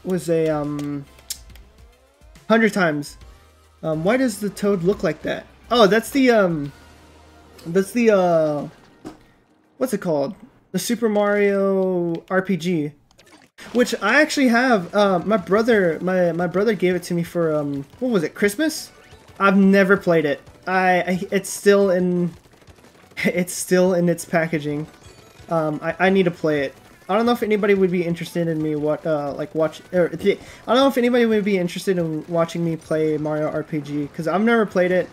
Was a um hundred times. Um, why does the toad look like that? Oh, that's the um, that's the uh, what's it called? The Super Mario RPG, which I actually have. Uh, my brother, my my brother gave it to me for um, what was it? Christmas. I've never played it. I, I it's still in it's still in its packaging. Um, I, I need to play it. I don't know if anybody would be interested in me what uh like watch or I don't know if anybody would be interested in watching me play Mario RPG because I've never played it,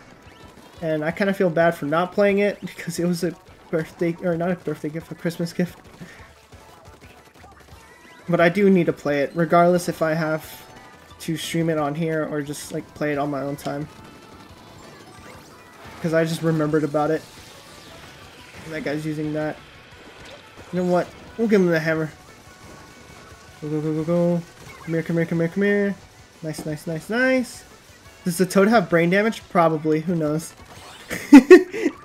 and I kind of feel bad for not playing it because it was a birthday or not a birthday gift, a Christmas gift. But I do need to play it, regardless if I have to stream it on here or just like play it on my own time. Because I just remembered about it. That guy's using that. You know what? We'll give him the hammer. Go, go, go, go, go. Come here, come here, come here, come here. Nice, nice, nice, nice. Does the toad have brain damage? Probably. Who knows?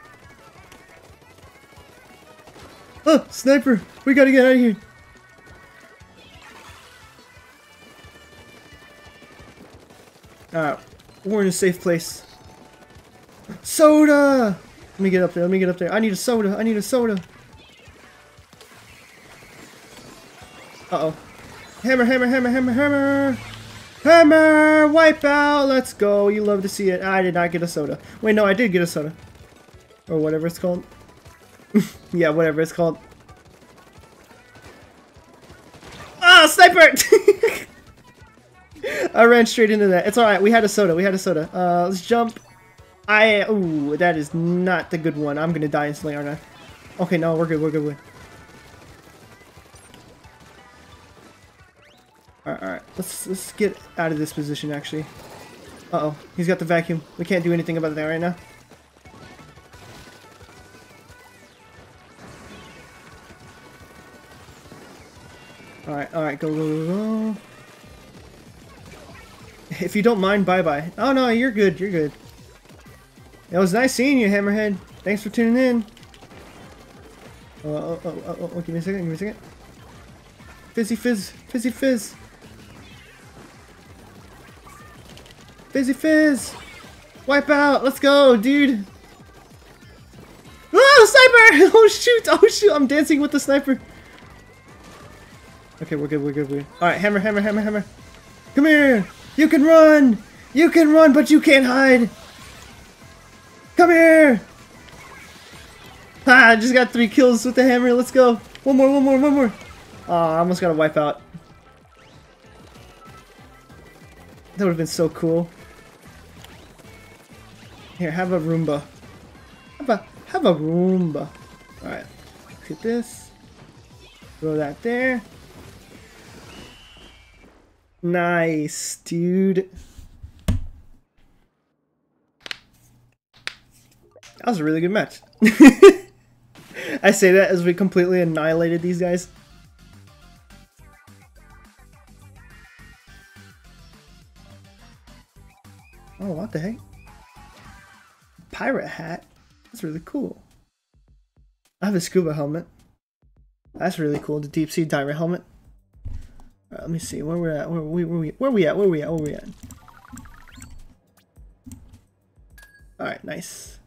oh, sniper! We gotta get out of here. Alright, we're in a safe place. Soda! Let me get up there. Let me get up there. I need a soda. I need a soda. Uh-oh. Hammer, hammer, hammer, hammer, hammer! Hammer! Wipe out! Let's go. You love to see it. I did not get a soda. Wait, no, I did get a soda. Or whatever it's called. yeah, whatever it's called. Ah, oh, sniper! I ran straight into that. It's alright. We had a soda. We had a soda. Uh, let's jump. I, ooh, that is not the good one. I'm gonna die instantly, aren't I? Okay, no, we're good, we're good, we're good. Alright, alright. Let's, let's get out of this position, actually. Uh-oh. He's got the vacuum. We can't do anything about that right now. Alright, alright, go, go, go, go. If you don't mind, bye-bye. Oh, no, you're good, you're good. It was nice seeing you, Hammerhead. Thanks for tuning in. Oh, oh, oh, oh, oh, give me a second, give me a second. Fizzy fizz, fizzy fizz. Fizzy fizz. Wipe out, let's go, dude. Oh, sniper! Oh shoot, oh shoot, I'm dancing with the sniper. Okay, we're good, we're good, we're good. Alright, hammer, hammer, hammer, hammer. Come here! You can run! You can run, but you can't hide! Come here! Ah, I just got three kills with the hammer. Let's go. One more, one more, one more. Oh, I almost got a wipe out. That would have been so cool. Here, have a Roomba. Have a, have a Roomba. Alright. Hit this. Throw that there. Nice, dude. That was a really good match. I say that as we completely annihilated these guys. Oh, what the heck? Pirate hat? That's really cool. I have a scuba helmet. That's really cool, the deep sea diver helmet. Right, let me see where we're at. Where we where we where we at? Where we at? Where we at? All right, nice.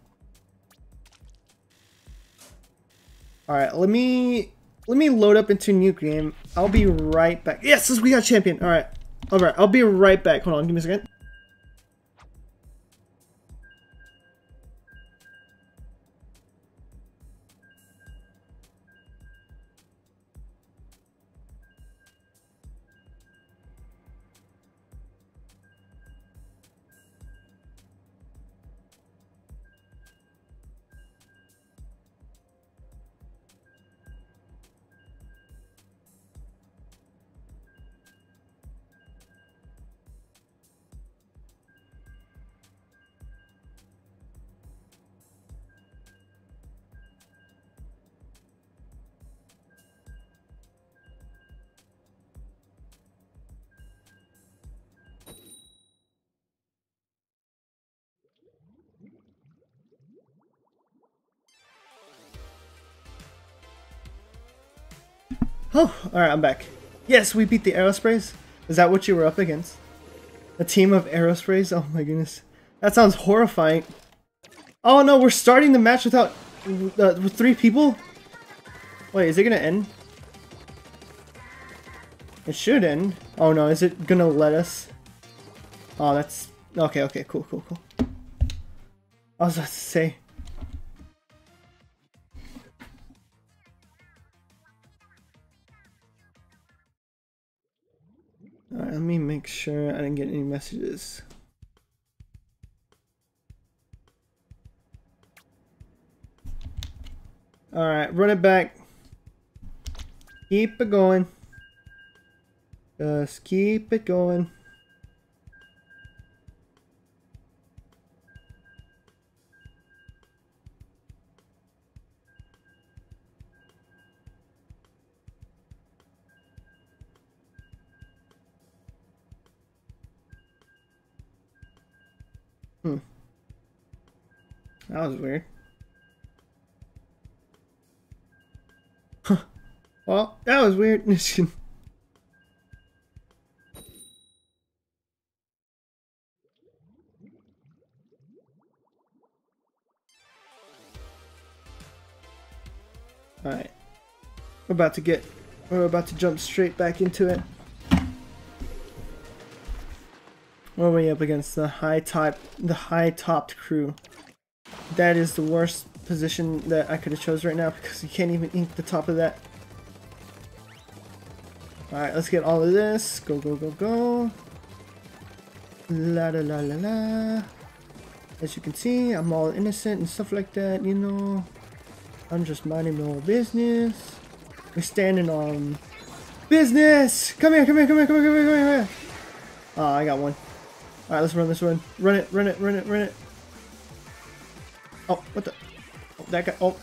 All right, let me let me load up into new game. I'll be right back. Yes, we got champion. All right, all right. I'll be right back. Hold on, give me a second. Oh, alright, I'm back. Yes, we beat the Aerosprays. Is that what you were up against? A team of Aerosprays? Oh my goodness. That sounds horrifying. Oh no, we're starting the match without... Uh, with three people? Wait, is it gonna end? It should end. Oh no, is it gonna let us? Oh, that's... Okay, okay, cool, cool, cool. I was about to say... sure I didn't get any messages. Alright, run it back. Keep it going. Just keep it going. Was weird. Huh. Well, that was weird. Alright. We're about to get we're about to jump straight back into it. What are we up against? The high top, the high topped crew. That is the worst position that I could have chose right now because you can't even ink the top of that. Alright, let's get all of this. Go, go, go, go. La la la la la. As you can see, I'm all innocent and stuff like that, you know. I'm just minding my own business. We're standing on business! Come here, come here, come here, come here, come here, come here. Oh, I got one. Alright, let's run this one. Run it, run it, run it, run it. Oh, what the? Oh, that guy. Oh.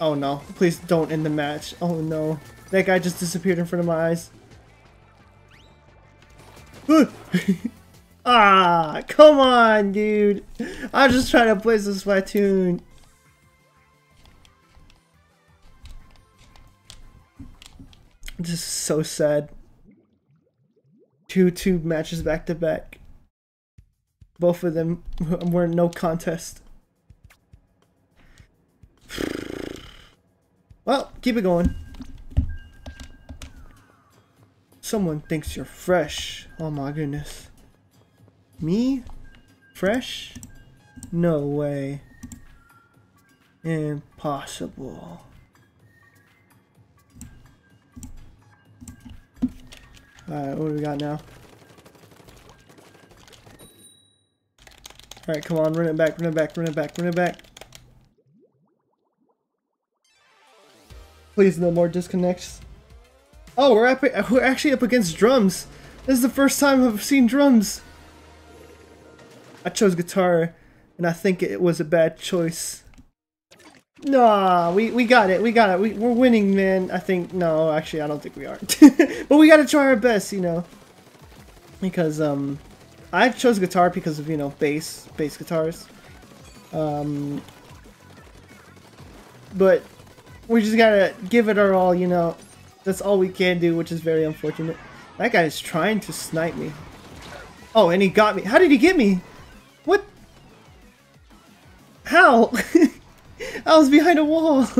Oh no. Please don't end the match. Oh no. That guy just disappeared in front of my eyes. ah, come on, dude. I'm just trying to play some Splatoon. This is so sad. Two two matches back to back. Both of them were no contest. Well, keep it going. Someone thinks you're fresh. Oh my goodness. Me? Fresh? No way. Impossible. Alright, what do we got now? Alright, come on, run it back, run it back, run it back, run it back. Please, no more disconnects. Oh, we're, up, we're actually up against drums. This is the first time I've seen drums. I chose guitar, and I think it was a bad choice. Nah, we, we got it, we got it. We, we're winning, man. I think, no, actually, I don't think we are. but we gotta try our best, you know. Because, um, I chose guitar because of, you know, bass, bass guitars. Um, but we just gotta give it our all, you know. That's all we can do, which is very unfortunate. That guy is trying to snipe me. Oh, and he got me. How did he get me? What? How? I was behind a wall.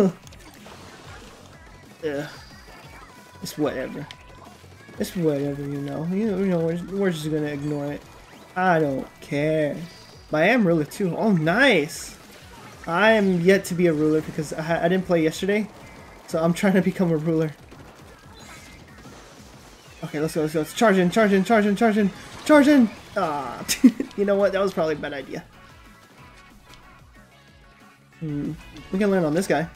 Ugh. It's whatever. It's whatever, you know. You, you know, we're, we're just gonna ignore it. I don't care. But I am really too. Oh, nice! I am yet to be a ruler because I, I didn't play yesterday. So I'm trying to become a ruler. Okay, let's go, let's go. Let's charge in, charge in, charge in, charge in, charge in! Ah, you know what? That was probably a bad idea. Hmm. We can land on this guy.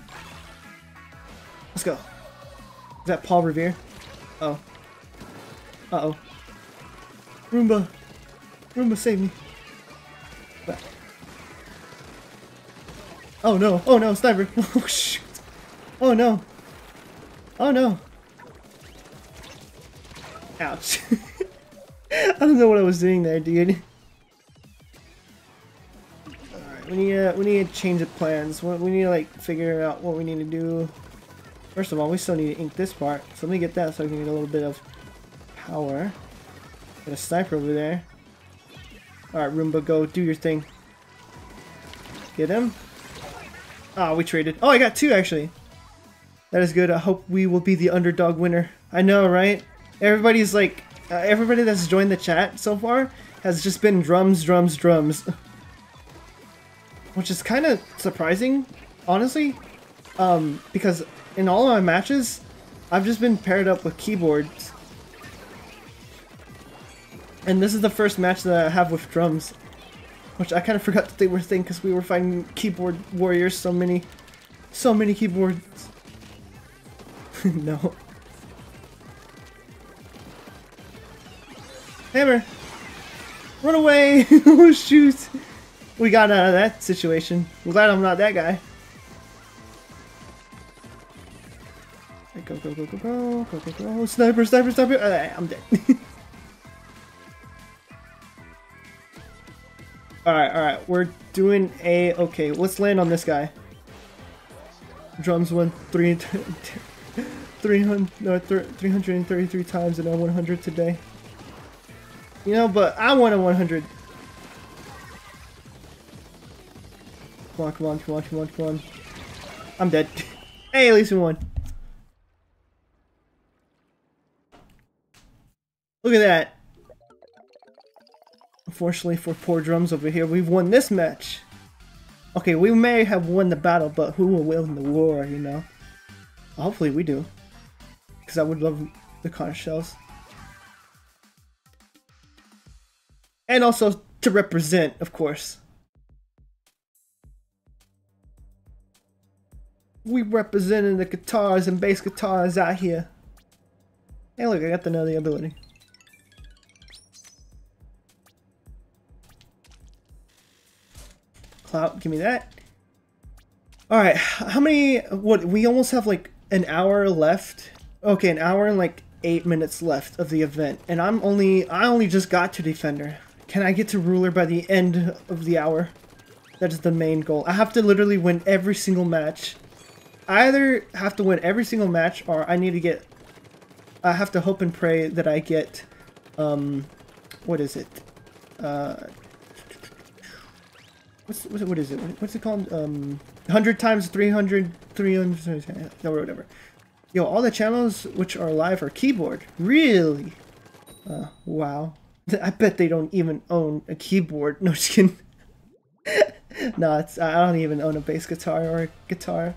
Let's go. Is that Paul Revere? Oh. Uh-oh. Roomba. Roomba, save me. Oh no. Oh no, sniper. Oh shoot. Oh no. Oh no. Ouch. I don't know what I was doing there, dude. Alright, we need to we need to change the plans. We need to like figure out what we need to do. First of all, we still need to ink this part. So let me get that so I can get a little bit of power. Got a sniper over there. Alright, Roomba, go do your thing. Get him. Ah, oh, we traded. Oh, I got two actually. That is good. I hope we will be the underdog winner. I know, right? Everybody's like, uh, everybody that's joined the chat so far has just been drums, drums, drums. Which is kind of surprising, honestly. Um, because in all of my matches, I've just been paired up with keyboards. And this is the first match that I have with drums. Which I kind of forgot that they were a thing because we were fighting keyboard warriors so many, so many keyboards. no. Hammer! Run away! shoot! We got out of that situation. I'm glad I'm not that guy. Go, go, go, go, go, go, go, go, sniper, sniper, sniper! Uh, I'm dead. alright, alright, we're doing a... Okay, let's land on this guy. Drums went three, 300, no, 333 times and on 100 today. You know, but I want a 100. Come on, come on, come on, come on, come on. I'm dead. hey, at least we won. Look at that. Unfortunately for poor drums over here, we've won this match. Okay, we may have won the battle, but who will win the war, you know? Hopefully we do. Because I would love the conch shells. And also to represent, of course. We representing the guitars and bass guitars out here. Hey look, I got the another ability. Clout, give me that. Alright, how many, what, we almost have like an hour left. Okay, an hour and like eight minutes left of the event. And I'm only, I only just got to Defender. Can I get to ruler by the end of the hour? That is the main goal. I have to literally win every single match. I either have to win every single match or I need to get... I have to hope and pray that I get... Um, what is it? Uh, what's, what is it? What's it called? Um, 100 times 300, 300, no, whatever. Yo, all the channels which are live are keyboard. Really? Uh, wow. I bet they don't even own a keyboard. No, just kidding. it's, I don't even own a bass guitar or a guitar.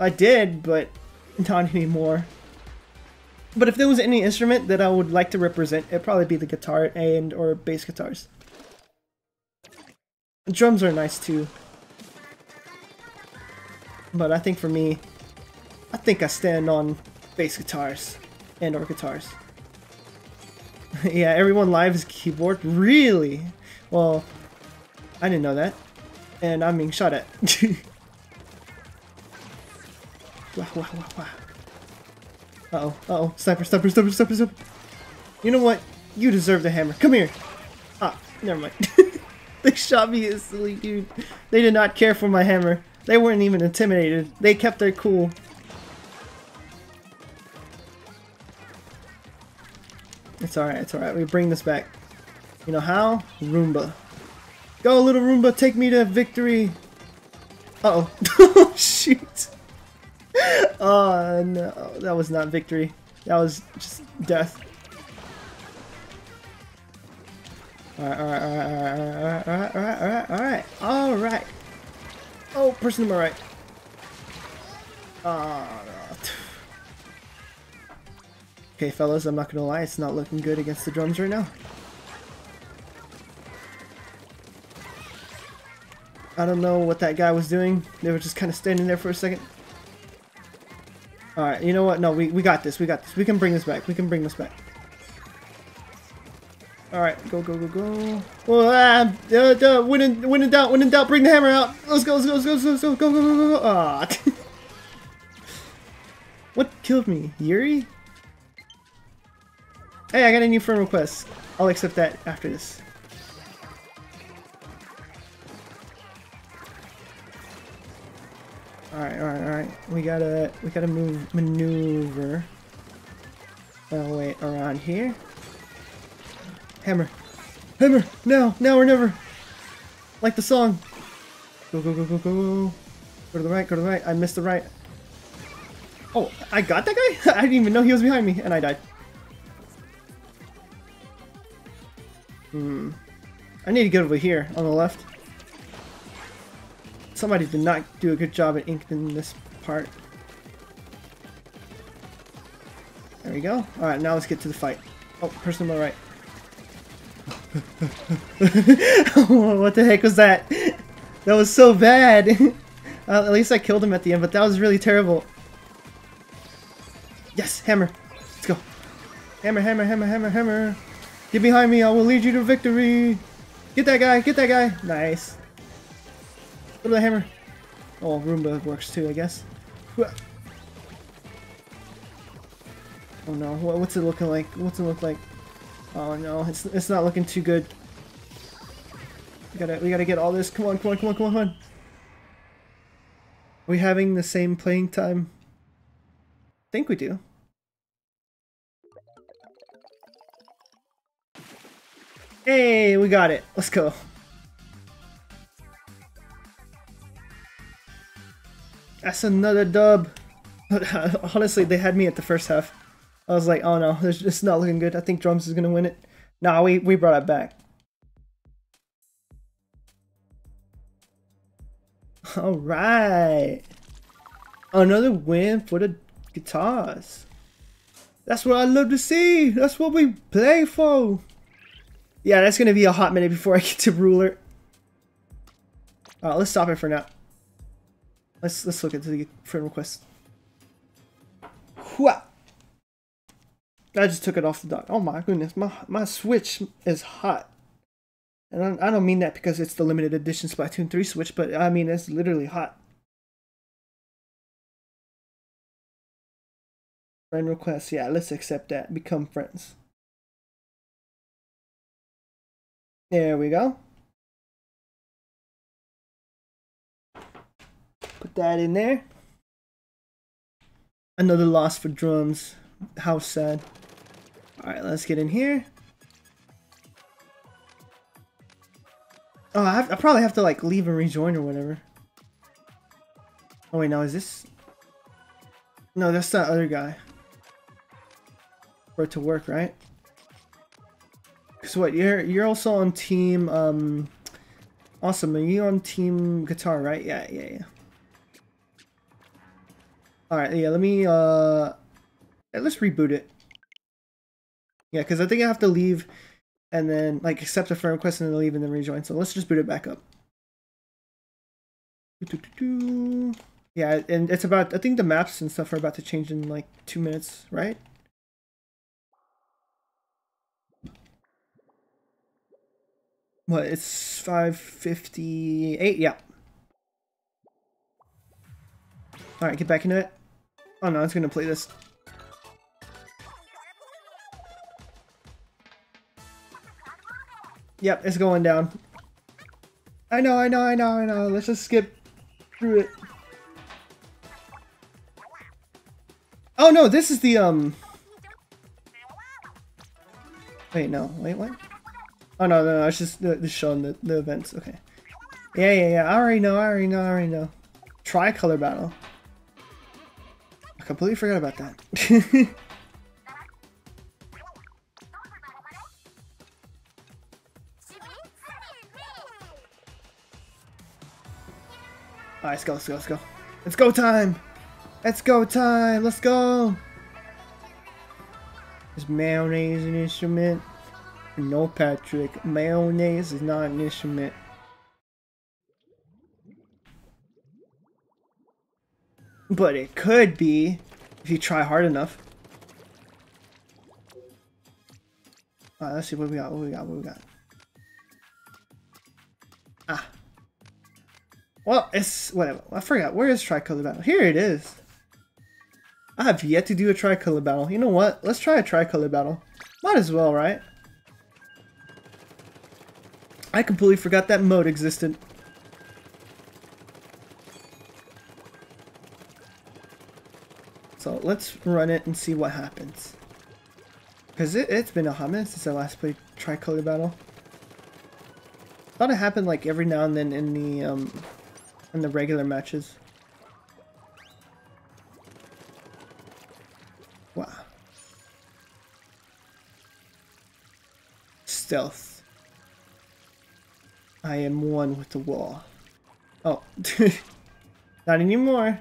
I did, but not anymore. But if there was any instrument that I would like to represent, it'd probably be the guitar and or bass guitars. Drums are nice too. But I think for me, I think I stand on bass guitars and or guitars. yeah, everyone live is keyboard? Really? Well, I didn't know that. And I'm being shot at. Uh-oh, uh-oh. Sniper, sniper, sniper, sniper, sniper. You know what? You deserve the hammer. Come here. Ah, Never mind. they shot me instantly, dude. They did not care for my hammer. They weren't even intimidated. They kept their cool. It's alright, it's alright. We bring this back. You know how? Roomba. Go, little Roomba, take me to victory. Uh oh. oh, shoot. Oh, no. That was not victory. That was just death. Alright, alright, alright, alright, alright, alright. Oh, person to my right. Uh, okay, fellas, I'm not gonna lie, it's not looking good against the drums right now. I don't know what that guy was doing. They were just kind of standing there for a second. Alright, you know what? No, we, we got this. We got this. We can bring this back. We can bring this back. Alright, go, go, go, go. Oh, ah, uh, uh, when, in, in doubt, when in doubt, bring the hammer out. Let's go, let's go, let's go, let's go, go, go, go, go, go. Ah. what killed me? Yuri? Hey, I got a new friend request. I'll accept that after this. Alright, alright, alright. We gotta we gotta move maneuver. Oh wait, around here. Hammer. Hammer! Now! Now or never! Like the song! Go, go, go, go, go. Go to the right, go to the right. I missed the right. Oh, I got that guy? I didn't even know he was behind me, and I died. Hmm. I need to get over here, on the left. Somebody did not do a good job at inking this part. There we go. Alright, now let's get to the fight. Oh, person on the right. what the heck was that? That was so bad. uh, at least I killed him at the end, but that was really terrible. Yes, hammer. Let's go. Hammer, hammer, hammer, hammer, hammer. Get behind me. I will lead you to victory. Get that guy. Get that guy. Nice. Go to the hammer. Oh, Roomba works too, I guess. Oh no, what's it looking like? What's it look like? Oh no, it's it's not looking too good. We gotta we gotta get all this. Come on, come on, come on, come on, come on. Are we having the same playing time? I think we do. Hey, we got it. Let's go. That's another dub. Honestly, they had me at the first half. I was like, oh no, it's just not looking good. I think Drums is gonna win it. Nah, we, we brought it back. Alright. Another win for the guitars. That's what I love to see. That's what we play for. Yeah, that's gonna be a hot minute before I get to ruler. Uh, let's stop it for now. Let's let's look at the friend request. Hua! I just took it off the dock. Oh my goodness, my my Switch is hot. And I, I don't mean that because it's the limited edition Splatoon 3 Switch, but I mean it's literally hot. Friend request, yeah, let's accept that. Become friends. There we go. Put that in there. Another loss for drums. How sad. Alright, let's get in here. Oh, I, have, I probably have to like leave and rejoin or whatever. Oh wait, no, is this... No, that's that other guy. For it to work, right? Cause what, you're you're also on team um awesome, are you on team guitar, right? Yeah, yeah, yeah. Alright, yeah, let me, uh... let's reboot it. Yeah, because I think I have to leave and then, like, accept a friend request and then leave and then rejoin. So let's just boot it back up. Yeah, and it's about, I think the maps and stuff are about to change in, like, two minutes, right? What, it's 5.58? Yeah. Alright, get back into it. Oh no, it's gonna play this. Yep, it's going down. I know, I know, I know, I know. Let's just skip through it. Oh no, this is the um. Wait, no, wait, what? Oh no, no, no it's just the, the showing the, the events. Okay. Yeah, yeah, yeah. I already know. I already know. I already know. Tricolor battle. I completely forgot about that. Let's go, let's go, let's go. Let's go time! Let's go time! Let's go! Is mayonnaise an instrument? No, Patrick. Mayonnaise is not an instrument. But it could be if you try hard enough. Alright, let's see what we got, what we got, what we got. Ah. Well, it's whatever. I forgot. Where is Tricolor Battle? Here it is. I have yet to do a Tricolor Battle. You know what? Let's try a Tricolor Battle. Might as well, right? I completely forgot that mode existed. So let's run it and see what happens. Because it, it's been a hot minute since I last played Tricolor Battle. Thought it happened like every now and then in the um, in the regular matches. Wow. Stealth. I am one with the wall. Oh. Not anymore.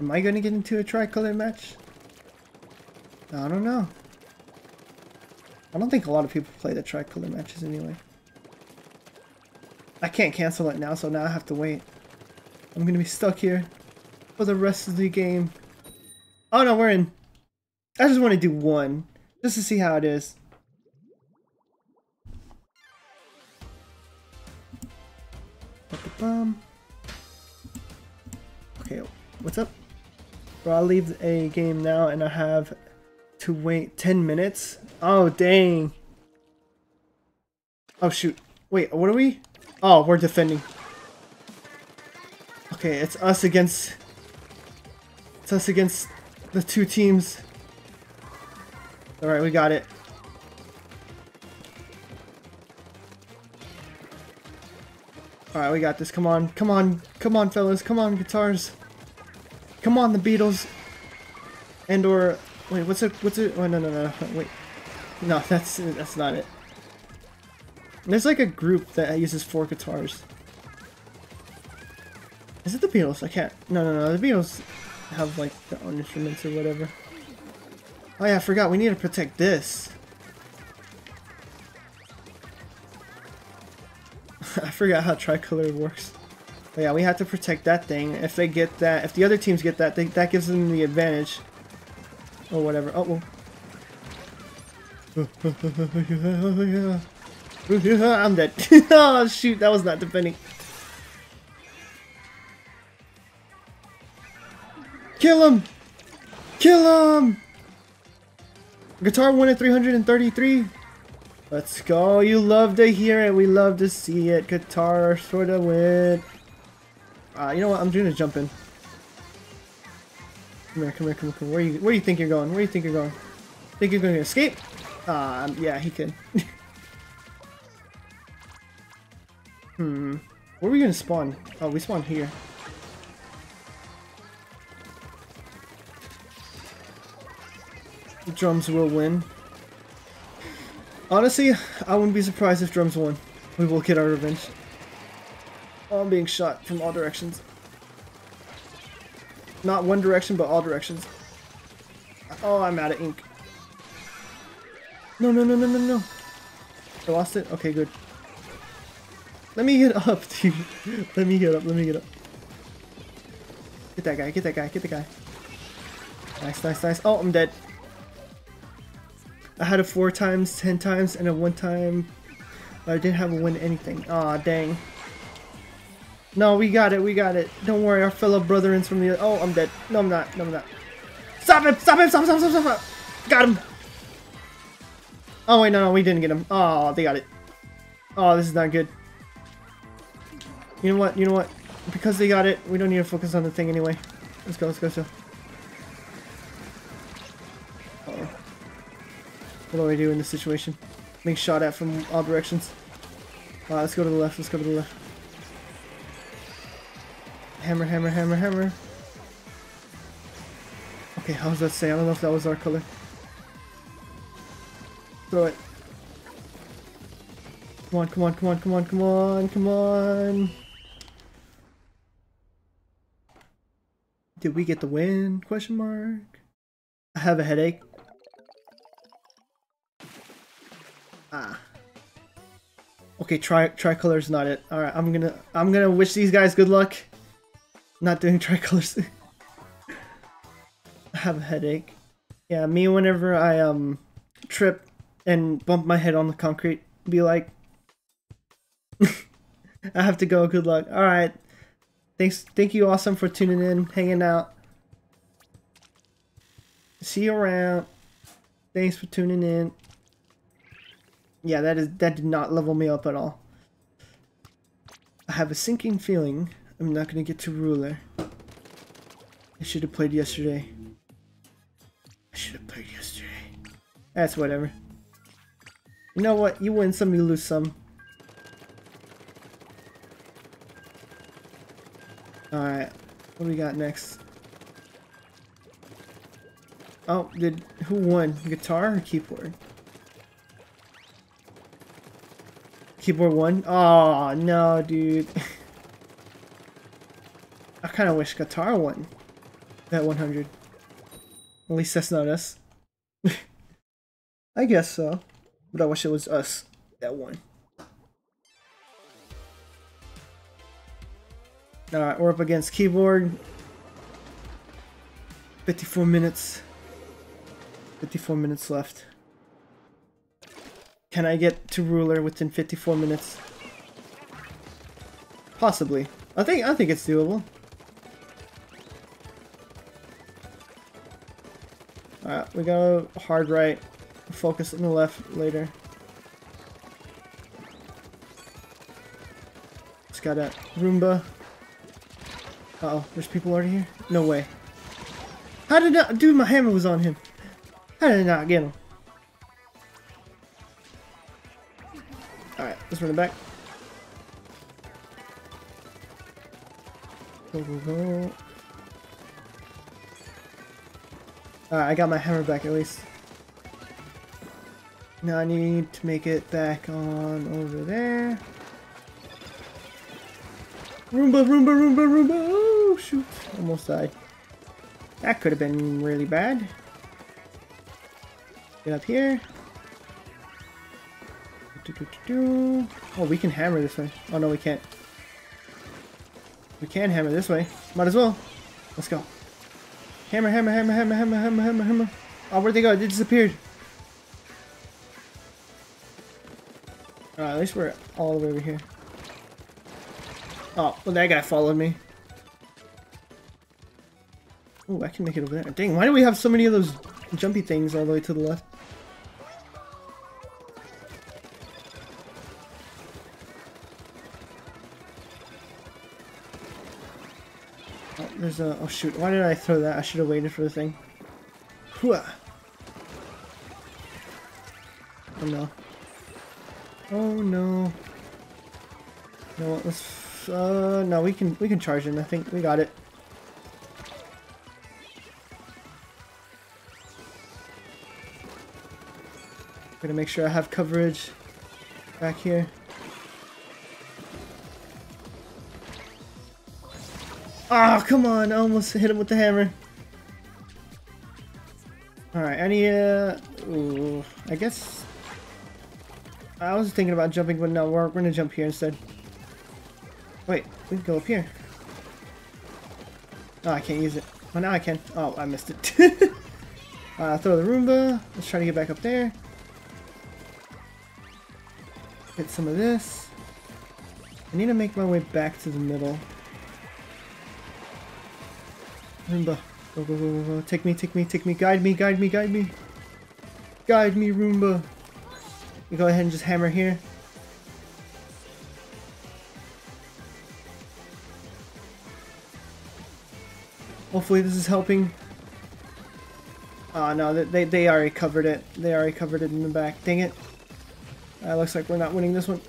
Am I gonna get into a tricolor match? I don't know. I don't think a lot of people play the tricolor matches anyway. I can't cancel it now, so now I have to wait. I'm gonna be stuck here for the rest of the game. Oh no, we're in. I just want to do one, just to see how it is. Okay, what's up? Bro, I'll leave a game now and I have to wait 10 minutes? Oh, dang. Oh, shoot. Wait, what are we? Oh, we're defending. Okay, it's us against... It's us against the two teams. Alright, we got it. Alright, we got this. Come on. Come on. Come on, fellas. Come on, guitars. Come on, the Beatles. And or... Wait, what's it? What's it? Oh, no, no, no. Wait. No, that's that's not it. There's like a group that uses four guitars. Is it the Beatles? I can't. No, no, no. The Beatles have like their own instruments or whatever. Oh yeah, I forgot. We need to protect this. I forgot how tricolor works. But yeah, we have to protect that thing. If they get that, if the other teams get that, they, that gives them the advantage. Or whatever. Oh, well. I'm dead. oh shoot, that was not defending. Kill him! Kill him! Guitar won at 333. Let's go. You love to hear it. We love to see it. Guitar sort of win. Uh, you know what? I'm doing a jump in. Come here, come here, come here, come here. Where you, where do you think you're going? Where do you think you're going? Think you're going to escape? Uh, yeah, he can. Hmm. Where are we gonna spawn? Oh, we spawn here. Drums will win. Honestly, I wouldn't be surprised if drums won. We will get our revenge. Oh, I'm being shot from all directions. Not one direction, but all directions. Oh, I'm out of ink. No, no, no, no, no, no. I lost it? Okay, good. Let me get up, dude. Let me get up, let me get up. Get that guy, get that guy, get the guy. Nice, nice, nice. Oh, I'm dead. I had a four times, ten times, and a one time. But I didn't have a win anything. Aw, dang. No, we got it, we got it. Don't worry, our fellow brotherins from the... Oh, I'm dead. No, I'm not. No, I'm not. Stop him! Stop him! Stop, stop, stop, stop, stop! Got him! Oh, wait, no, no, we didn't get him. Oh, they got it. Oh, this is not good. You know what? You know what? Because they got it, we don't need to focus on the thing anyway. Let's go, let's go, let's go. Uh -oh. What do I do in this situation? Being shot at from all directions. Uh, let's go to the left, let's go to the left. Hammer, hammer, hammer, hammer. Okay, how does that say? I don't know if that was our color. Throw it. Come on, come on, come on, come on, come on, come on. Did we get the win? Question mark. I have a headache. Ah. Okay, try tri tricolor's not it. All right, I'm gonna I'm gonna wish these guys good luck. Not doing tricolors. I have a headache. Yeah, me whenever I um trip and bump my head on the concrete, be like, I have to go. Good luck. All right. Thanks. Thank you, awesome, for tuning in, hanging out. See you around. Thanks for tuning in. Yeah, that is that did not level me up at all. I have a sinking feeling I'm not gonna get to ruler. I should have played yesterday. I should have played yesterday. That's whatever. You know what? You win some, you lose some. Alright. What do we got next? Oh, did who won? Guitar or keyboard? Keyboard won? Oh no, dude. I kind of wish guitar won that 100. At least that's not us. I guess so. But I wish it was us that won. Alright, we're up against keyboard. 54 minutes. 54 minutes left. Can I get to ruler within 54 minutes? Possibly. I think I think it's doable. Alright, we go hard right. Focus on the left later. Just got a Roomba. Uh oh, there's people already here? No way. How did I- dude, my hammer was on him. How did I not get him? Alright, let's run it back. Go, go, go. Alright, I got my hammer back at least. Now I need to make it back on over there. Roomba, Roomba, Roomba, Roomba! Oh, shoot. Almost died. That could have been really bad. Get up here. Do, do, do, oh, we can hammer this way. Oh, no, we can't. We can hammer this way. Might as well. Let's go. Hammer, hammer, hammer, hammer, hammer, hammer, hammer, hammer. Oh, where'd they go? They disappeared. Alright, at least we're all the way over here. Oh, well that guy followed me. Oh, I can make it over there. Dang, why do we have so many of those jumpy things all the way to the left? Oh, there's a... Oh shoot, why did I throw that? I should have waited for the thing. Hooah! Oh no. Oh no. No, let's... Uh, no, we can, we can charge in. I think we got it. Gonna make sure I have coverage back here. Ah, oh, come on! I almost hit him with the hammer. Alright, need uh ooh, I guess I was thinking about jumping, but no, we're, we're gonna jump here instead. Wait, we can go up here. Oh, I can't use it. Oh, now I can. Oh, I missed it. uh, throw the Roomba. Let's try to get back up there. Get some of this. I need to make my way back to the middle. Roomba. Go, go, go, go, go. Take me, take me, take me. Guide me, guide me, guide me. Guide me, Roomba. You go ahead and just hammer here. Hopefully this is helping. Oh no, they, they already covered it. They already covered it in the back. Dang it. Uh, looks like we're not winning this one.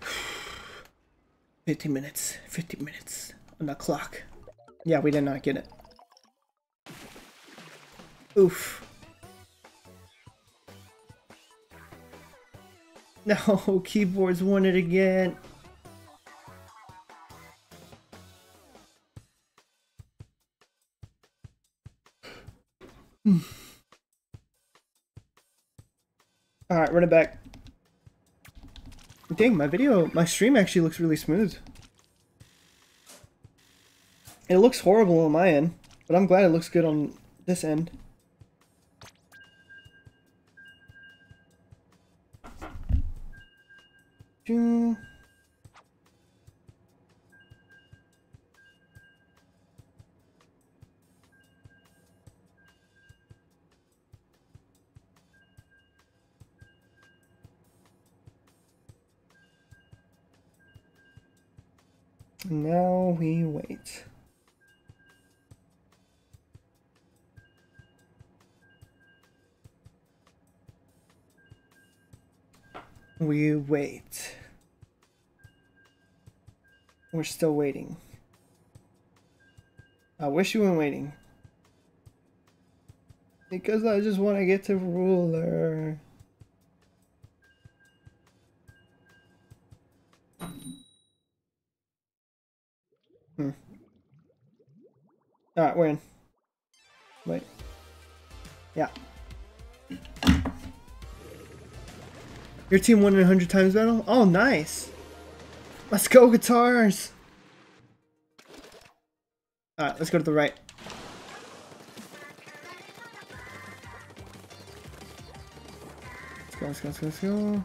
50 minutes. 50 minutes on the clock. Yeah, we did not get it. Oof. No, keyboards won it again. Alright, run it back. Dang, my video, my stream actually looks really smooth. It looks horrible on my end, but I'm glad it looks good on this end. Wait. We're still waiting. I wish you weren't waiting. Because I just want to get to ruler. Your team won a 100 times battle? Oh, nice. Let's go, guitars. Alright, let's go to the right. Let's go, let's go, let's go, let's go.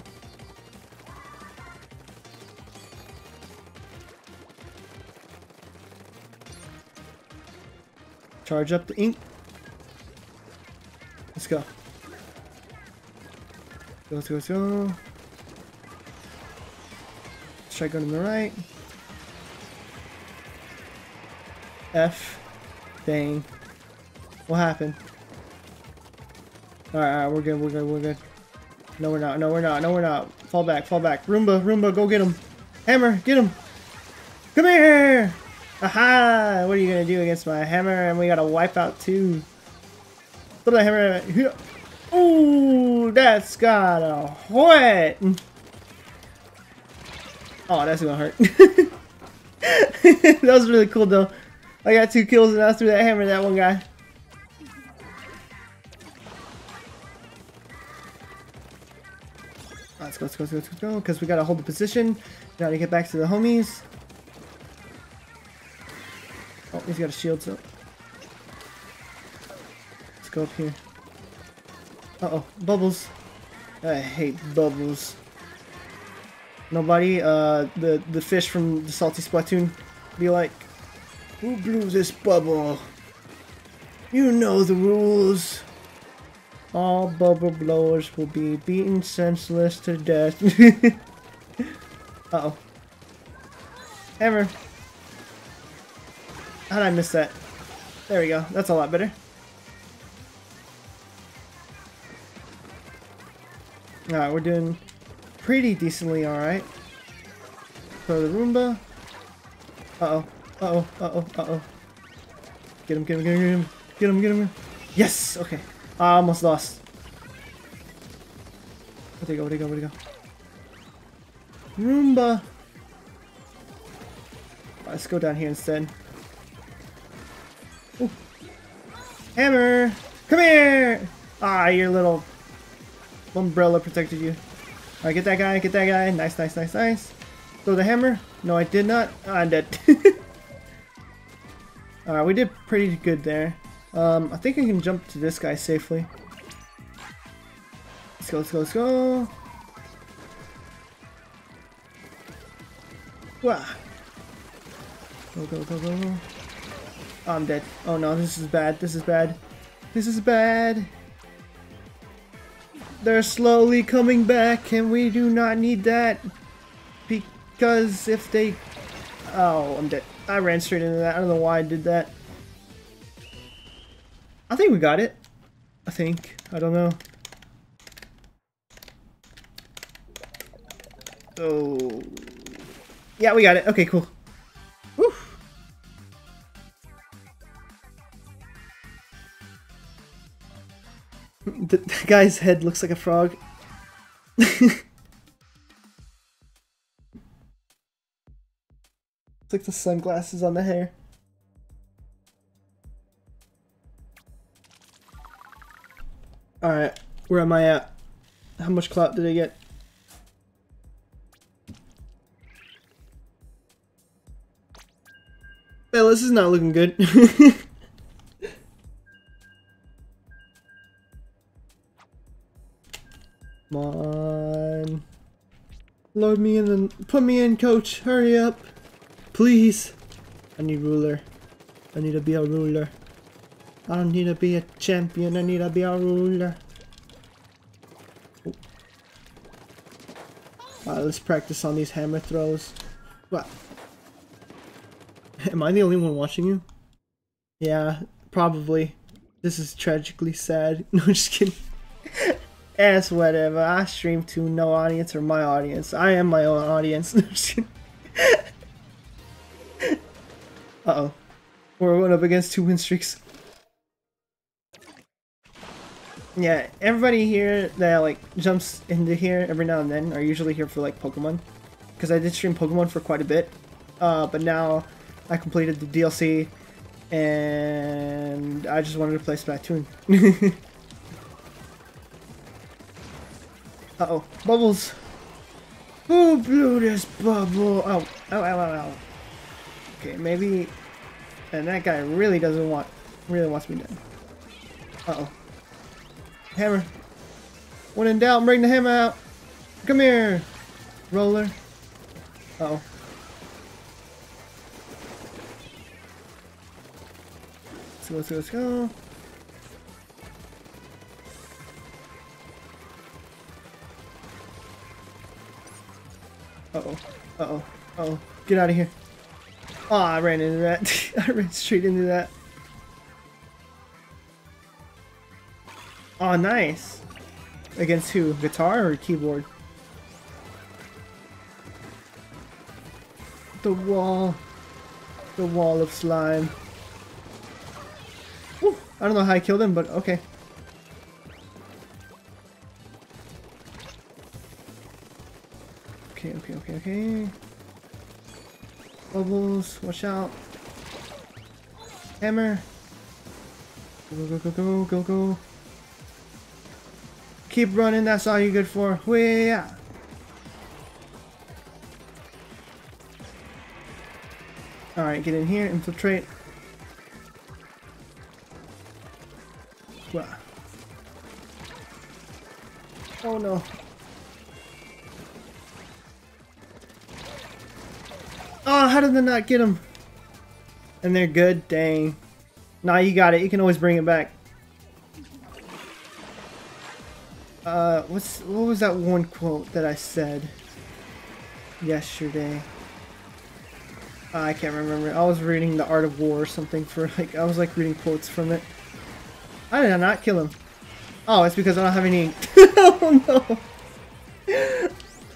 Charge up the ink. Let's go. Let's go, let's go. Let's to the right. F. Dang. What happened? Alright, alright, we're good, we're good, we're good. No, we're not, no, we're not, no, we're not. Fall back, fall back. Roomba, Roomba, go get him. Hammer, get him. Come here! Aha! What are you gonna do against my hammer? And we got a wipeout too. Throw the hammer here. That's got a hit. Oh, that's gonna hurt. that was really cool though. I got two kills and I threw that hammer at that one guy. Let's go, let's go, let's go, let's go, because we gotta hold the position. Now to get back to the homies. Oh, he's got a shield, so. Let's go up here. Uh-oh, bubbles. I hate bubbles. Nobody, uh, the, the fish from the Salty Splatoon be like, Who blew this bubble? You know the rules. All bubble blowers will be beaten senseless to death. Uh-oh. Hammer. How did I miss that? There we go. That's a lot better. Alright, we're doing pretty decently alright. Throw the Roomba. Uh-oh. Uh-oh. Uh-oh. Uh-oh. Get him, get him, get him, get him. Get him, get him. Yes! Okay. I almost lost. Where'd they go? Where'd they go? Where'd they go? Roomba! Let's go down here instead. Ooh. Hammer! Come here! Ah, your little umbrella protected you. Alright, get that guy, get that guy. Nice, nice, nice, nice. Throw the hammer. No, I did not. Oh, I'm dead. Alright, we did pretty good there. Um, I think I can jump to this guy safely. Let's go, let's go, let's go. Wah. Go, go, go, go, go. Oh, I'm dead. Oh no, this is bad. This is bad. This is bad. They're slowly coming back and we do not need that. Because if they Oh, I'm dead. I ran straight into that. I don't know why I did that. I think we got it. I think. I don't know. Oh. Yeah, we got it. Okay, cool. The, the guy's head looks like a frog. It's like the sunglasses on the hair. Alright, where am I at? How much clout did I get? Well, this is not looking good. Come on. Load me in and put me in, coach. Hurry up. Please. I need ruler. I need to be a ruler. I don't need to be a champion. I need to be a ruler. Alright, let's practice on these hammer throws. What? Am I the only one watching you? Yeah, probably. This is tragically sad. No, just kidding. Ass whatever. I stream to no audience or my audience. I am my own audience. Uh-oh. We're going up against two win streaks. Yeah, everybody here that like jumps into here every now and then are usually here for like Pokemon. Because I did stream Pokemon for quite a bit. Uh, but now I completed the DLC and I just wanted to play Splatoon. Uh-oh. Bubbles! Who blew this bubble? Oh, ow, ow, ow, ow. Okay, maybe... And that guy really doesn't want... Really wants me dead. Uh-oh. Hammer. When in doubt, bring the hammer out. Come here, roller. Uh oh Let's go, let's go, let's go. Uh-oh. Uh-oh. Uh-oh. Get out of here. Oh, I ran into that. I ran straight into that. Oh, nice. Against who? Guitar or keyboard? The wall. The wall of slime. Whew. I don't know how I killed him, but okay. Okay, okay. Bubbles, watch out. Hammer. Go, go, go, go, go, go. Keep running, that's all you're good for. Yeah. Alright, get in here, infiltrate. What? Oh no. How did they not get him? And they're good? Dang. Nah, you got it. You can always bring it back. Uh, what's what was that one quote that I said yesterday? Uh, I can't remember. I was reading The Art of War or something for like I was like reading quotes from it. I did not kill him. Oh, it's because I don't have any. oh no!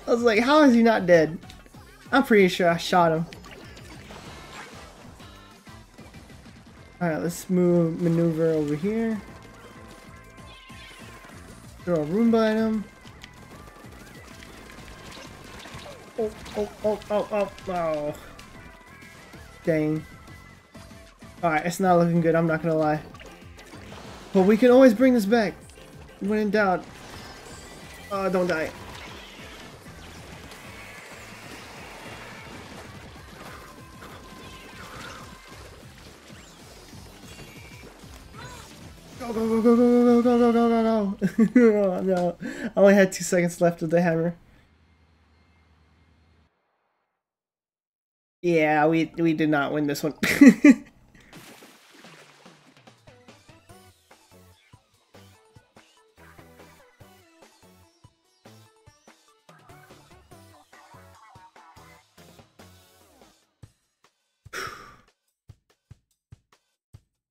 I was like, how is he not dead? I'm pretty sure I shot him. Alright, let's move maneuver over here. Throw a Roomba at him. Oh, oh, oh, oh, oh, oh. Dang. Alright, it's not looking good, I'm not gonna lie. But we can always bring this back. When in doubt. Uh, don't die. go, go, go, go, go, go, go, go, go, go. oh, no. I only had two seconds left with the hammer. Yeah, we, we did not win this one.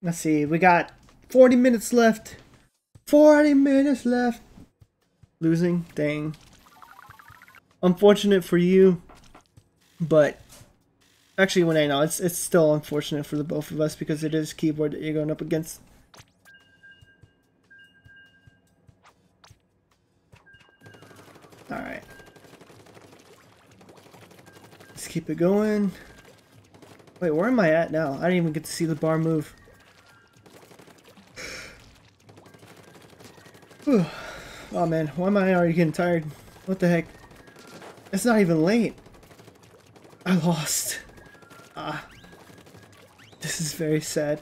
Let's see, we got 40 minutes left. 40 minutes left. Losing, dang. Unfortunate for you, but actually, when I know it's it's still unfortunate for the both of us because it is keyboard that you're going up against. All right. Let's keep it going. Wait, where am I at now? I didn't even get to see the bar move. Oh man, why am I already getting tired? What the heck? It's not even late. I lost. Ah. This is very sad.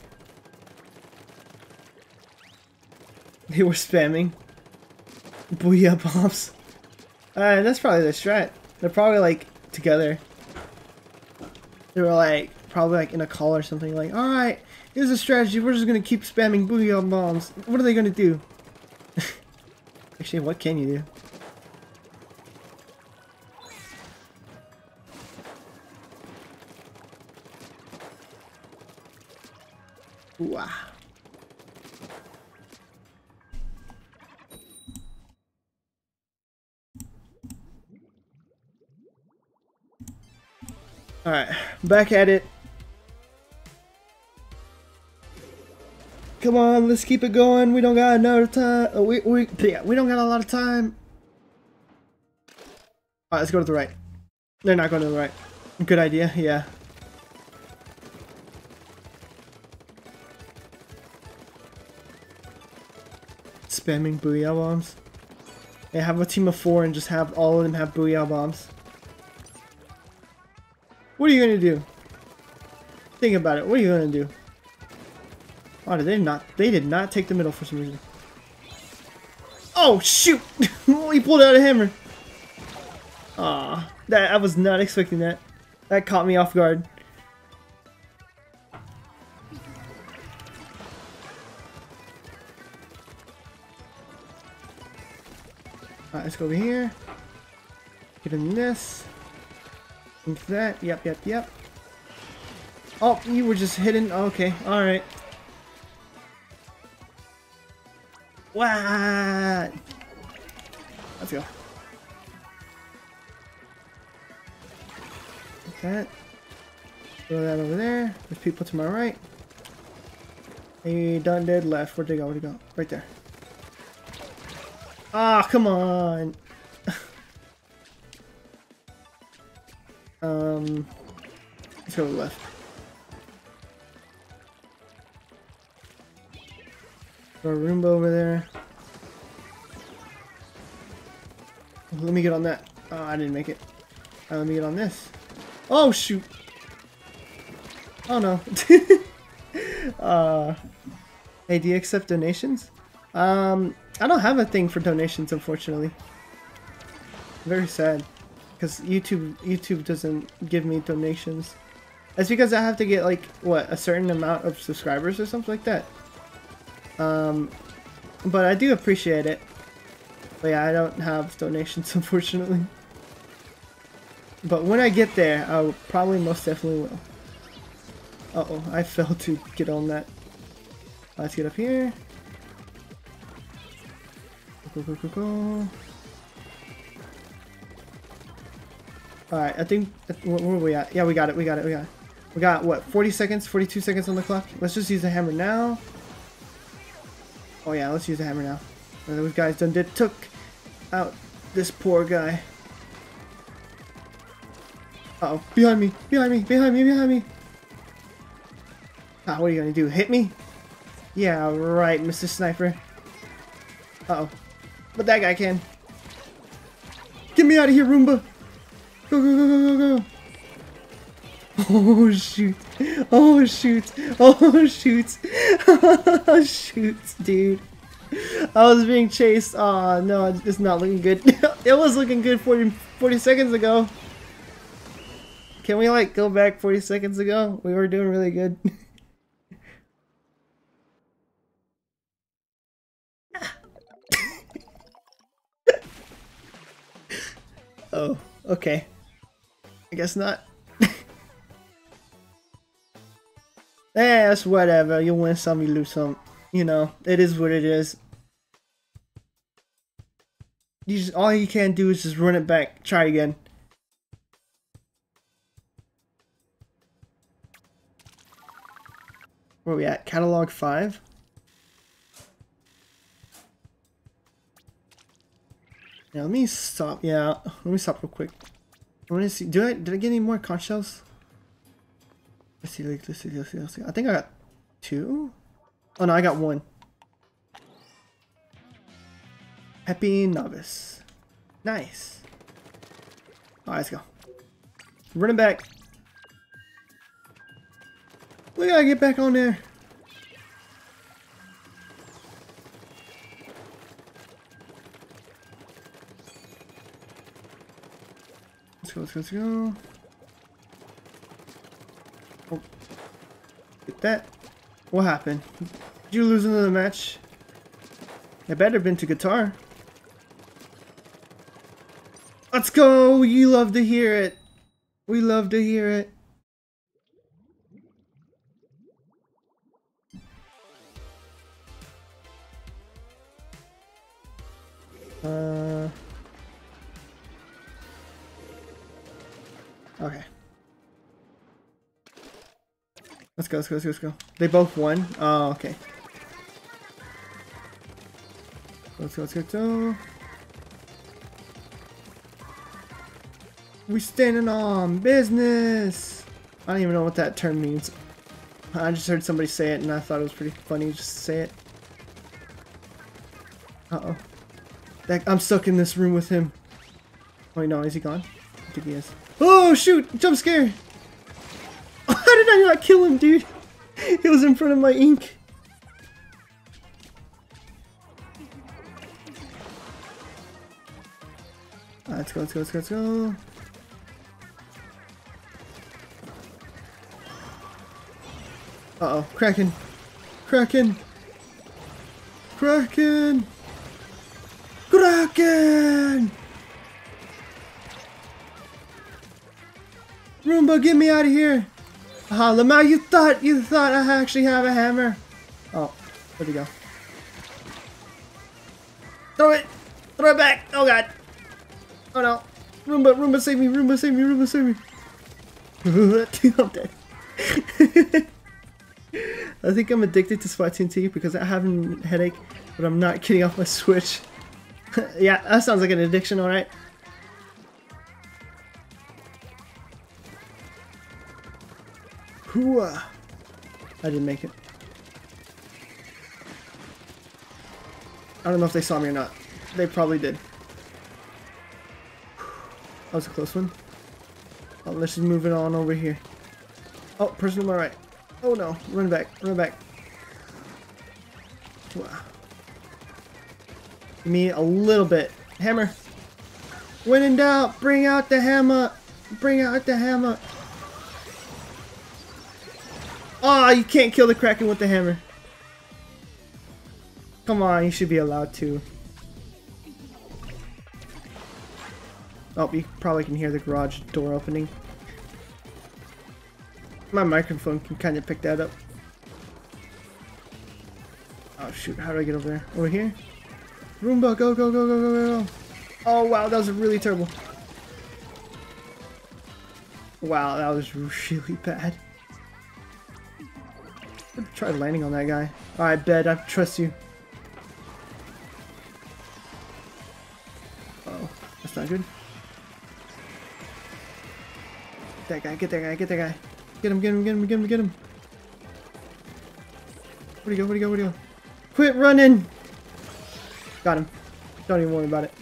They were spamming. Booyah bombs. Uh, that's probably the strat. They're probably like together. They were like probably like in a call or something like, alright, here's a strategy, we're just gonna keep spamming booyah bombs. What are they gonna do? Actually, what can you do? Wow. Alright, back at it. Come on, let's keep it going. We don't got another time. Uh, we, we, yeah, we don't got a lot of time. Alright, let's go to the right. They're not going to the right. Good idea, yeah. Spamming booyah bombs. They have a team of four and just have all of them have booyah bombs. What are you gonna do? Think about it. What are you gonna do? Oh, did they not? They did not take the middle for some reason. Oh shoot! he pulled out a hammer. Ah, that I was not expecting that. That caught me off guard. Alright, let's go over here. Get in this. Into that. Yep, yep, yep. Oh, you were just hidden. Okay, alright. What? Let's go. Like that. Throw that over there. There's people to my right. Hey, done dead left. Where'd they go? Where'd they go? Right there. Ah, come on. um, let's go left. A Roomba over there. Let me get on that. Oh, I didn't make it. Right, let me get on this. Oh, shoot. Oh, no. uh, hey, do you accept donations? Um, I don't have a thing for donations, unfortunately. Very sad. Because YouTube YouTube doesn't give me donations. That's because I have to get, like, what, a certain amount of subscribers or something like that. Um, but I do appreciate it. But yeah, I don't have donations, unfortunately. But when I get there, I probably most definitely will. Uh oh I failed to get on that. Let's get up here. Go, go, go, go. Alright, I think, where, we at? Yeah, we got it, we got it, we got it. We got, what, 40 seconds, 42 seconds on the clock? Let's just use the hammer now. Oh yeah, let's use the hammer now. Those guys done did took out this poor guy. Uh oh, behind me, behind me, behind me, behind me. Ah, what are you gonna do? Hit me? Yeah, right, Mr. Sniper. Uh oh. But that guy can. Get me out of here, Roomba! Go, go, go, go, go, go! Oh shoot! Oh shoot! Oh shoot! Oh shoot, dude! I was being chased. Oh no, it's not looking good. it was looking good 40, 40 seconds ago. Can we like go back 40 seconds ago? We were doing really good. oh, okay. I guess not. Eh, that's whatever. You win some, you lose some. You know, it is what it is. You just, all you can do is just run it back. Try again. Where we at? Catalog 5? Yeah, let me stop. Yeah, let me stop real quick. I want to see. Do I did I get any more conch shells? Let's see. Let's see. Let's see. Let's see. I think I got two. Oh no, I got one. Happy novice. Nice. Alright, let's go. Running back. We gotta get back on there. Let's go, let's go, let's go. Get that. What happened? Did you lose another match? I better have been to guitar. Let's go! You love to hear it. We love to hear it. Go, let's go, let's go, let's go. They both won? Oh, okay. Let's go, let's go, let's go. We standing on business! I don't even know what that term means. I just heard somebody say it and I thought it was pretty funny just to say it. Uh-oh. That I'm stuck in this room with him. Oh no, is he gone? I think he is. Oh shoot! Jump scare! Kill him, dude? He was in front of my ink. let's go, let's go, let's go, let's go. Uh-oh, Kraken! Kraken! Kraken! Kraken! Roomba, get me out of here! Uh-huh, Aha, Lamau, you thought, you thought I actually have a hammer. Oh, where'd he go? Throw it! Throw it back! Oh god! Oh no! Roomba, Roomba save me! Roomba save me! Roomba save me! I'm dead. I think I'm addicted to 2 because I have a headache, but I'm not getting off my Switch. yeah, that sounds like an addiction, alright. Uh, I didn't make it. I don't know if they saw me or not. They probably did. That was a close one. Oh, let's just move it on over here. Oh, person on my right. Oh no, run back, run back. Wow. Give me a little bit. Hammer. When in doubt, bring out the hammer. Bring out the hammer. Oh, you can't kill the Kraken with the hammer. Come on, you should be allowed to. Oh, you probably can hear the garage door opening. My microphone can kind of pick that up. Oh shoot, how do I get over there? Over here? Roomba, go, go, go, go, go, go. Oh wow, that was really terrible. Wow, that was really bad. Try landing on that guy. Alright, bed, I trust you. Uh oh, that's not good. That guy, get that guy, get that guy. Get him, get him, get him, get him, get him. Where'd he go, where'd he go, where'd he go? Quit running! Got him. Don't even worry about it.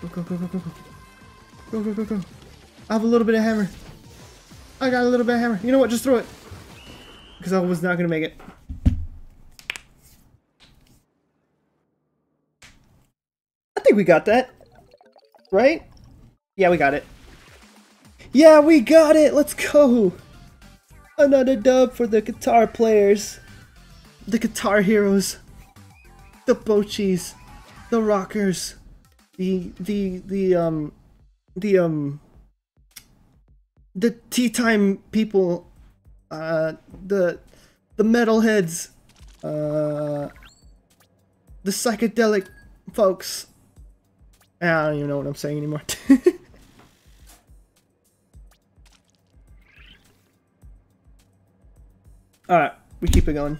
Go, go, go, go, go, go. Go, go, go, go. I have a little bit of hammer. I got a little bit of hammer. You know what? Just throw it. Because I was not going to make it. I think we got that. Right? Yeah, we got it. Yeah, we got it! Let's go! Another dub for the guitar players. The guitar heroes. The bochis. The rockers. The, the, the, um, the, um, the tea time people uh, the the metalheads, uh, the psychedelic folks. I don't even know what I'm saying anymore. Alright, we keep it going.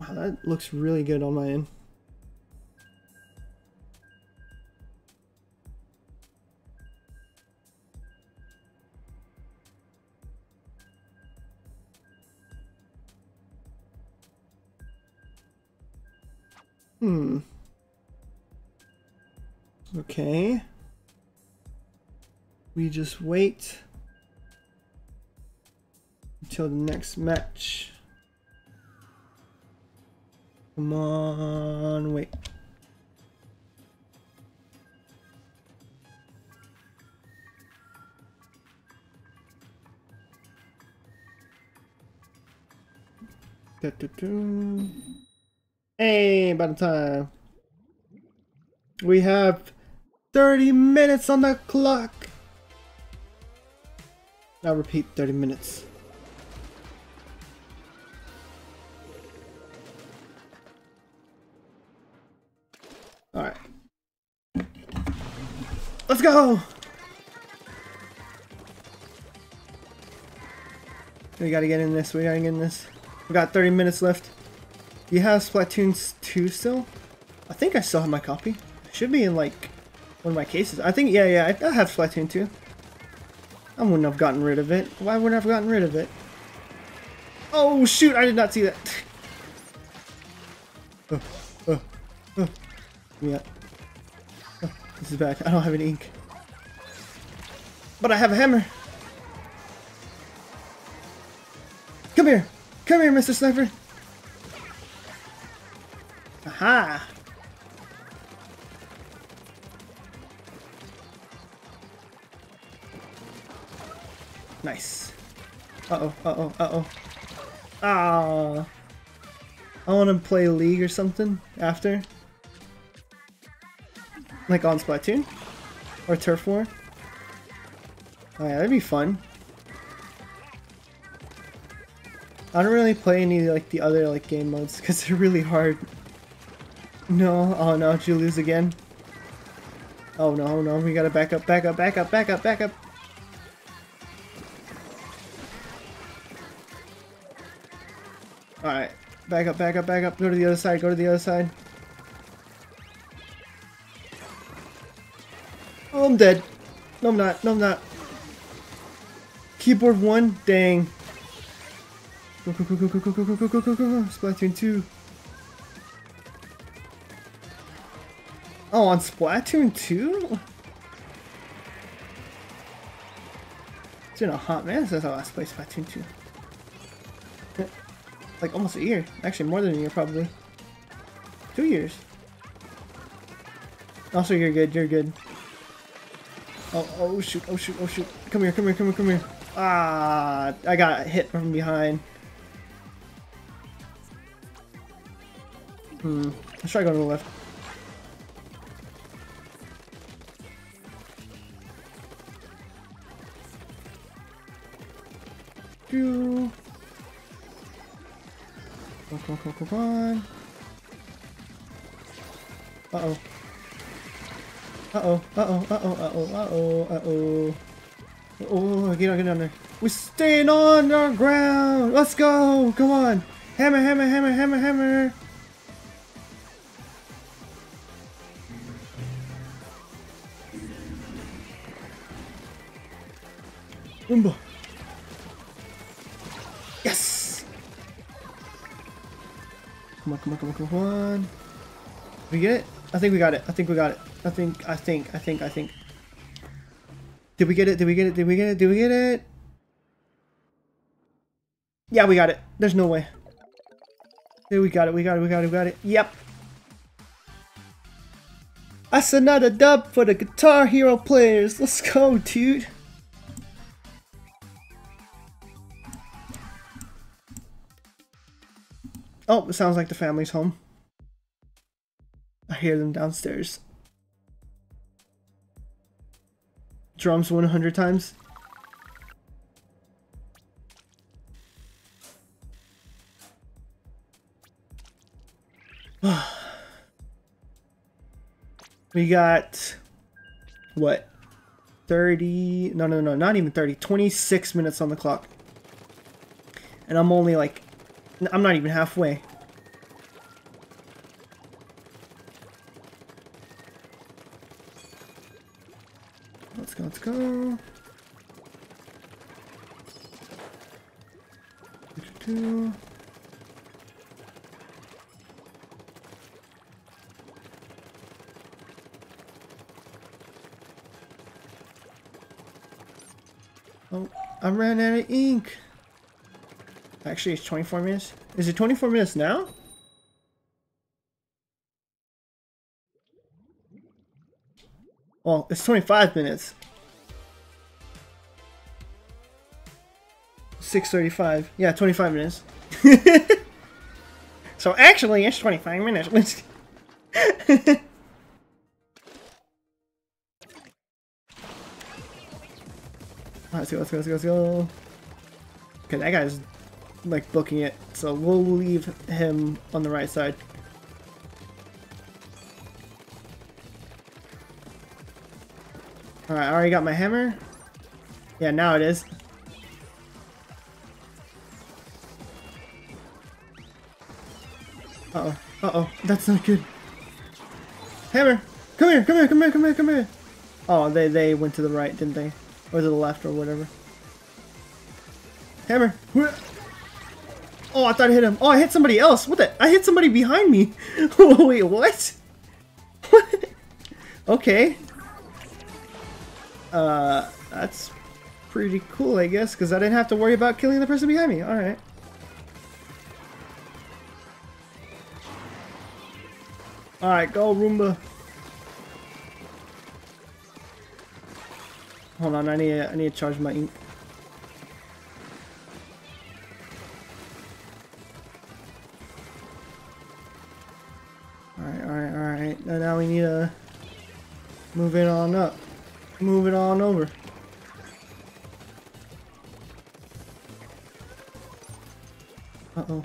Wow, that looks really good on my end. Hmm. Okay. We just wait until the next match. Come on, wait. Da -da -da. Hey, about time. We have 30 minutes on the clock. Now repeat 30 minutes. Alright. Let's go! We gotta get in this, we gotta get in this. We got 30 minutes left. Do you have Splatoon 2 still? I think I still have my copy. It should be in like one of my cases. I think, yeah, yeah, I, I have Splatoon 2. I wouldn't have gotten rid of it. Why wouldn't I have gotten rid of it? Oh shoot, I did not see that. oh, oh, oh. Yeah. Oh, this is bad. I don't have any ink. But I have a hammer. Come here. Come here, Mr. Sniper. Aha. Nice. Uh-oh, uh-oh, uh-oh. Ah. I want to play League or something after. Like on Splatoon? Or Turf War? Oh yeah, that'd be fun. I don't really play any like the other like game modes because they're really hard. No, oh no, did you lose again? Oh no, no, we gotta back up, back up, back up, back up, back up. Alright, back up, back up, back up, go to the other side, go to the other side. Oh, I'm dead. No, I'm not. No, I'm not. Keyboard 1? Dang. Go, go, go, go, go, go, go, go, go, go, go, go. Splatoon 2. Oh, on Splatoon 2? It's been a hot minute since I last played Splatoon 2. Like almost a year. Actually, more than a year, probably. Two years. Also, you're good, you're good. Oh, oh shoot, oh shoot, oh shoot. Come here, come here, come here, come here. Ah, I got hit from behind. Hmm, let's try going to the left. Do. Come on, come on, come on. Uh-oh. Uh-oh, uh-oh, uh-oh, uh-oh, uh-oh, uh-oh. Oh, get on, get on there. We're staying on our ground! Let's go! Come on! Hammer, hammer, hammer, hammer, hammer! Boomba! Come on, come on, come on, come on. We get it? I think we got it. I think we got it. I think, I think, I think, I think. Did we get it? Did we get it? Did we get it? Did we get it? Yeah, we got it. There's no way. Yeah, we got it. We got it. We got it. We got it. Yep. That's another dub for the Guitar Hero players. Let's go, dude. Oh, it sounds like the family's home. I hear them downstairs. drums 100 times. we got what 30 no no no not even 30 26 minutes on the clock and i'm only like i'm not even halfway let's go let's go. Oh, I ran out of ink. Actually, it's 24 minutes. Is it 24 minutes now? Well, it's 25 minutes. 6.35. Yeah, 25 minutes. so actually, it's 25 minutes. Let's go, let's go, let's go, let's go. Okay, that guy's like booking it, so we'll leave him on the right side. Alright, I already got my hammer. Yeah, now it is. Uh-oh, uh-oh, that's not good. Hammer! Come here, come here, come here, come here, come here! Oh, they, they went to the right, didn't they? Or to the left, or whatever. Hammer! Oh, I thought I hit him. Oh, I hit somebody else. What the? I hit somebody behind me. Wait, what? What? okay. Uh, that's pretty cool, I guess, because I didn't have to worry about killing the person behind me. Alright. Alright, go Roomba. Hold on, I need I need to charge my ink. Move it on up. Move it on over. Uh-oh.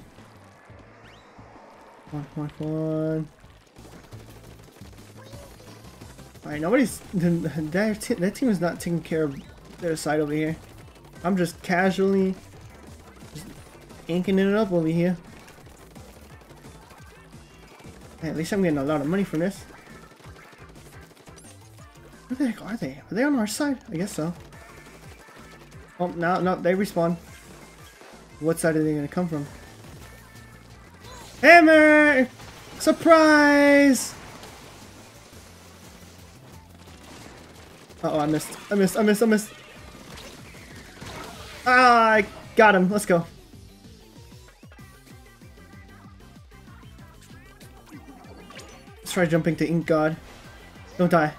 Come on, come on, come on. Alright, nobody's... That, that team is not taking care of their side over here. I'm just casually... Just inking it up over here. At least I'm getting a lot of money from this. The heck are they? Are they on our side? I guess so. Oh, no, no, they respawn. What side are they gonna come from? Hammer! Surprise! Uh oh, I missed. I missed. I missed. I missed. Ah, I got him. Let's go. Let's try jumping to Ink God. Don't die.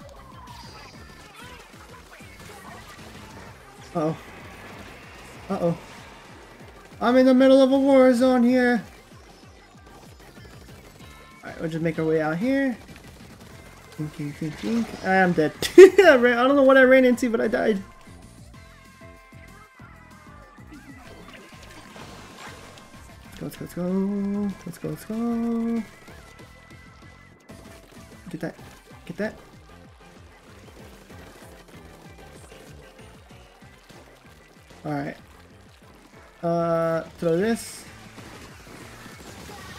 Uh oh. Uh oh. I'm in the middle of a war zone here. Alright, we'll just make our way out here. I am dead. I, ran, I don't know what I ran into, but I died. Let's go, let's go, let's go, let's go. Get that, get that. Alright. Uh, throw this.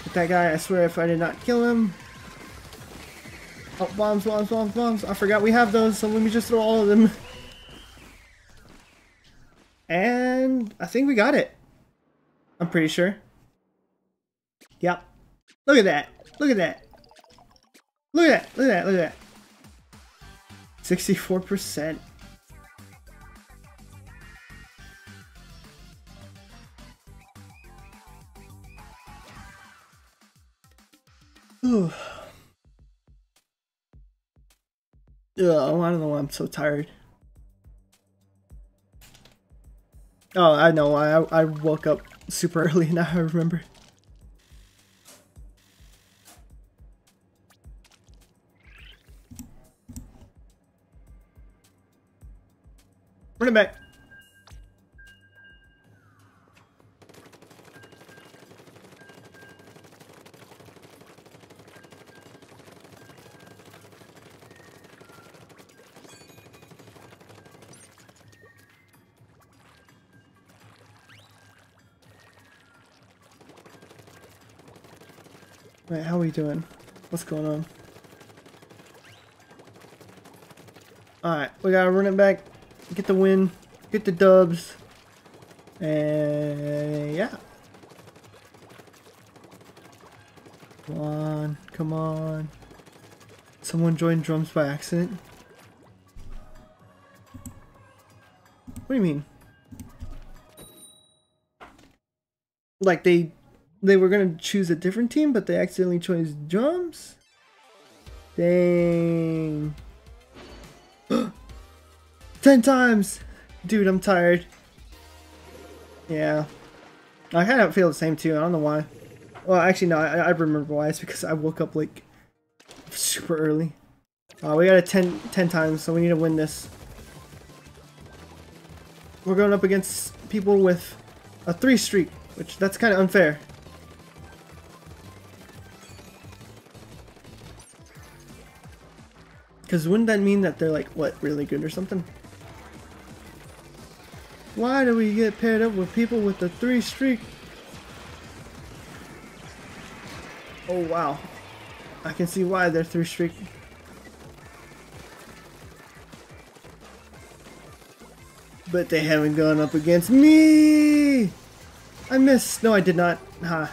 Get that guy, I swear if I did not kill him. Oh, bombs, bombs, bombs, bombs. I forgot we have those, so let me just throw all of them. And I think we got it. I'm pretty sure. Yep. Look at that. Look at that. Look at that. Look at that. Look at that. 64%. Oh, I don't know why I'm so tired. Oh, I know. I I woke up super early now. I remember. Doing? What's going on? Alright, we gotta run it back, get the win, get the dubs, and yeah. Come on, come on. Someone joined drums by accident. What do you mean? Like they they were gonna choose a different team, but they accidentally chose drums? Dang. Ten times! Dude, I'm tired. Yeah. I kind of feel the same too, I don't know why. Well, actually no, I, I remember why. It's because I woke up like super early. Uh, we got a 10, 10 times, so we need to win this. We're going up against people with a 3 streak, which that's kind of unfair. Because wouldn't that mean that they're like, what, really good or something? Why do we get paired up with people with the three streak? Oh wow. I can see why they're three streak. But they haven't gone up against me! I missed. No, I did not. Ha.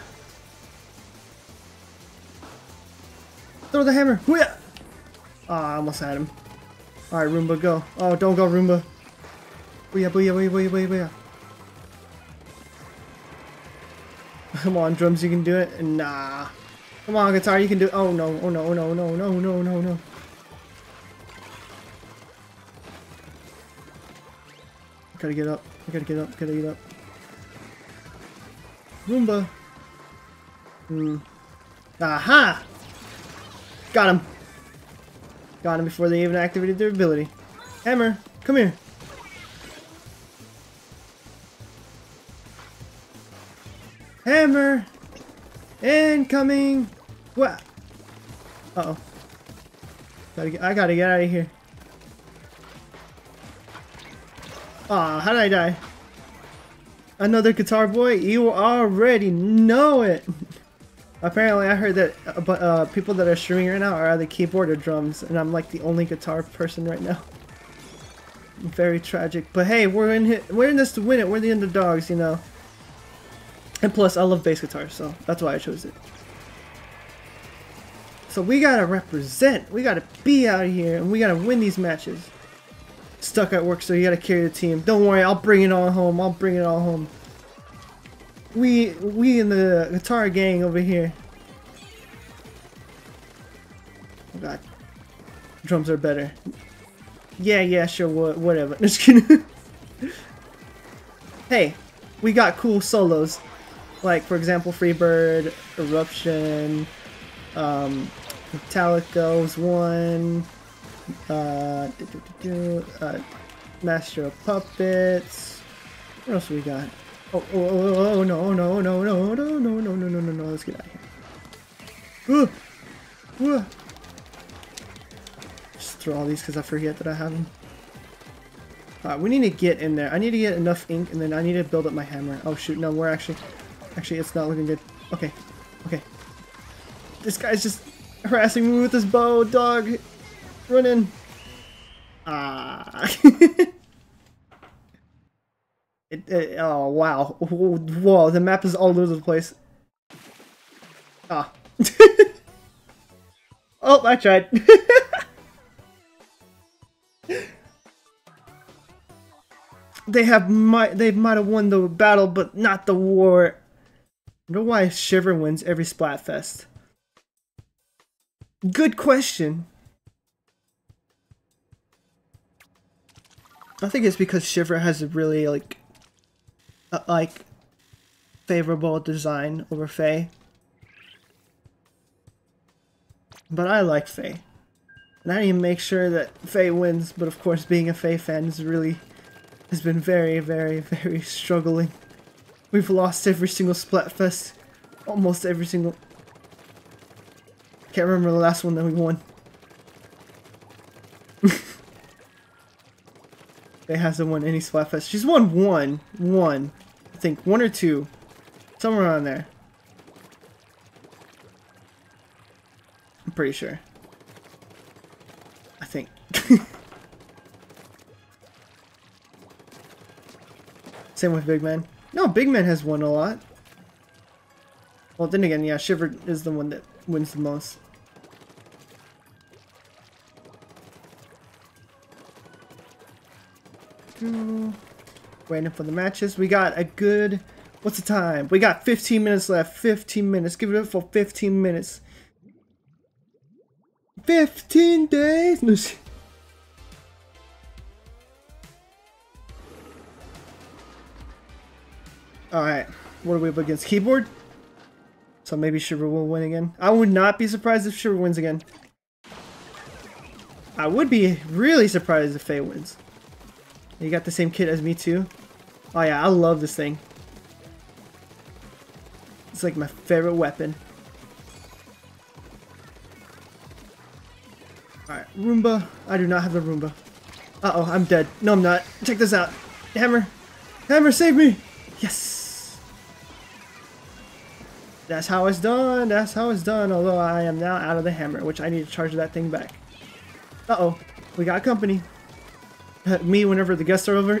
Throw the hammer. Whip! Ah, oh, I almost had him. Alright, Roomba, go. Oh, don't go, Roomba. Booyah, booyah, booyah, booyah, booyah, booyah. Come on, drums, you can do it. Nah. Come on, guitar, you can do it. Oh no, oh no, oh no, no, no, no, no, no. Gotta get up. I gotta get up. Gotta get up. Roomba. Hmm. Aha! Got him. Got him before they even activated their ability. Hammer, come here. Hammer! Incoming! What? Uh oh. Gotta get, I gotta get out of here. Aw, how did I die? Another guitar boy? You already know it! Apparently, I heard that uh, uh, people that are streaming right now are either keyboard or drums, and I'm like the only guitar person right now. Very tragic, but hey, we're in we're in this to win it. We're the underdogs, you know. And plus, I love bass guitar, so that's why I chose it. So we gotta represent. We gotta be out of here, and we gotta win these matches. Stuck at work, so you gotta carry the team. Don't worry, I'll bring it all home. I'll bring it all home we we in the guitar gang over here. Oh god. Drums are better. Yeah, yeah, sure, whatever. Just kidding. hey, we got cool solos. Like, for example, Freebird, Eruption, um, Metallica's one, uh, uh, Master of Puppets. What else we got? Oh, oh, oh, oh, no, no, no, no, no, no, no, no, no, no, no, let's get out of here. Ooh, ooh. Just throw all these because I forget that I have them. Alright, we need to get in there. I need to get enough ink and then I need to build up my hammer. Oh shoot, no, we're actually... Actually, it's not looking good. Okay, okay. This guy's just harassing me with his bow, dog. Run in. Ah. It, it, oh, wow. Whoa, the map is all over the place. Ah. oh, I tried. they have might they might have won the battle, but not the war. I wonder why Shiver wins every Splatfest. Good question. I think it's because Shiver has a really like like favorable design over Frye. But I like Frye. And I to make sure that Frye wins, but of course being a Frye fan is really has been very, very, very struggling. We've lost every single Splatfest. Almost every single... Can't remember the last one that we won. They hasn't won any Splatfest. She's won one. One. I think. One or two. Somewhere around there. I'm pretty sure. I think. Same with Big Man. No, Big Man has won a lot. Well, then again, yeah, Shiver is the one that wins the most. Waiting for the matches. We got a good... What's the time? We got 15 minutes left. 15 minutes. Give it up for 15 minutes. 15 days? No, Alright. What are we up against? Keyboard? So maybe Shiver will win again. I would not be surprised if Shiver wins again. I would be really surprised if Frye wins. You got the same kit as me too? Oh yeah, I love this thing. It's like my favorite weapon. Alright, Roomba. I do not have the Roomba. Uh-oh, I'm dead. No, I'm not. Check this out. Hammer. Hammer, save me! Yes! That's how it's done. That's how it's done. Although I am now out of the hammer, which I need to charge that thing back. Uh-oh. We got company. Me whenever the guests are over.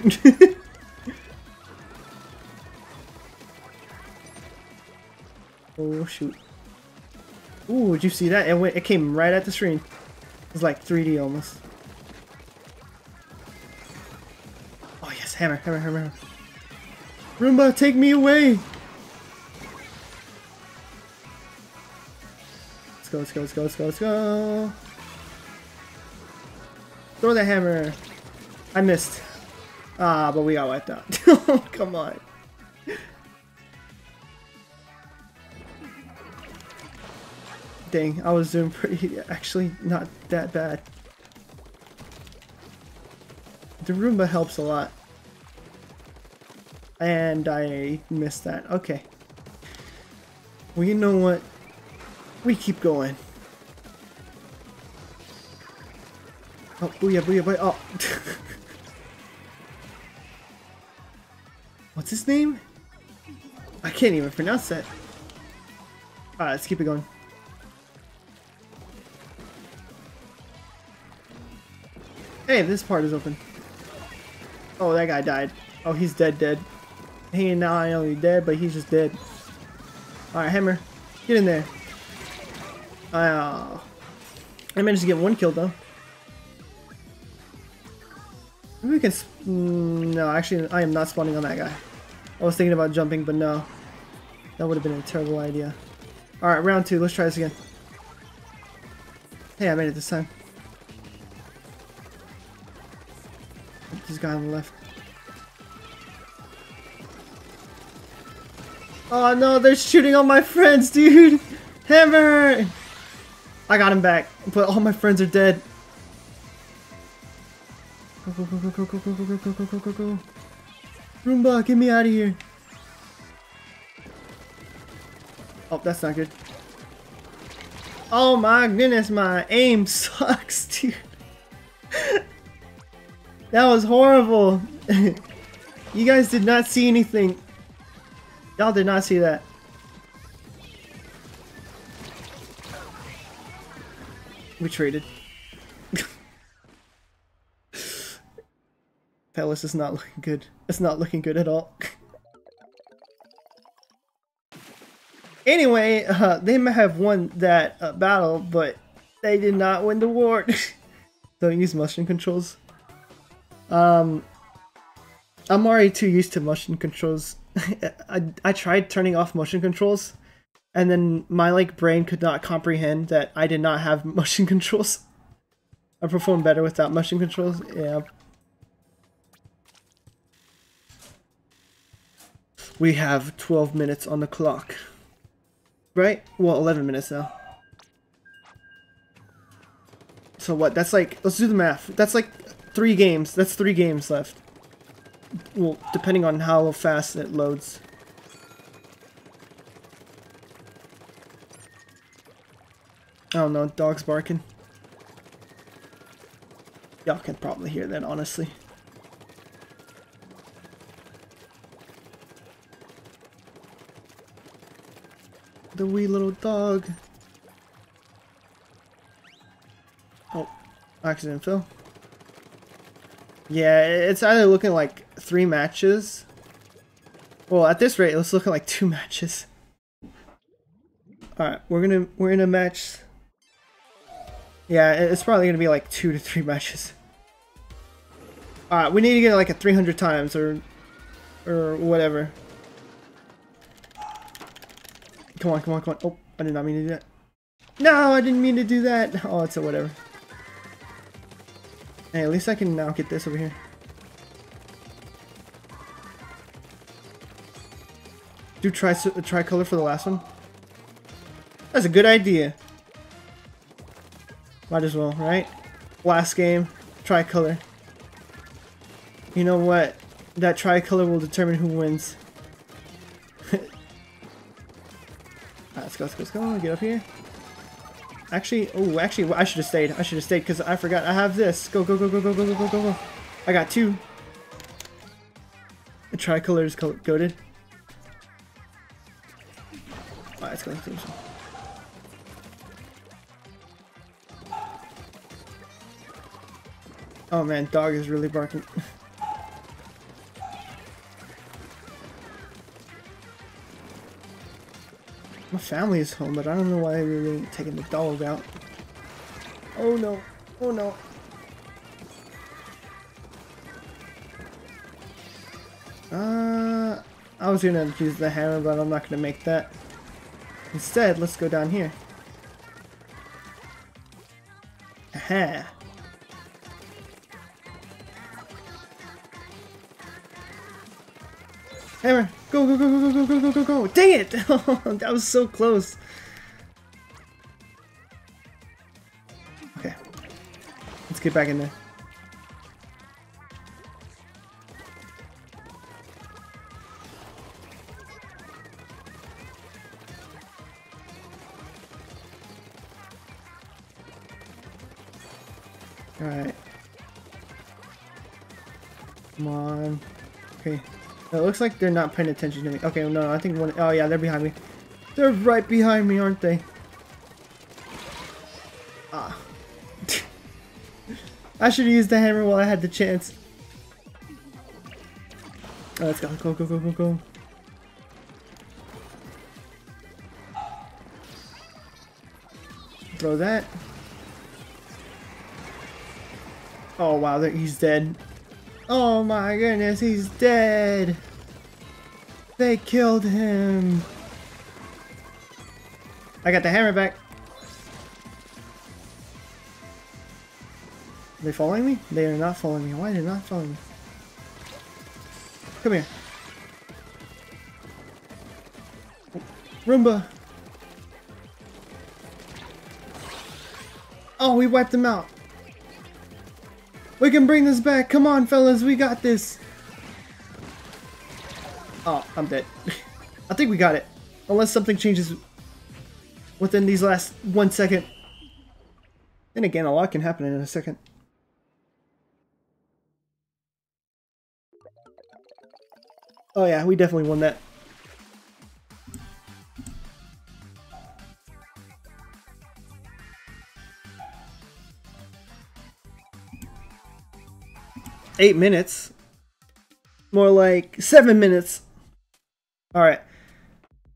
oh shoot. Ooh, did you see that? It went it came right at the screen. It was like 3D almost. Oh yes, hammer, hammer, hammer, hammer. Roomba, take me away! Let's go, let's go, let's go, let's go, let's go! Throw the hammer! I missed. Ah, but we got wiped out. come on. Dang, I was doing pretty, actually not that bad. The Roomba helps a lot. And I missed that. Okay. Well, you know what? We keep going. Oh, booyah, booyah, booyah. Oh. What's his name? I can't even pronounce that. Alright, let's keep it going. Hey, this part is open. Oh, that guy died. Oh, he's dead, dead. He ain't not only dead, but he's just dead. Alright, Hammer. Get in there. Oh. I managed to get one kill, though. Maybe we can... Mm, no, actually, I am not spawning on that guy. I was thinking about jumping, but no. That would have been a terrible idea. Alright, round two. Let's try this again. Hey, I made it this time. This guy on the left. Oh no, they're shooting all my friends, dude! Hammer! I got him back, but all my friends are dead. Go, go, go, go, go, go, go, go, go, go, go, go. Roomba, get me out of here. Oh, that's not good. Oh my goodness, my aim sucks, dude. that was horrible. you guys did not see anything. Y'all did not see that. We traded. Palace is not looking good. It's not looking good at all. anyway, uh, they may have won that uh, battle, but they did not win the war. Don't use motion controls. Um, I'm already too used to motion controls. I, I tried turning off motion controls, and then my like brain could not comprehend that I did not have motion controls. I perform better without motion controls. Yeah, We have 12 minutes on the clock. Right? Well, 11 minutes now. So what? That's like, let's do the math. That's like three games. That's three games left. well, depending on how fast it loads. I don't know, dog's barking. Y'all can probably hear that, honestly. The wee little dog. Oh, accident Phil. Yeah, it's either looking like three matches. Well, at this rate, it's looking like two matches. Alright, we're gonna we're in a match. Yeah, it's probably gonna be like two to three matches. Alright, we need to get like a 300 times or or whatever. Come on, come on, come on. Oh, I did not mean to do that. No, I didn't mean to do that. Oh, it's a whatever. Hey, at least I can now get this over here. Do tri uh, tricolor for the last one? That's a good idea. Might as well, right? Last game, tricolor. You know what? That tricolor will determine who wins. Let's go, let's go, let's go. Get up here. Actually, oh, actually, I should have stayed. I should have stayed because I forgot I have this. Go, go, go, go, go, go, go, go, go, go. I got two. The tricolor is coated. Alright, let's go, let's go. Let's go. Oh man, dog is really barking. My family is home, but I don't know why they're really taking the dog out. Oh no. Oh no. Uh, I was gonna use the hammer, but I'm not gonna make that. Instead, let's go down here. Aha. Hammer! Go, go, go, go, go, go, go, go, go, Dang it! that was so close. Okay. Let's get back in there. Looks like they're not paying attention to me. Okay, no, I think one... Oh, yeah, they're behind me. They're right behind me, aren't they? Ah. I should have used the hammer while I had the chance. Oh, let's go, go, go, go, go, go. Throw that. Oh, wow, he's dead. Oh my goodness, he's dead! They killed him! I got the hammer back. Are they following me? They are not following me. Why are they not following me? Come here. Roomba! Oh, we wiped them out. We can bring this back. Come on, fellas. We got this. Oh, I'm dead. I think we got it. Unless something changes within these last one second. Then again, a lot can happen in a second. Oh yeah, we definitely won that. eight minutes. More like seven minutes. Alright.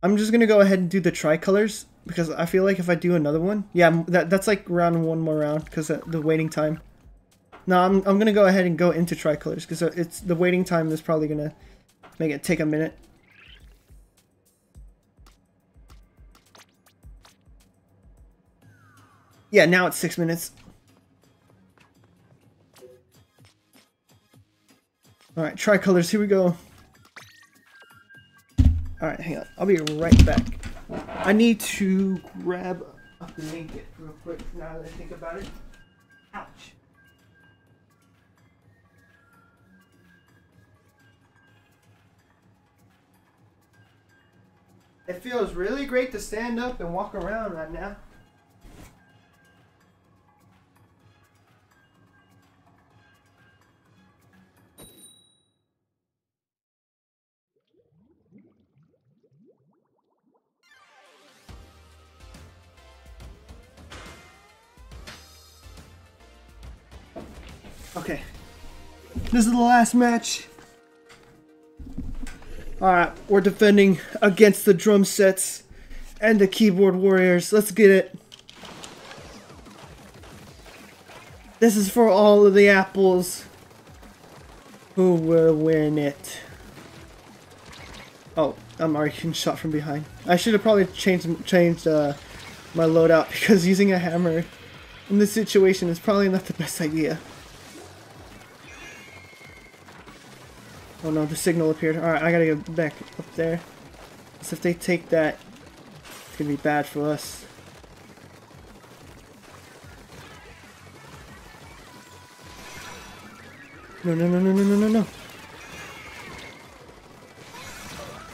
I'm just gonna go ahead and do the tricolors because I feel like if I do another one, yeah, that, that's like round one more round because uh, the waiting time. No, I'm, I'm gonna go ahead and go into tricolors because uh, it's the waiting time is probably gonna make it take a minute. Yeah, now it's six minutes. Alright, tricolors, here we go. All right, hang on. I'll be right back. I need to grab a blanket real quick now that I think about it. Ouch. It feels really great to stand up and walk around right now. Okay. This is the last match. Alright, we're defending against the drum sets and the keyboard warriors. Let's get it. This is for all of the apples. Who will win it? Oh, I'm already getting shot from behind. I should have probably changed changed uh, my loadout because using a hammer in this situation is probably not the best idea. Oh no, the signal appeared. Alright, I gotta get back up there. Because if they take that, it's gonna be bad for us. No, no, no, no, no, no, no, no.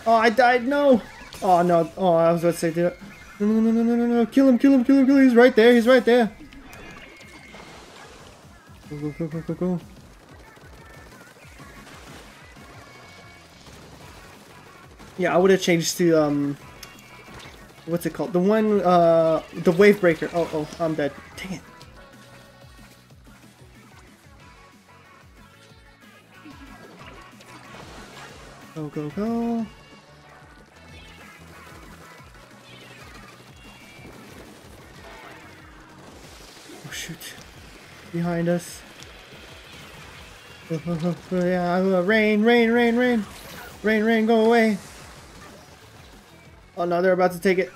Oh, I died, no! Oh, no. Oh, I was about to say, did No, no, no, no, no, no, no. Kill him, kill him, kill him, kill him. He's right there, he's right there. Go, go, go, go, go, go. Yeah, I would have changed to, um... What's it called? The one, uh... The Wave Breaker. Oh, oh, I'm dead. Dang it. Go, go, go. Oh, shoot. Behind us. yeah, rain, rain, rain, rain. Rain, rain, go away. Oh no, they're about to take it.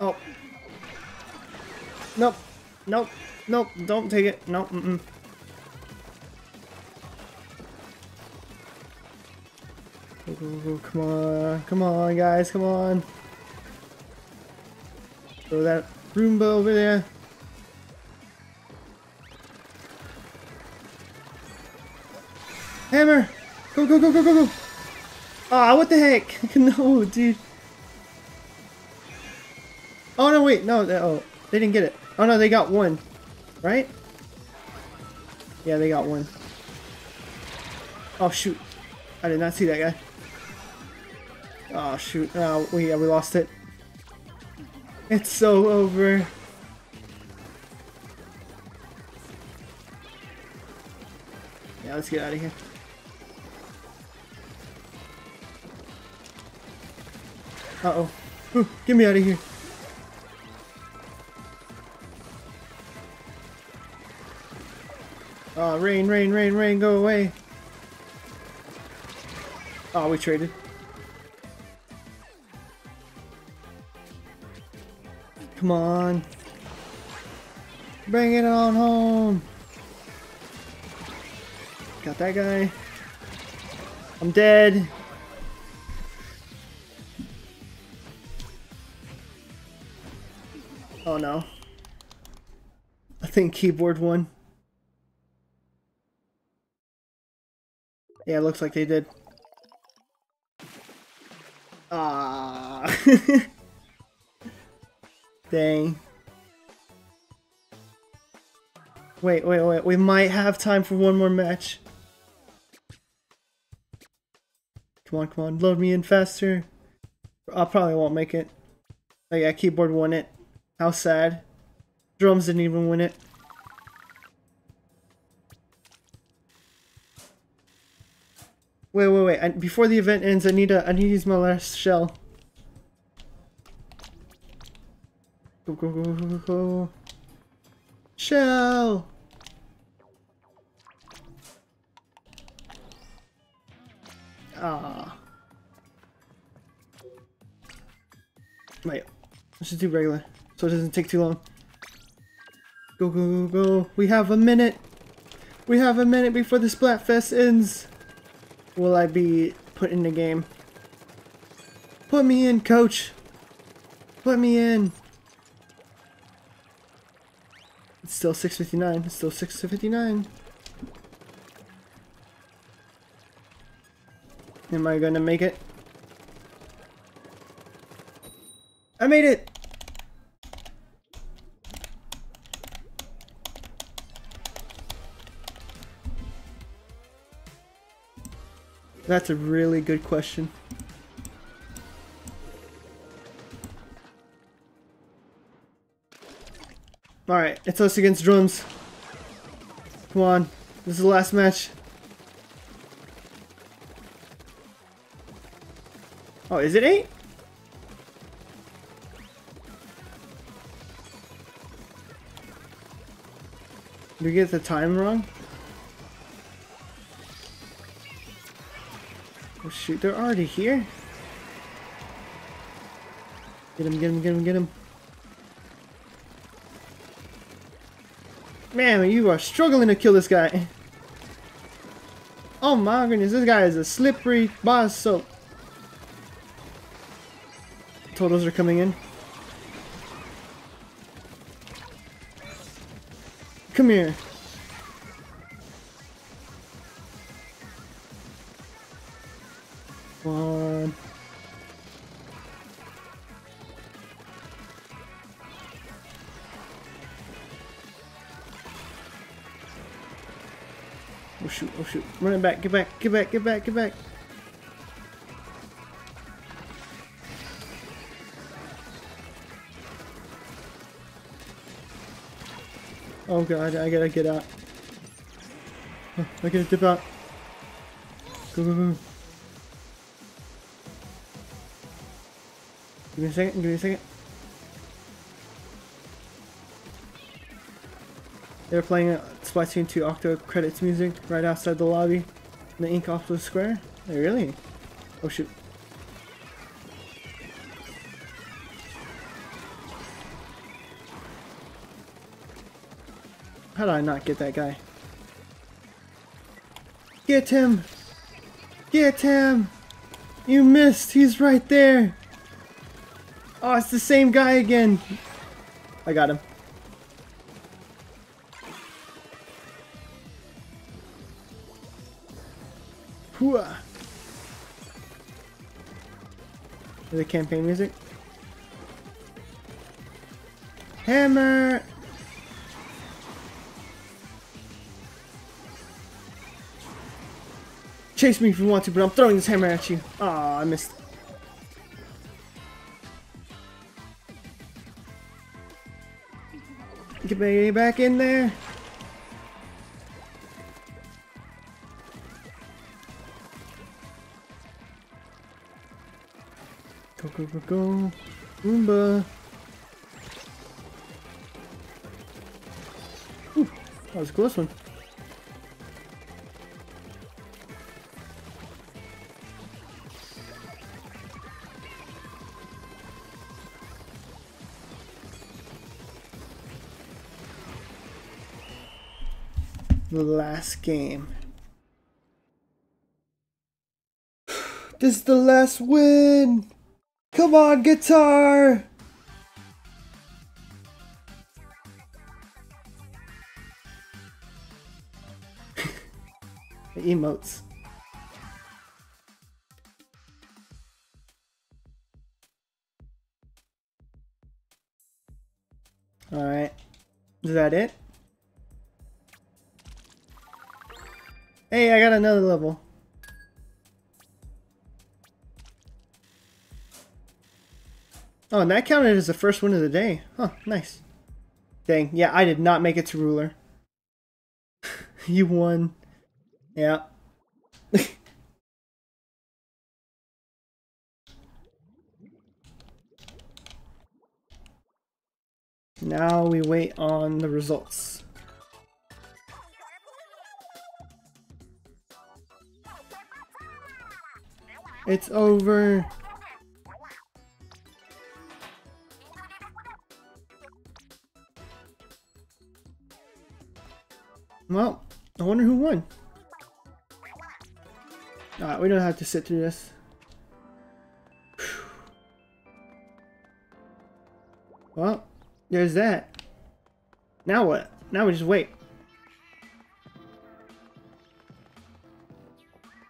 Oh. Nope. Nope. Nope. Don't take it. Nope. Mm -mm. Go. Come on. Come on, guys. Come on. Throw that Roomba over there. Hammer! Go, go, go, go, go, go! Ah, oh, what the heck? no, dude. Oh, no, wait. No, they, oh, they didn't get it. Oh, no, they got one. Right? Yeah, they got one. Oh, shoot. I did not see that guy. Oh, shoot. Oh, we, yeah, we lost it. It's so over. Yeah, let's get out of here. Uh-oh. Get me out of here. Oh, rain, rain, rain, rain, go away. Oh, we traded. Come on. Bring it on home. Got that guy. I'm dead. Oh no. I think keyboard won. Yeah, it looks like they did. Ah. Dang. Wait, wait, wait. We might have time for one more match. Come on, come on. Load me in faster. I probably won't make it. Oh yeah, keyboard won it. How sad. Drums didn't even win it. Wait, wait, wait. I, before the event ends, I need to I need to use my last shell. Go, go, go, go, go. Shell! Ah. Wait. Let's just do regular so it doesn't take too long. Go, go, go, go. We have a minute. We have a minute before the Splatfest ends. Will I be put in the game? Put me in, coach. Put me in. It's still 6.59. It's still 6.59. Am I gonna make it? I made it! That's a really good question. Alright, it's us against drums. Come on. This is the last match. Oh, is it eight? Did we get the time wrong? Shoot, they're already here? Get him, get him, get him, get him. Man, you are struggling to kill this guy. Oh my goodness, this guy is a slippery boss soap. Totals are coming in. Come here. Shoot. Run it back, get back, get back, get back, get back. Oh god, I gotta get out. Oh, I gotta dip out. Go, go, go. Give me a second, give me a second. They're playing Splatoon 2 Octo credits music right outside the lobby in the Inkopolis Square. Really? Oh shoot. How did I not get that guy? Get him! Get him! You missed! He's right there! Oh, it's the same guy again! I got him. The campaign music. Hammer! Chase me if you want to, but I'm throwing this hammer at you. Aw, I missed. Get back in there. Go, go, go. Roomba. Ooh, that was a close one. the last game. This is the last win! Come on, guitar! emotes. Alright. Is that it? And that counted as the first win of the day. Huh, nice. Dang, yeah, I did not make it to ruler. you won. Yeah. now we wait on the results. It's over. Well, I wonder who won. Alright, we don't have to sit through this. Well, there's that. Now what? Now we just wait.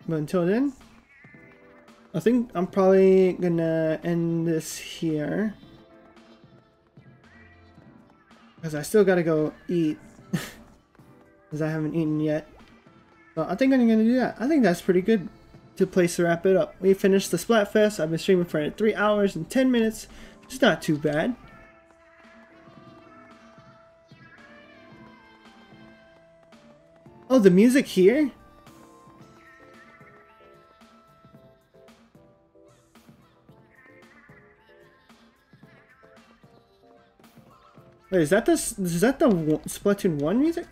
But until then, I think I'm probably gonna end this here. Because I still gotta go eat. Because I haven't eaten yet. I think I'm gonna do that. I think that's pretty good to place to wrap it up. We finished the Splatfest. I've been streaming for 3 hours and 10 minutes. It's not too bad. Oh, the music here? Wait, is that the is that the Splatoon one music?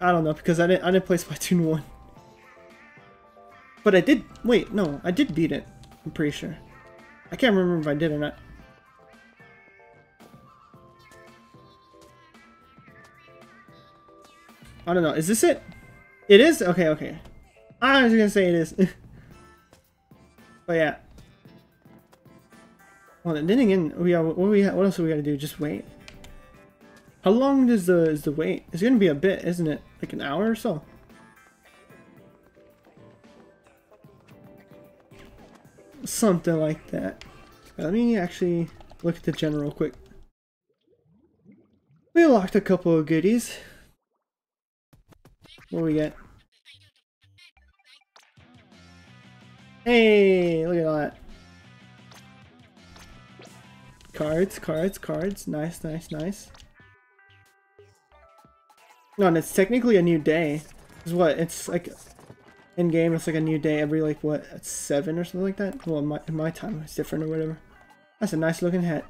I don't know because I didn't I didn't play Splatoon one. But I did. Wait, no, I did beat it. I'm pretty sure. I can't remember if I did or not. I don't know. Is this it? It is? Okay, okay. I was gonna say it is. but yeah. Well, then again, we are, what we what else do we gotta do? Just wait. How long does the is the wait? It's gonna be a bit, isn't it? Like an hour or so. Something like that. Let me actually look at the general quick. We locked a couple of goodies. What do we get? Hey, look at all that. Cards, cards, cards. Nice, nice, nice. No, and it's technically a new day. Is what? It's like in game. It's like a new day every like what? At seven or something like that. Well, my in my time it's different or whatever. That's a nice looking hat.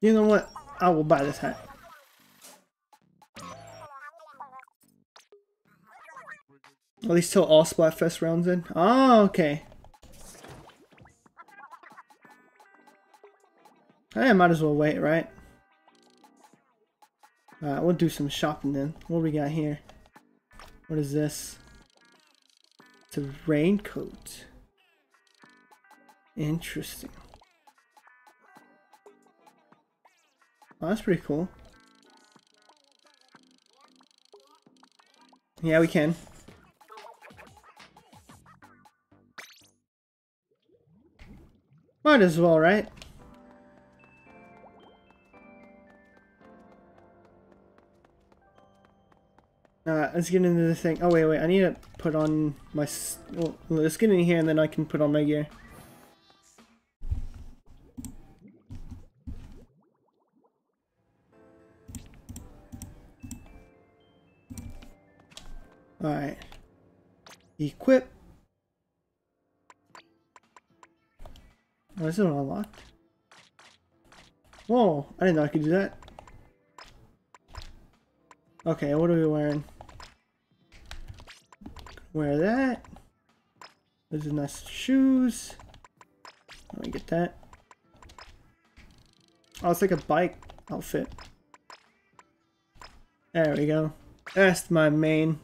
You know what? I will buy this hat. At least till all Splatfest rounds in. Oh, okay. I might as well wait, right? Alright, we'll do some shopping then. What we got here? What is this? It's a raincoat. Interesting. Oh, that's pretty cool. Yeah, we can. Might as well, right? Uh, let's get into the thing. Oh, wait, wait. I need to put on my... Well, let's get in here and then I can put on my gear. Alright. Equip. Oh, is it unlocked? Whoa, I didn't know I could do that. Okay, what are we wearing? Wear that. Those are nice shoes. Let me get that. Oh, it's like a bike outfit. There we go. That's my main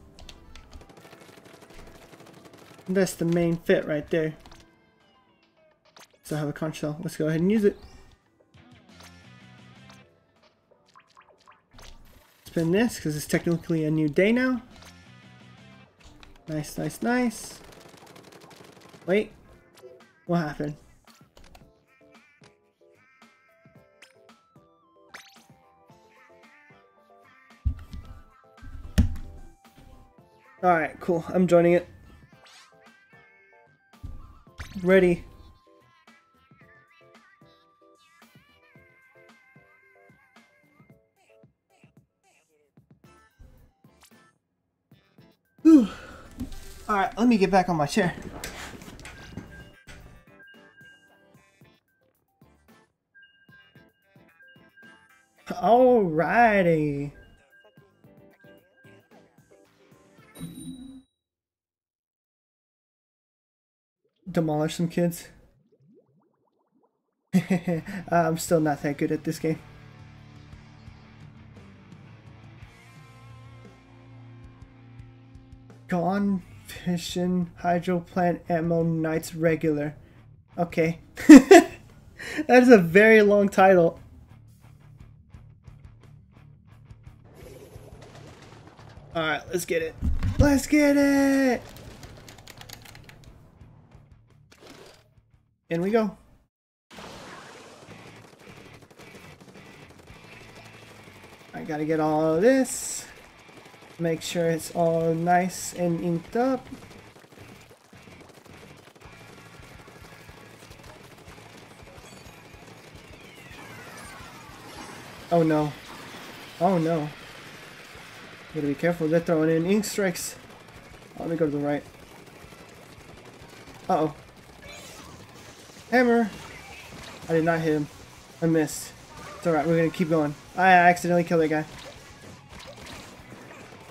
that's the main fit right there. So I have a conch shell. Let's go ahead and use it. Spin this because it's technically a new day now. Nice, nice, nice. Wait. What happened? Alright, cool. I'm joining it. Ready. Let me get back on my chair. Alrighty. demolish some kids. I'm still not that good at this game. Gone fission ammo nights regular. Okay. that is a very long title. Alright, let's get it. Let's get it! In we go. I gotta get all of this. Make sure it's all nice and inked up. Oh no. Oh no. Gotta be careful, they're throwing in ink strikes. Oh, let me go to the right. Uh oh. Hammer! I did not hit him. I missed. It's alright, we're gonna keep going. I accidentally killed that guy.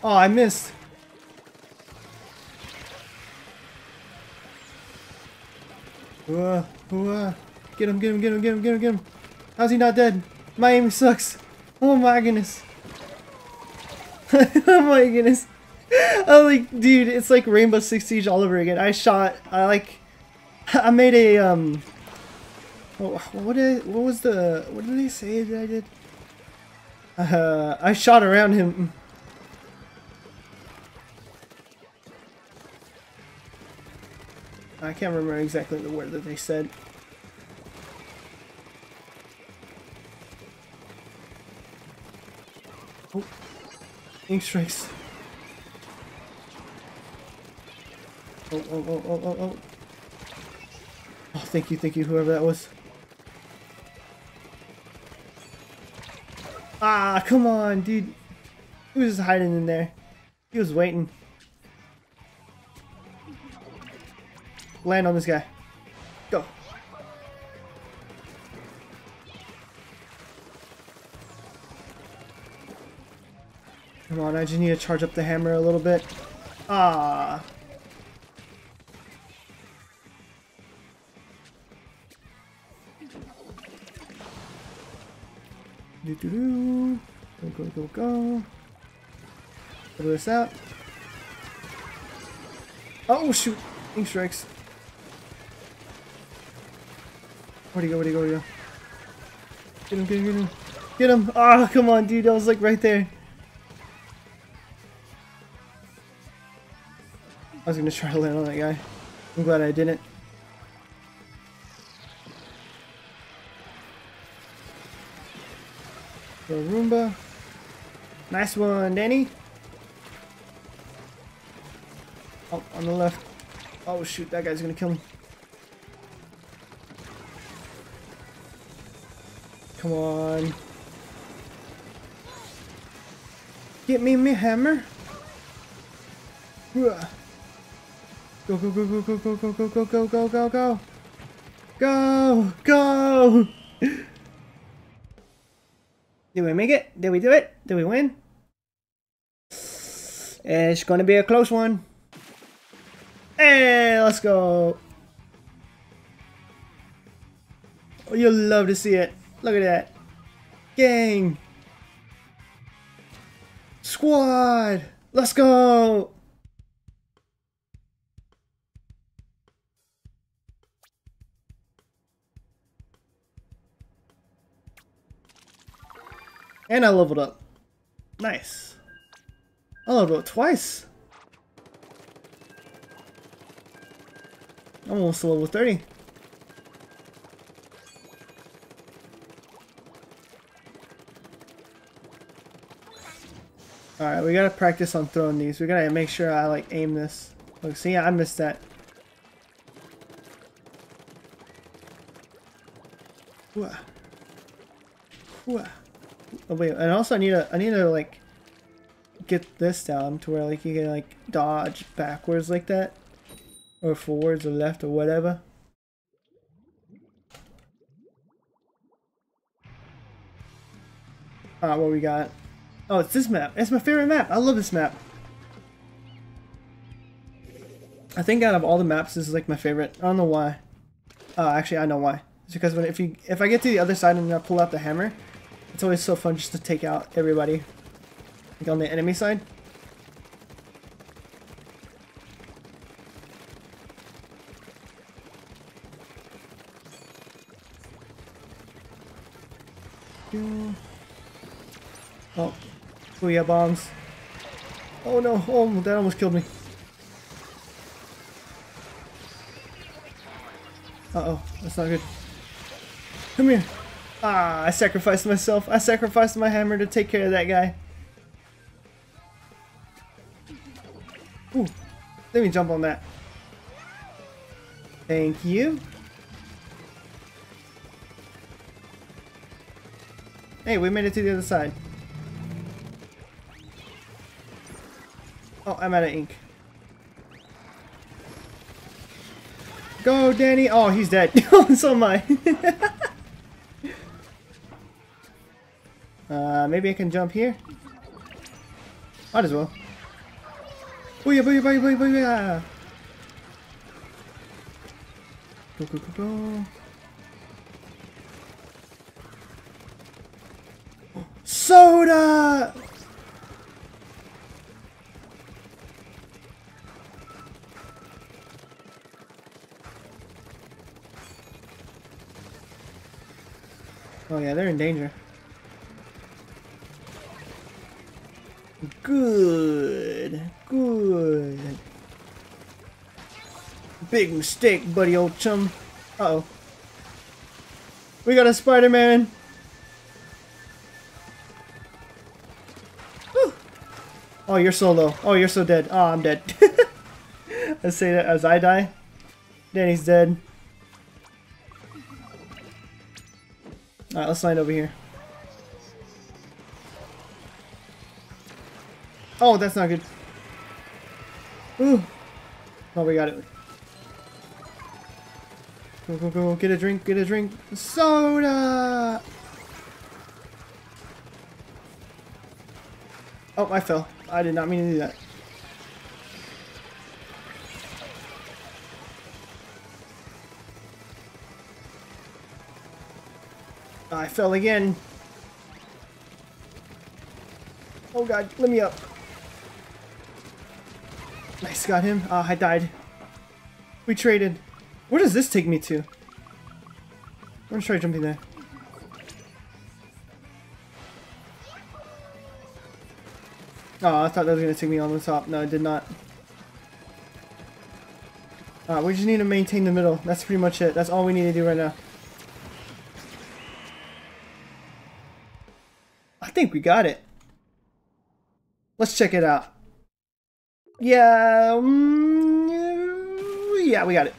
Oh, I missed. Get him, get him, get him, get him, get him, get him. How's he not dead? My aim sucks. Oh my goodness. oh my goodness. I'm like, dude, it's like Rainbow Six Siege all over again. I shot, I like, I made a, um, oh, what did, what was the, what did they say that I did? Uh, I shot around him. I can't remember exactly the word that they said. Oh, ink strikes. Oh, oh, oh, oh, oh, oh. Oh, thank you, thank you, whoever that was. Ah, come on, dude. He was hiding in there. He was waiting. Land on this guy. Go. Come on, I just need to charge up the hammer a little bit. Ah. Do do do. Go go go go. Pull this out. Oh shoot! Ink strikes. Where'd he go? Where'd he go? Where'd he go? Get him! Get him! Get him! Get him! Ah, oh, come on, dude! That was like right there. I was gonna try to land on that guy. I'm glad I didn't. The Roomba. Nice one, Danny. Oh, on the left. Oh shoot, that guy's gonna kill me. Come on. Get me my hammer. Go, go, go, go, go, go, go, go, go, go, go, go, go. Go, go. Did we make it? Did we do it? Did we win? It's gonna be a close one. Hey, let's go. Oh, you'll love to see it. Look at that. Gang. Squad. Let's go. And I leveled up. Nice. I leveled up twice. Almost level 30. Alright, we gotta practice on throwing these. We gotta make sure I like aim this. Look, see, I missed that. Oh wait, and also I need to I need to like get this down to where like you can like dodge backwards like that. Or forwards or left or whatever. Alright, what we got? Oh, it's this map. It's my favorite map. I love this map. I think out of all the maps, this is like my favorite. I don't know why. Oh, actually, I know why. It's because when if you if I get to the other side and I pull out the hammer, it's always so fun just to take out everybody. Like on the enemy side. Oh, Booyah bombs. Oh no, oh, that almost killed me. Uh-oh, that's not good. Come here. Ah, I sacrificed myself. I sacrificed my hammer to take care of that guy. Ooh, let me jump on that. Thank you. Hey, we made it to the other side. Oh, I'm out of ink. Go, Danny! Oh, he's dead. so am I. uh, maybe I can jump here? Might as well. Booyah, booyah, booyah, booyah, booyah! Go, go, go, go. Soda! Oh yeah, they're in danger. Good. Good. Big mistake, buddy old chum. Uh oh We got a Spider-Man! Oh, you're so low. Oh, you're so dead. Oh, I'm dead. Let's say that as I die. Danny's dead. Alright, let's land over here. Oh, that's not good. Ooh. Oh, we got it. Go, go, go. Get a drink, get a drink. Soda! Oh, I fell. I did not mean to do that. I fell again. Oh god, let me up. Nice, got him. Ah, uh, I died. We traded. Where does this take me to? I'm gonna try jumping there. Oh, I thought that was gonna take me on the top. No, it did not. Uh, we just need to maintain the middle. That's pretty much it. That's all we need to do right now. Think we got it. Let's check it out. Yeah, um, yeah, we got it.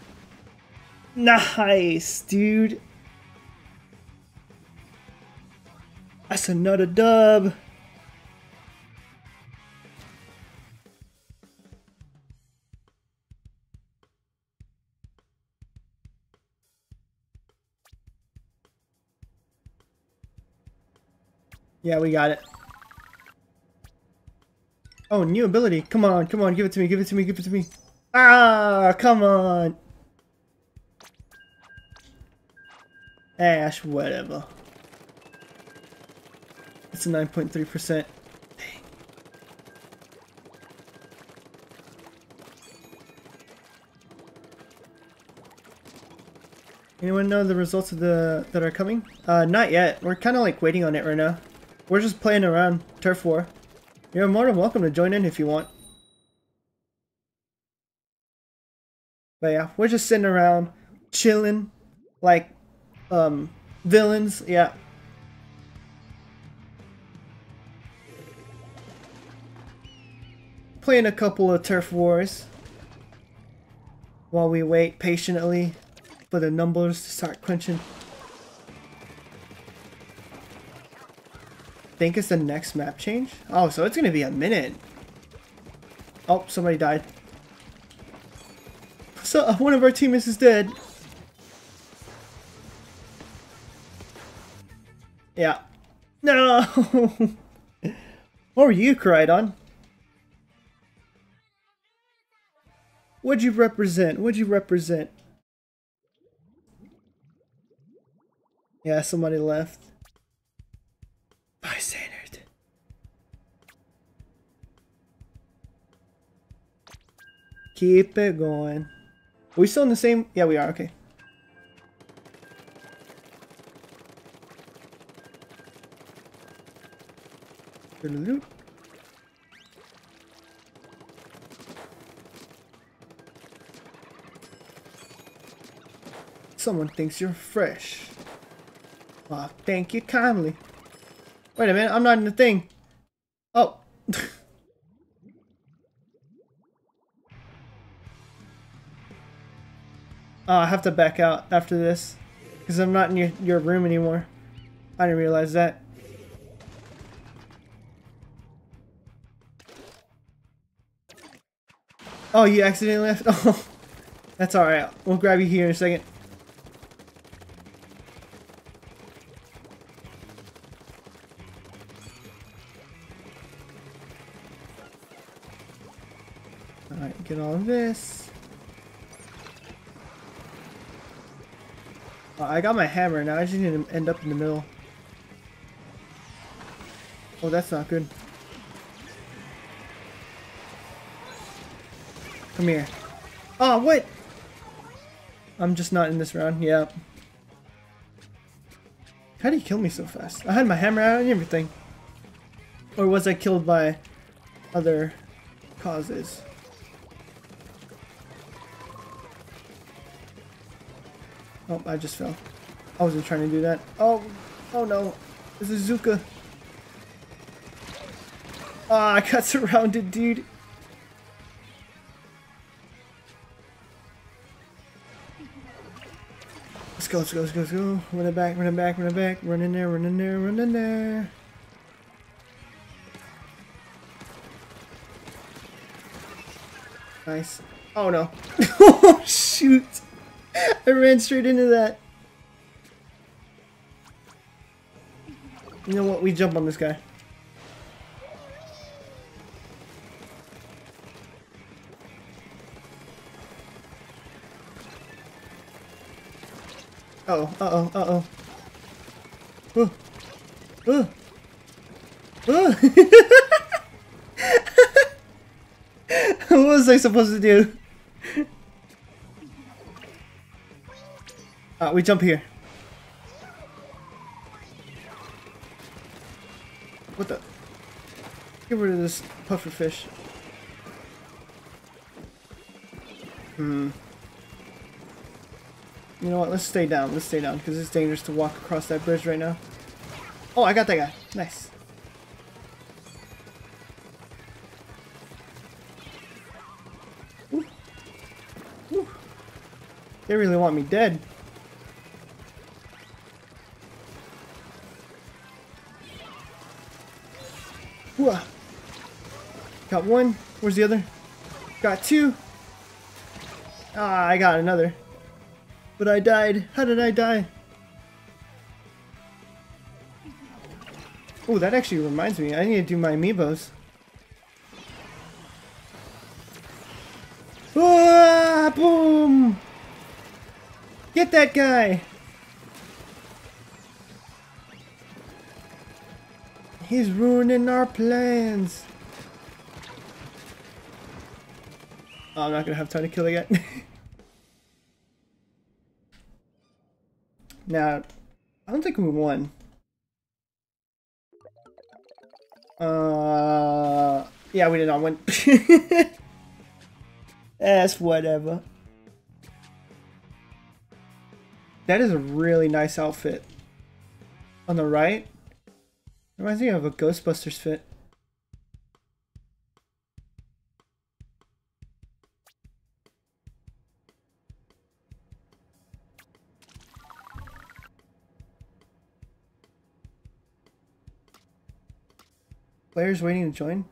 Nice, dude. That's another dub. Yeah, we got it. Oh, new ability. Come on, come on, give it to me, give it to me, give it to me. Ah, come on. Ash, whatever. It's a 9.3%. Anyone know the results of the that are coming? Uh, not yet. We're kind of like waiting on it right now. We're just playing around Turf War. You're more than welcome to join in if you want. But yeah, we're just sitting around, chilling, like, um, villains, yeah. Playing a couple of Turf Wars. While we wait patiently for the numbers to start crunching. Think it's the next map change? Oh, so it's gonna be a minute. Oh, somebody died. So one of our teammates is dead. Yeah. No. what were you cried on? What'd you represent? What'd you represent? Yeah, somebody left. Keep it going. Are we still in the same? Yeah, we are. Okay. Someone thinks you're fresh. Aw, thank you kindly. Wait a minute, I'm not in the thing. Oh. Oh, I have to back out after this. Because I'm not in your, your room anymore. I didn't realize that. Oh, you accidentally left? Oh, that's alright. We'll grab you here in a second. Got my hammer now. I just need to end up in the middle. Oh, that's not good. Come here. Oh, what? I'm just not in this round. Yeah. How did he kill me so fast? I had my hammer out and everything. Or was I killed by other causes? Oh, I just fell. I wasn't trying to do that. Oh, oh no. This is Zuka. Ah, I got surrounded, dude. Let's go, let's go, let's go, let's go. Run it back, run it back, run it back. Run in there, run in there, run in there. Nice. Oh no. oh shoot. I ran straight into that. You know what? We jump on this guy. Uh oh, uh oh, uh oh. Uh. Uh. Uh. what was I supposed to do? Uh, we jump here. Get rid of this puffer fish. Hmm. You know what? Let's stay down. Let's stay down because it's dangerous to walk across that bridge right now. Oh, I got that guy. Nice. Ooh. Ooh. They really want me dead. Got one. Where's the other? Got two. Ah, I got another. But I died. How did I die? Oh, that actually reminds me. I need to do my amiibos. Ah, boom! Get that guy! He's ruining our plans. Oh, I'm not gonna have time to kill it yet. Now, I don't think we won. Uh, yeah, we did not win. That's whatever. That is a really nice outfit. On the right, reminds me of a Ghostbusters fit. Players waiting to join?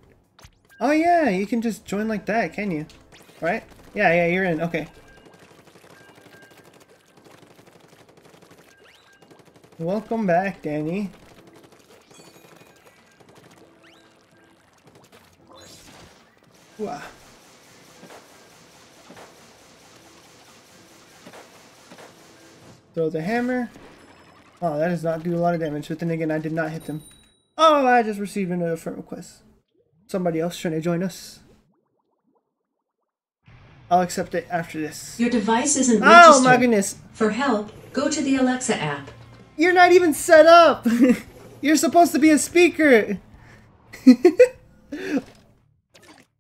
Oh yeah, you can just join like that, can you? Right? Yeah, yeah, you're in. Okay. Welcome back, Danny. Wow. Throw the hammer. Oh, that does not do a lot of damage, but then again, I did not hit them. Oh, I just received another friend request. Somebody else trying to join us. I'll accept it after this. Your device isn't oh registered. my goodness. For help, go to the Alexa app. You're not even set up. You're supposed to be a speaker.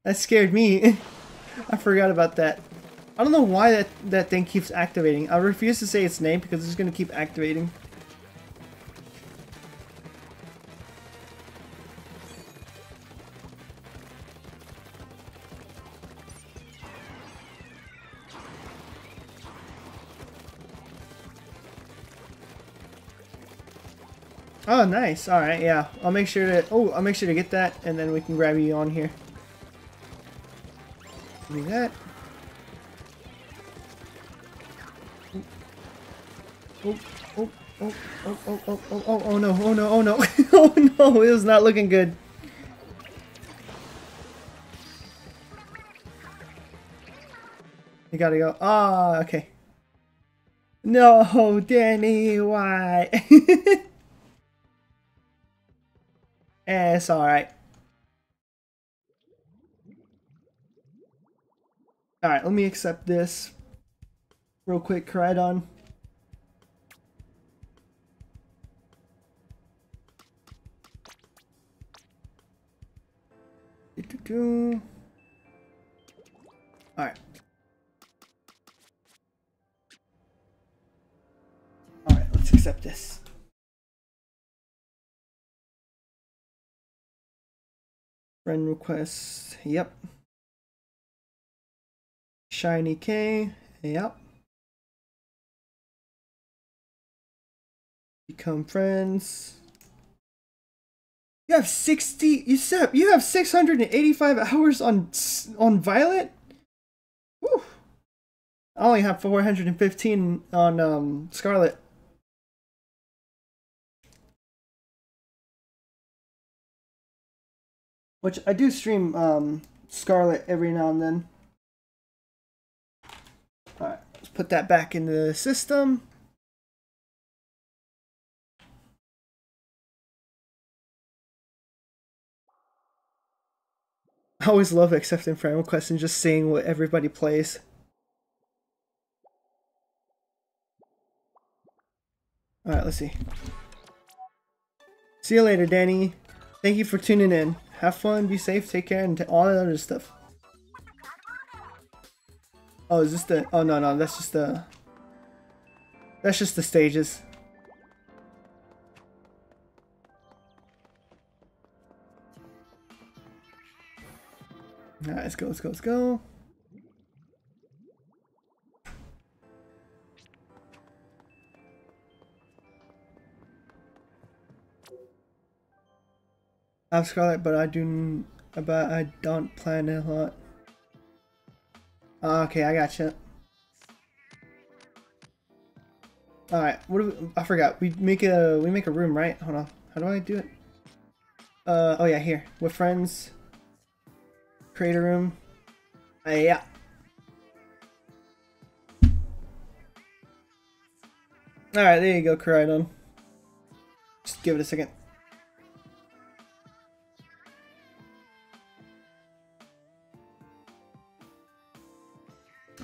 that scared me. I forgot about that. I don't know why that, that thing keeps activating. I refuse to say its name because it's gonna keep activating. Oh, nice. All right, yeah. I'll make sure to. Oh, I'll make sure to get that, and then we can grab you on here. Do that. Oh, oh, oh, oh, oh, oh, oh, oh, oh no, oh no, oh no, oh no, it was not looking good. You gotta go. Ah, oh, okay. No, Danny, why? Eh, it's alright. Alright, let me accept this. Real quick, Koraidon. Alright. Alright, let's accept this. Friend request, yep. Shiny K, yep. Become friends. You have 60, you said you have 685 hours on on Violet? Woo. I only have 415 on um Scarlet. Which I do stream um, Scarlet every now and then. Alright, let's put that back into the system. I always love accepting friend requests and just seeing what everybody plays. Alright, let's see. See you later, Danny. Thank you for tuning in. Have fun, be safe, take care, and all that other stuff. Oh, is this the... Oh, no, no, that's just the... That's just the stages. Alright, let's go, let's go, let's go. I have Scarlet, but I do, but I don't plan a lot. Uh, okay, I gotcha. All right, what do we, I forgot. We make a we make a room, right? Hold on. How do I do it? Uh, oh yeah, here with friends. Create a room. Uh, yeah. All right, there you go, Koraidon. Just give it a second.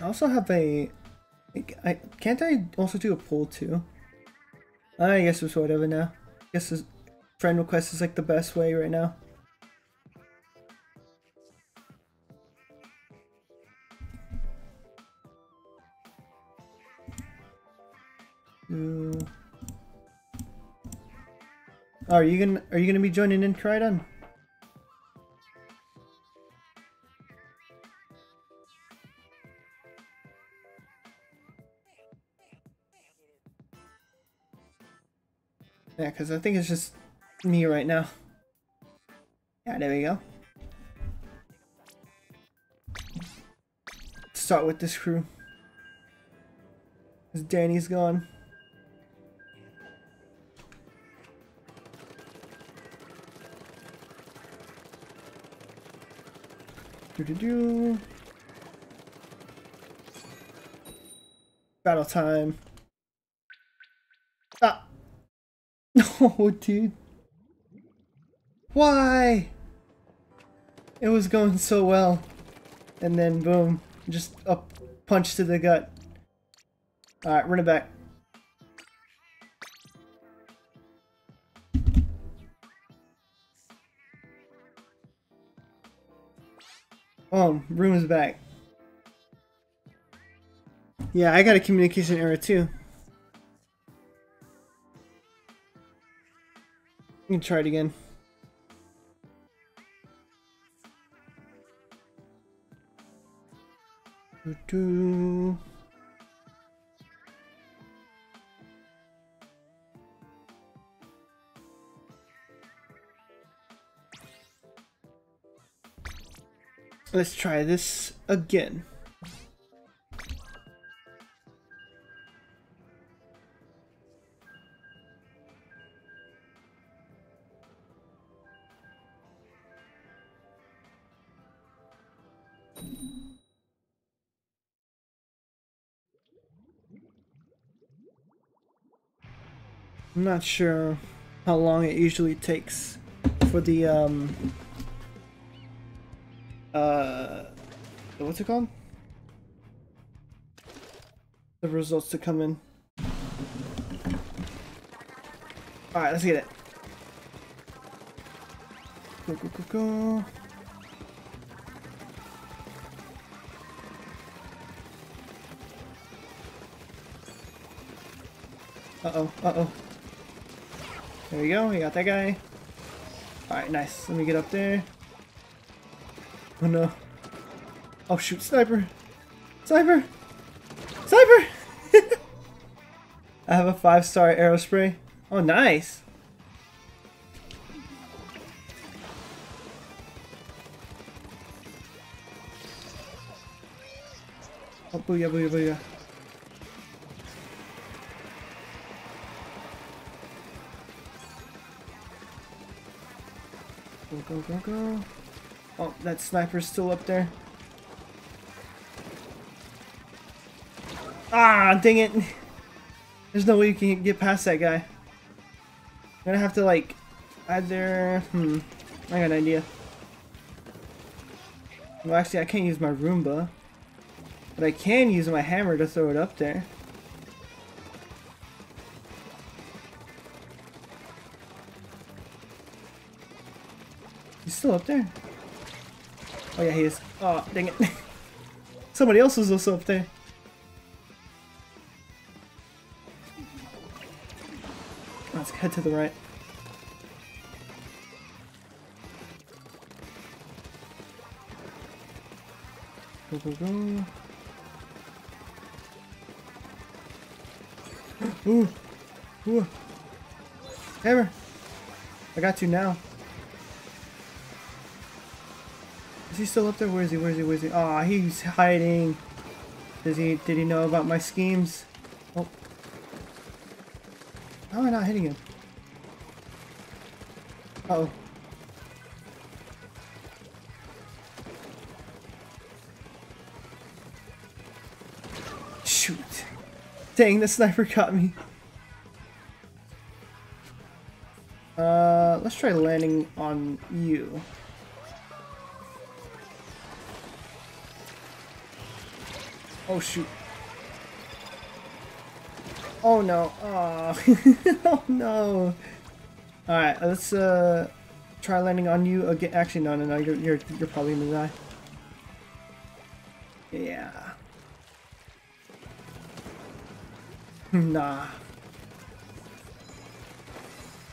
I also have a... I, can't I also do a poll too? I guess it's whatever now. I guess friend request is like the best way right now. Oh, are you gonna are you gonna be joining in Koraidon? Because I think it's just me right now. Yeah, there we go. Start with this crew. Because Danny's gone. Do do do. Battle time. No, oh, dude. Why? It was going so well. And then boom, just a punch to the gut. Alright, run it back. Oh, room is back. Yeah, I got a communication error too. You can try it again. Doo-doo. Let's try this again. I'm not sure how long it usually takes for the um uh what's it called? The results to come in. Alright, let's get it. Go go go go. Uh-oh, uh-oh. There we go, we got that guy. Alright, nice. Let me get up there. Oh no. Oh shoot, sniper! Sniper! Sniper! I have a five star arrow spray. Oh, nice! Oh, booyah, booyah, booyah. Go, go, go. Oh, that sniper's still up there. Ah, dang it. There's no way you can get past that guy. I'm gonna have to, like, either... Hmm. I got an idea. Well, actually, I can't use my Roomba. But I can use my hammer to throw it up there. Still up there? Oh yeah, he is. Oh, dang it. Somebody else is also up there. Let's head to the right. Go, go, go. Ooh. Ooh. Hammer. I got you now. He still up there? Where is he? Where is he? Where is he? Aw, oh, he's hiding. Does he, did he know about my schemes? Oh. How am I not hitting him? Uh oh. Shoot. Dang, the sniper caught me. Uh, let's try landing on you. Oh shoot. Oh no. Oh, oh no. Alright, let's uh try landing on you again. Actually, no, no, no. You're, you're, you're probably gonna die. Yeah. nah.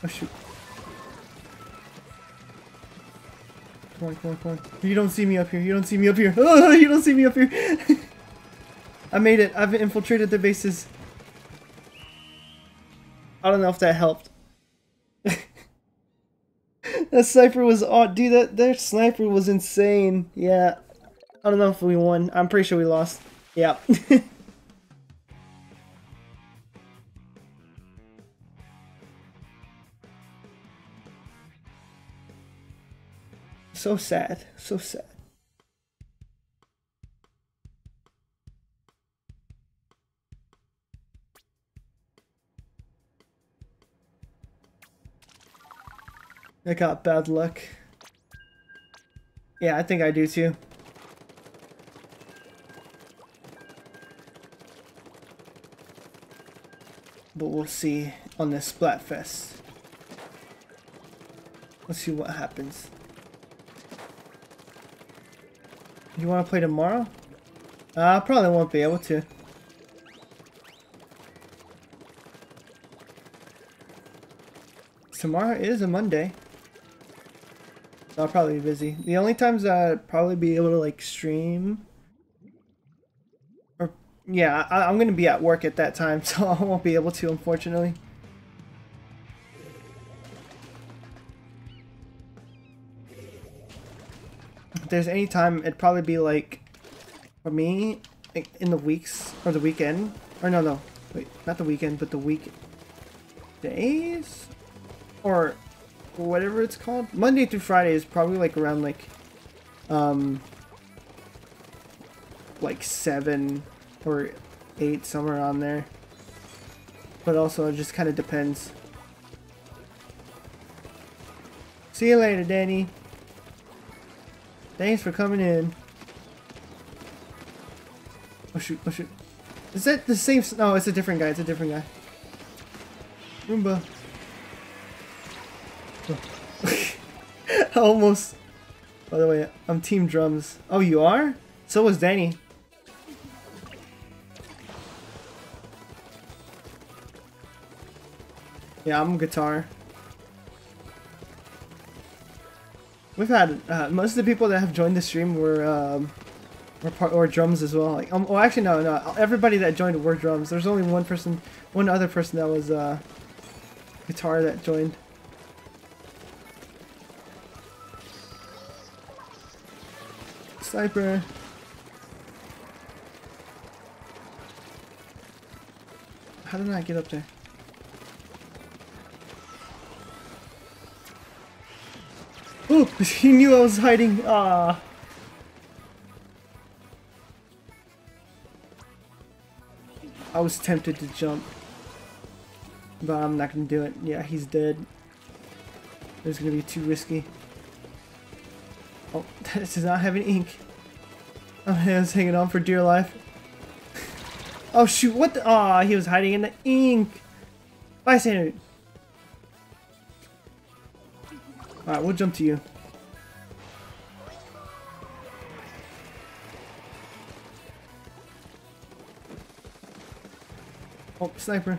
Oh shoot. Come on, come on, come on. You don't see me up here. You don't see me up here. Oh, you don't see me up here. I made it. I've infiltrated the bases. I don't know if that helped. that sniper was odd. Dude, that, that sniper was insane. Yeah. I don't know if we won. I'm pretty sure we lost. Yeah. so sad. So sad. I got bad luck. Yeah, I think I do too. But we'll see on this Splatfest. Let's see what happens. You want to play tomorrow? Uh, I uh, probably won't be able to. Tomorrow is a Monday. I'll probably be busy. The only times I'd probably be able to like stream or yeah, I, I'm gonna be at work at that time, so I won't be able to unfortunately. If there's any time, it'd probably be like for me in the weeks or the weekend or no no wait not the weekend but the week days or whatever it's called. Monday through Friday is probably like around like um like seven or eight somewhere on there. But also it just kind of depends. See you later, Danny. Thanks for coming in. Oh shoot, oh shoot. Is that the same? No, it's a different guy. It's a different guy. Roomba. Almost. By the way, I'm Team Drums. Oh, you are? So was Danny. Yeah, I'm guitar. We've had uh, most of the people that have joined the stream were um, were part or drums as well. Like, um, well, actually, no, no. Everybody that joined were drums. There's only one person, one other person that was uh, guitar that joined. Sniper. How did I get up there? Oh, he knew I was hiding. Ah. I was tempted to jump. But I'm not gonna do it. Yeah, he's dead. It's gonna be too risky. Oh, this does not have any ink. Oh, hands hanging on for dear life. oh shoot, what the- Aw, oh, he was hiding in the ink! Santa. Alright, we'll jump to you. Oh, sniper.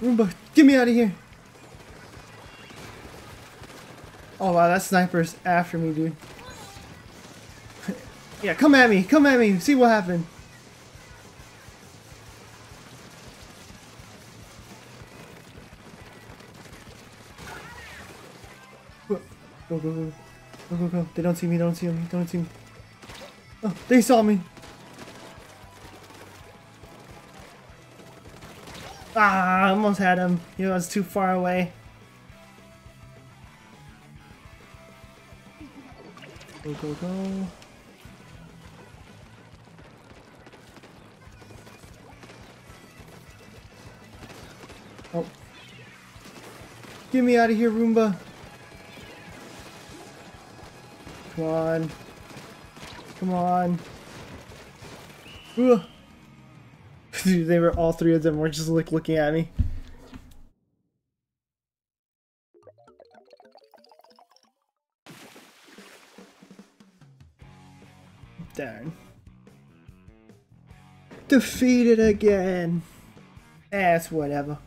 Roomba, get me out of here! Oh wow, that sniper's after me, dude. yeah, come at me, come at me, see what happened. Go, go, go, go, go, go. They don't see me, they don't see me, they don't see me. Oh, they saw me. Ah, almost had him. He was too far away. Go, go, go. Oh. Get me out of here, Roomba. Come on. Come on. Dude, they were all three of them were just like looking at me. Defeated again. That's whatever.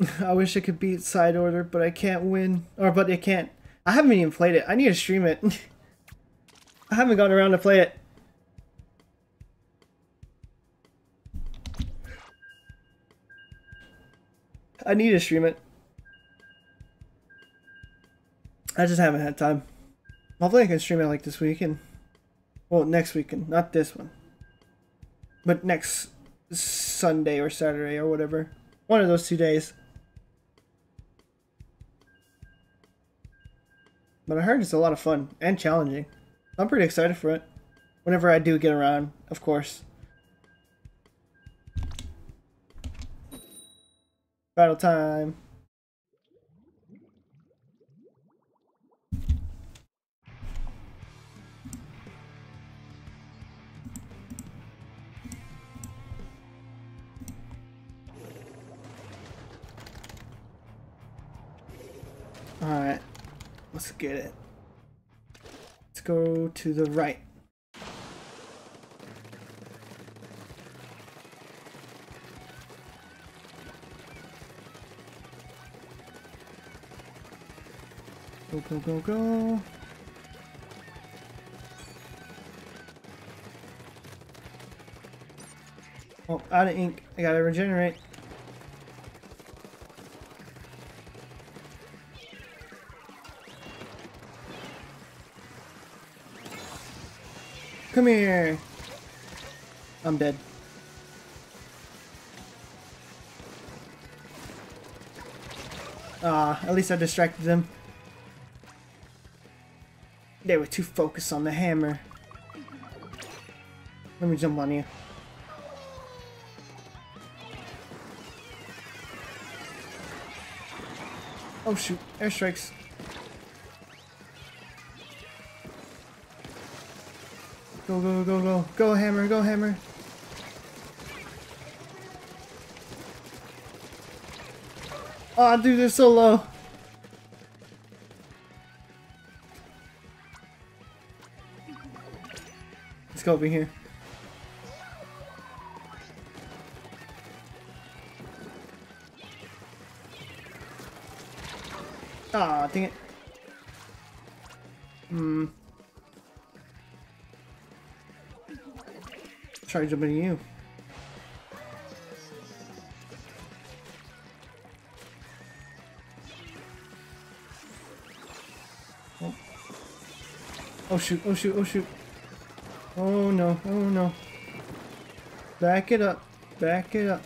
I wish I could beat side order, but I can't win. Or, but I can't. I haven't even played it. I need to stream it. I haven't gotten around to play it. I need to stream it. I just haven't had time. Hopefully I can stream it like this weekend. Well, next weekend, not this one. But next Sunday or Saturday or whatever. One of those two days. But I heard it's a lot of fun and challenging. I'm pretty excited for it. Whenever I do get around, of course. Battle time. Alright, let's get it. Let's go to the right. Go, go, go, go. Oh, out of ink. I gotta regenerate. Come here. I'm dead. Ah, at least I distracted them. They were too focused on the hammer. Let me jump on you. Oh shoot, airstrikes. Go, go, go, go. Go, hammer, go, hammer. Oh, dude, they're so low. Let's go over here. Ah, dang it. Try jumping you. Oh. oh shoot, oh shoot, oh shoot. Oh no, oh no. Back it up, back it up.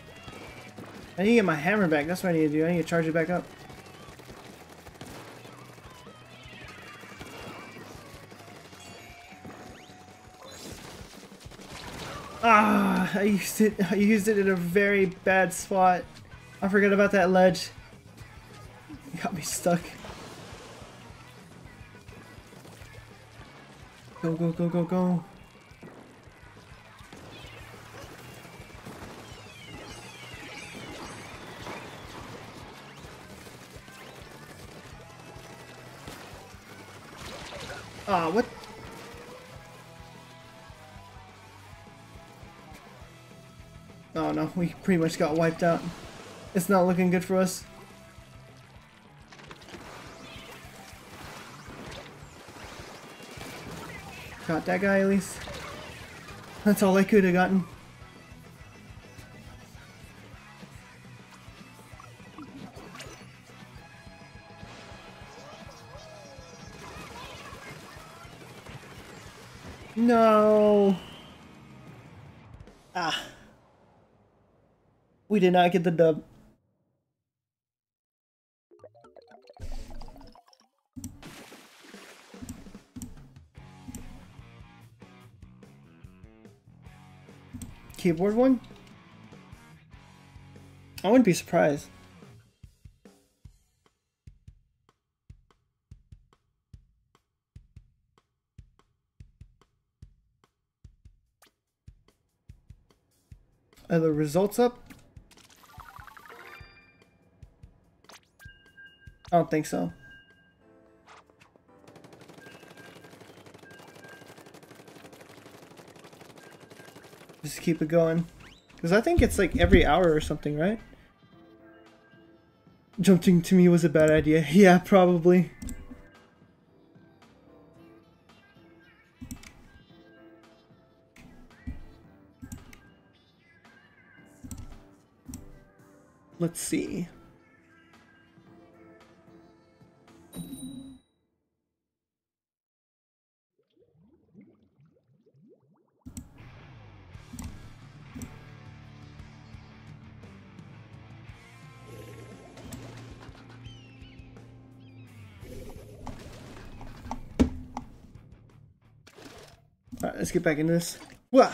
I need to get my hammer back, that's what I need to do. I need to charge it back up. I used it. I used it in a very bad spot. I forgot about that ledge. It got me stuck. Go, go, go, go, go. We pretty much got wiped out. It's not looking good for us. Got that guy at least. That's all I could have gotten. We did not get the dub. Keyboard one? I wouldn't be surprised. Are the results up? I don't think so. Just keep it going. Because I think it's like every hour or something, right? Jumping to me was a bad idea. Yeah, probably. Let's get back into this. Wah!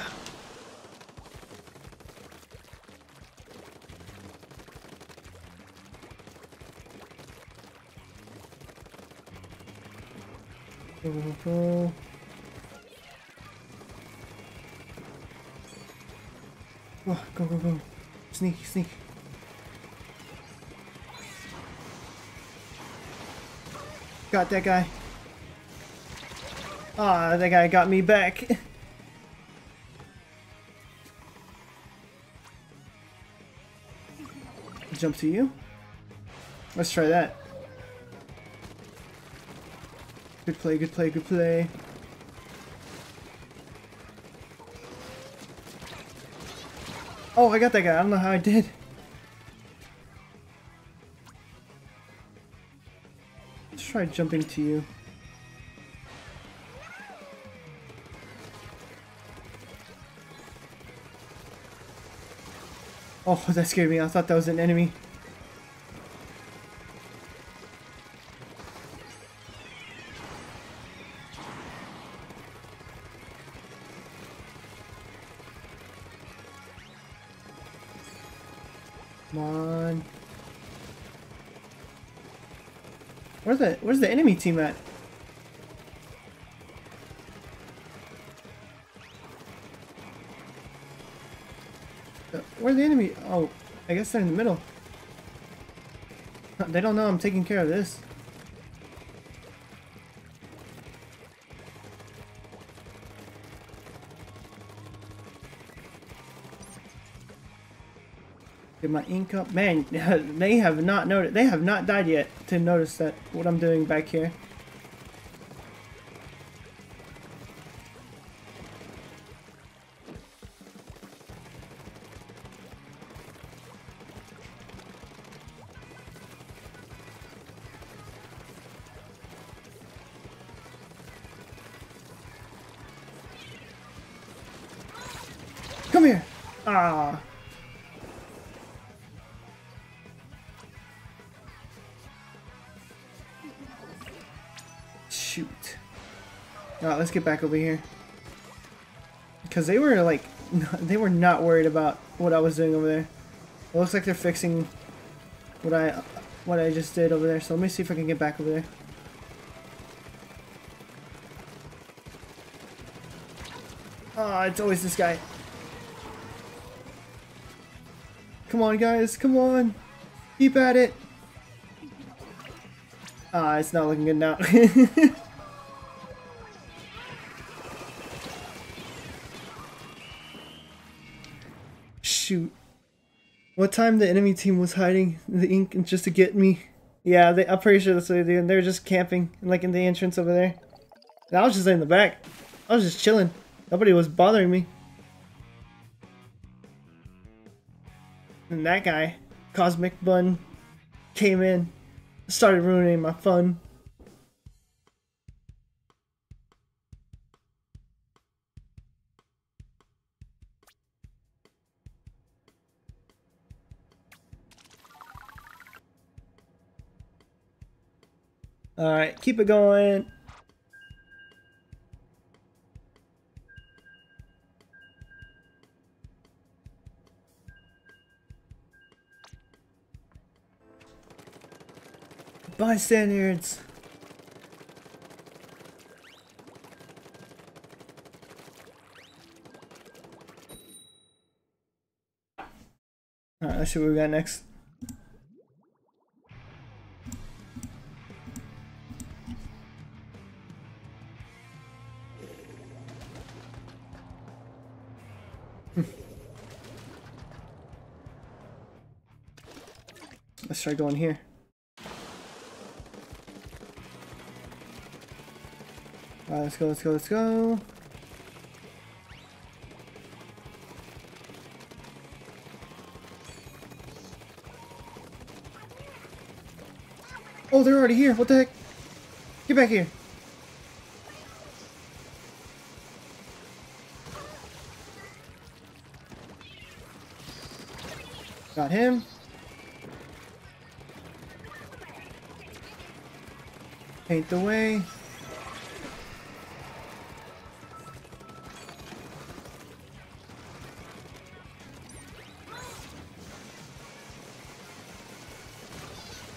Go, go, go. Oh, go, go, go. Sneak, sneak. Got that guy. Ah, that guy got me back. Jump to you. Let's try that. Good play, good play, good play. Oh, I got that guy. I don't know how I did. Let's try jumping to you. Oh, that scared me. I thought that was an enemy. Come on. Where's the where's the enemy team at? I guess they're in the middle. They don't know I'm taking care of this. Get my ink up. Man, they have not noticed. They have not died yet to notice that what I'm doing back here. Alright, let's get back over here. Because they were like, they were not worried about what I was doing over there. It looks like they're fixing what I, what I just did over there. So let me see if I can get back over there. Ah, it's always this guy. Come on, guys. Come on. Keep at it. Ah, it's not looking good now. time the enemy team was hiding the ink just to get me? Yeah, they, I'm pretty sure that's what they're doing. They were just camping, like in the entrance over there. And I was just in the back. I was just chilling. Nobody was bothering me. And that guy, Cosmic Bun, came in, started ruining my fun. Alright, keep it going. Bystanders! Alright, let's see what we got next. Try going here. Alright, let's go, let's go, let's go. Oh, they're already here. What the heck? Get back here. Got him. Paint the way.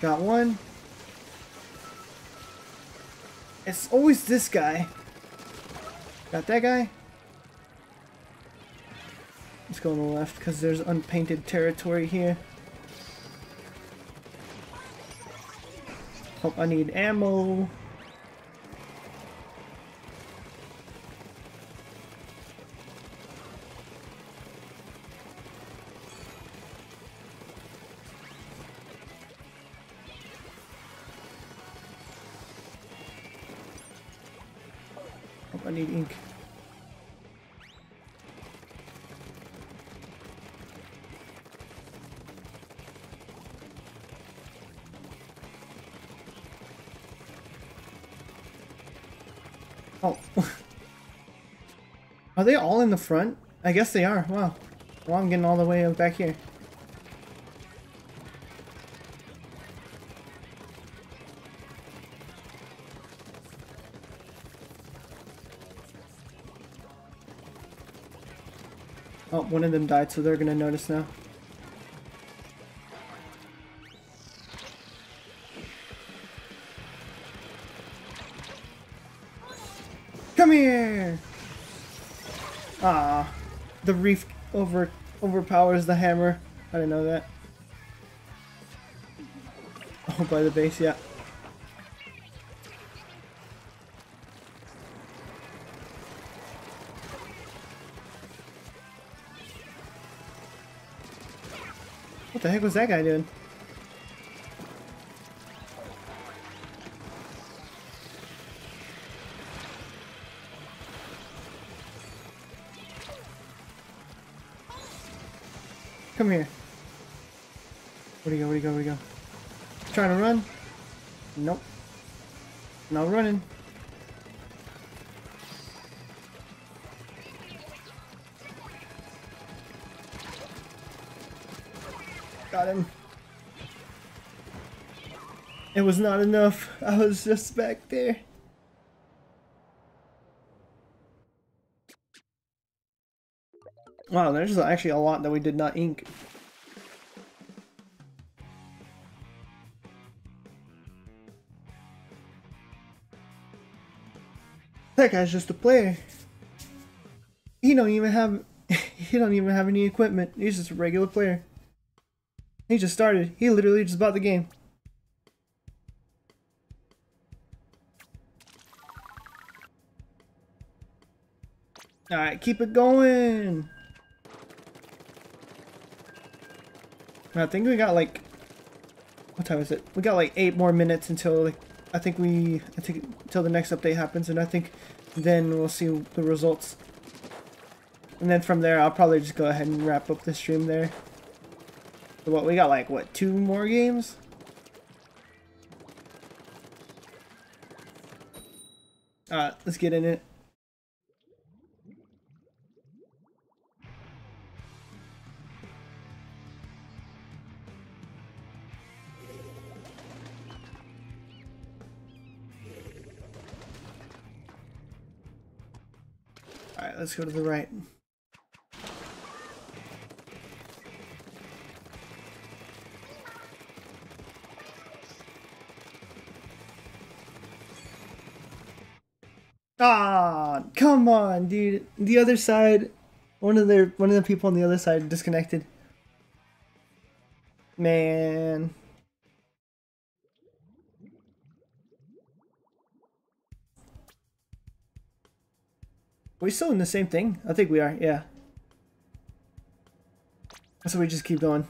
Got one. It's always this guy. Got that guy. Let's go on the left because there's unpainted territory here. Hope I need ammo. Are they all in the front? I guess they are. Wow. Well, I'm getting all the way back here. Oh, one of them died, so they're gonna notice now. The reef over overpowers the hammer. I didn't know that. Oh, by the base, yeah. What the heck was that guy doing? Was not enough. I was just back there. Wow, there's actually a lot that we did not ink. That guy's just a player. He don't even have he don't even have any equipment. He's just a regular player. He just started. He literally just bought the game. Alright, keep it going. I think we got like what time is it? We got like eight more minutes until like I think we I think until the next update happens and I think then we'll see the results. And then from there I'll probably just go ahead and wrap up the stream there. So what we got like what two more games? Alright, let's get in it. Let's go to the right. Ah, come on, dude. The other side, one of their one of the people on the other side disconnected. Man. We still in the same thing? I think we are, yeah. So we just keep going.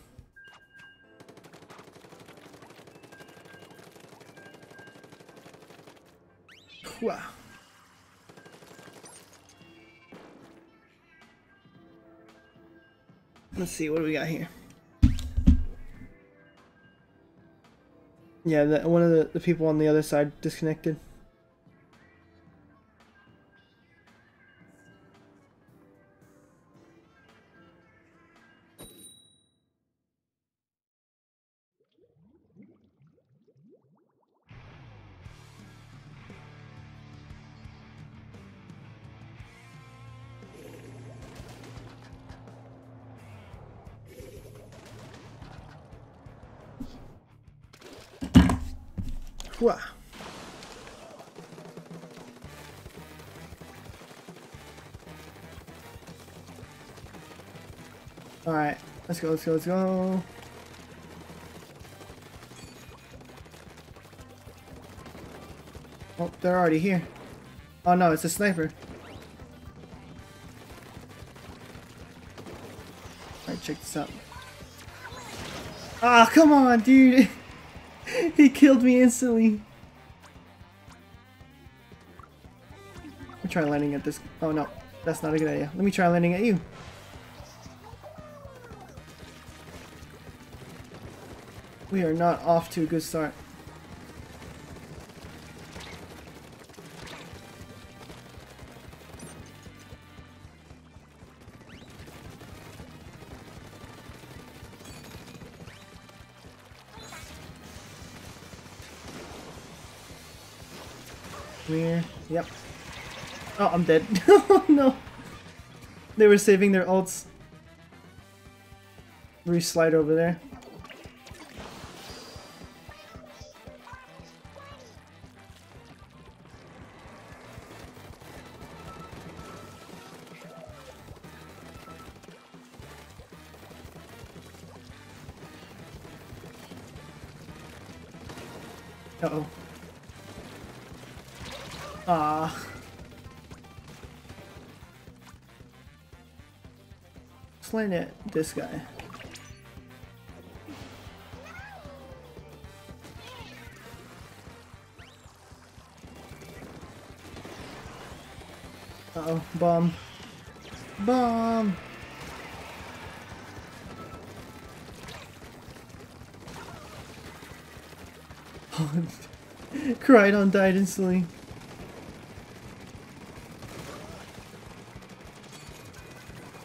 Wow. Let's see, what do we got here? Yeah, the, one of the, the people on the other side disconnected. Let's go, let's go, let's go. Oh, they're already here. Oh no, it's a sniper. Alright, check this out. Ah, come on, dude! he killed me instantly. Let me try landing at this. Oh no, that's not a good idea. Let me try landing at you. We are not off to a good start. Here. Yep. Oh, I'm dead. oh no. They were saving their ults. Re-slide over there. Slant at this guy. Uh oh, bomb. Bomb! Crydon died instantly.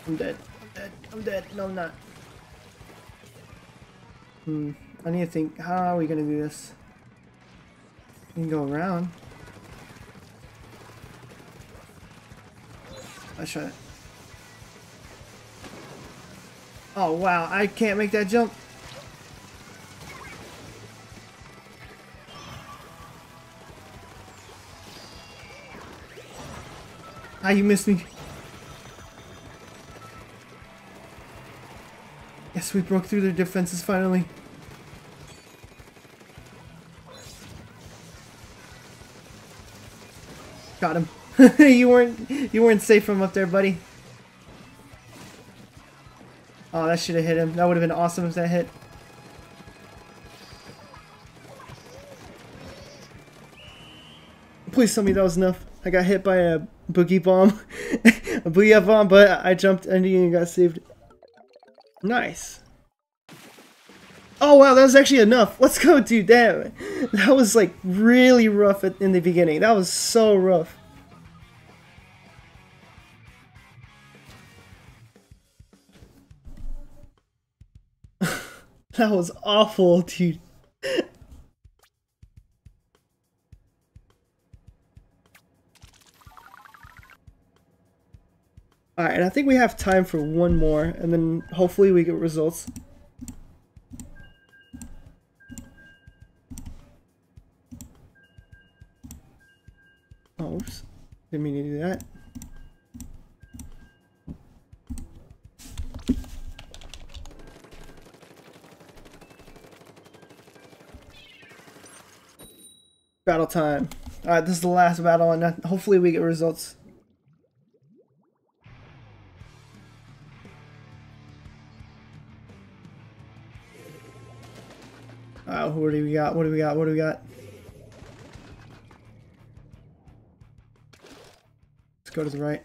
I'm dead. No, I'm not. Hmm. I need to think. How are we gonna do this? We can go around. Let's try. Oh wow! I can't make that jump. Ah, you missed me. We broke through their defenses finally. Got him. you weren't you weren't safe from up there, buddy. Oh, that should have hit him. That would have been awesome if that hit. Please tell me that was enough. I got hit by a boogie bomb. a booyah bomb, but I jumped under you and got saved. Nice. Wow, that was actually enough. Let's go, dude. Damn. That was like really rough at, in the beginning. That was so rough. that was awful, dude. Alright, and I think we have time for one more, and then hopefully we get results. Battle time. Alright, this is the last battle, and hopefully we get results. Uh, what do we got? What do we got? What do we got? Let's go to the right.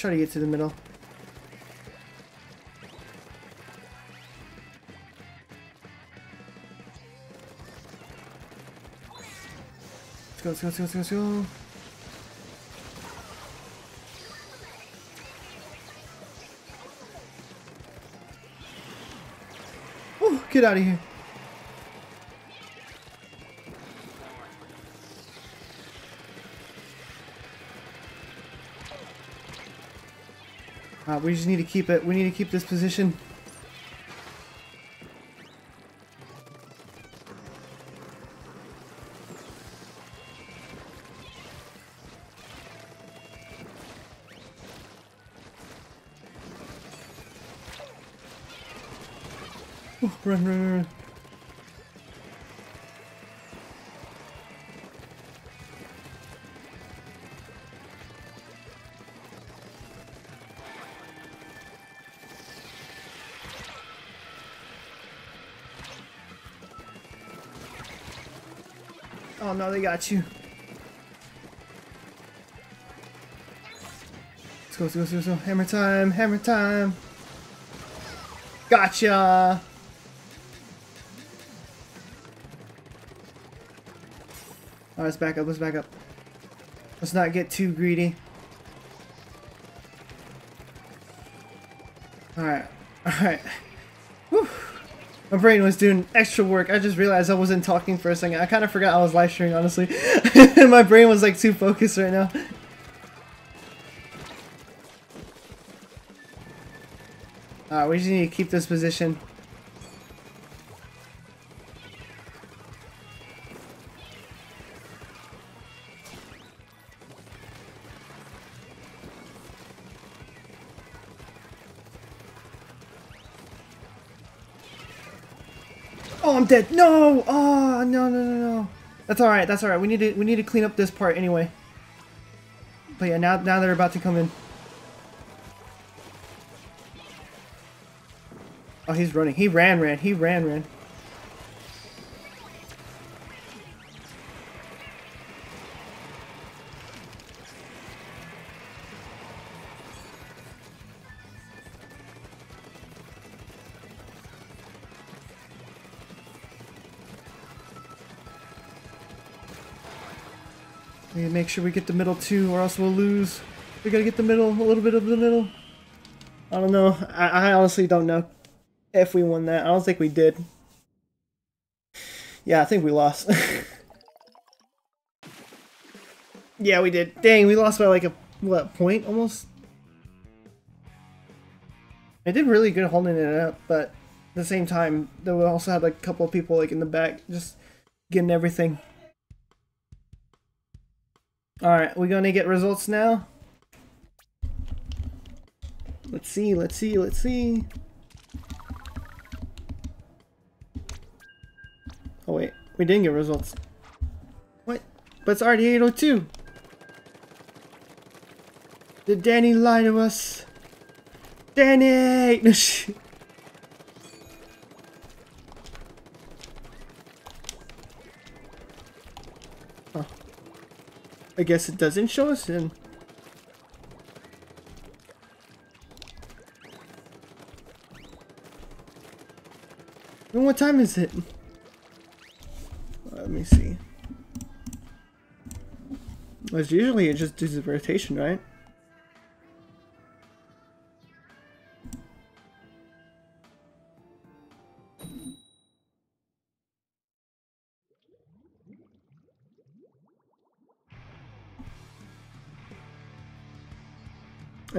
Try to get to the middle. Let's go, let's go, let's go, let's go, let's go. Get out of here. We just need to keep it. We need to keep this position. Run, run, run. No, they got you. Let's go, let's go, let's go, let's go. Hammer time, hammer time. Gotcha. Alright, let's back up, let's back up. Let's not get too greedy. Alright, alright. My brain was doing extra work. I just realized I wasn't talking for a second. I kind of forgot I was live streaming, honestly. My brain was like too focused right now. Alright, we just need to keep this position. Dead. No! Oh, no, no, no, no. That's all right. That's all right. We need to we need to clean up this part anyway. But yeah, now now they're about to come in. Oh, he's running. He ran, ran. He ran, ran. Make sure we get the middle too, or else we'll lose. We gotta get the middle, a little bit of the middle. I don't know. I, I honestly don't know if we won that. I don't think we did. Yeah, I think we lost. yeah, we did. Dang, we lost by like a, what, point almost? I did really good holding it up, but at the same time, they also had like a couple of people like in the back just getting everything. Alright, we gonna get results now? Let's see, let's see, let's see. Oh wait, we didn't get results. What? But it's already 802. Did Danny lie to us? Danny! I guess it doesn't show us in. And what time is it? Let me see. As usually it just does the rotation, right?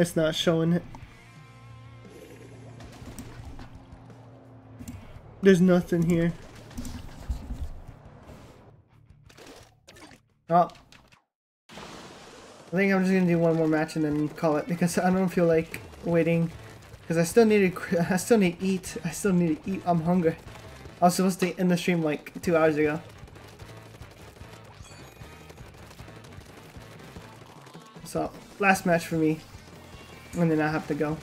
It's not showing it. There's nothing here. Oh. I think I'm just gonna do one more match and then call it because I don't feel like waiting. Because I still need to, I still need to eat. I still need to eat. I'm hungry. I was supposed to end the stream like two hours ago. So, last match for me. And then I have to go.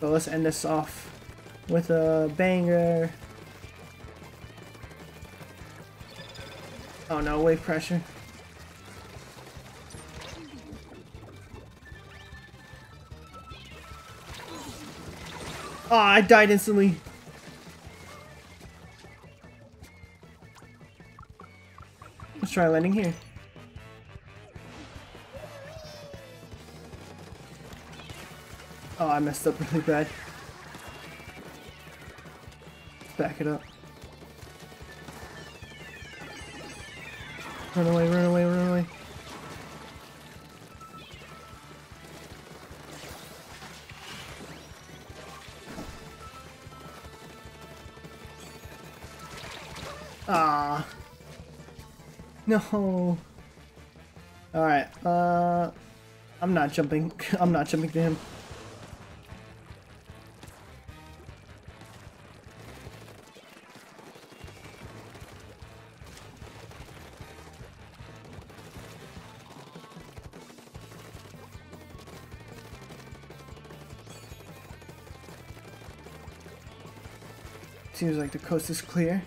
So let's end this off with a banger. Oh no, wave pressure. Oh, I died instantly. Let's try landing here. I messed up really bad. Back it up. Run away, run away, run away. Ah. No. Alright, uh... I'm not jumping. I'm not jumping to him. The coast is clear.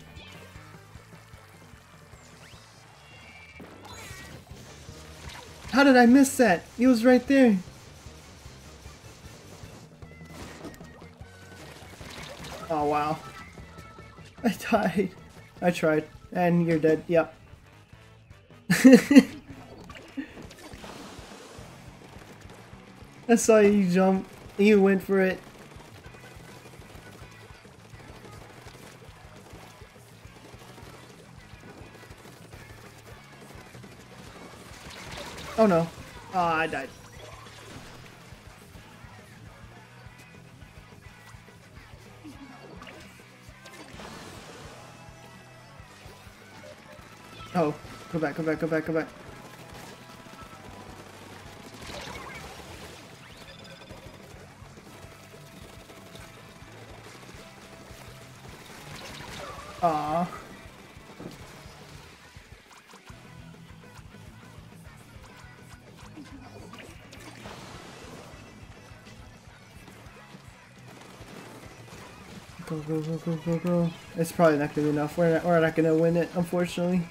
How did I miss that? He was right there. Oh, wow. I died. I tried. And you're dead. Yep. I saw you jump. You went for it. Oh no. Oh, I died. Oh, go back, go back, go back, go back. Go, go, go. It's probably not gonna be enough. We're not, we're not gonna win it, unfortunately.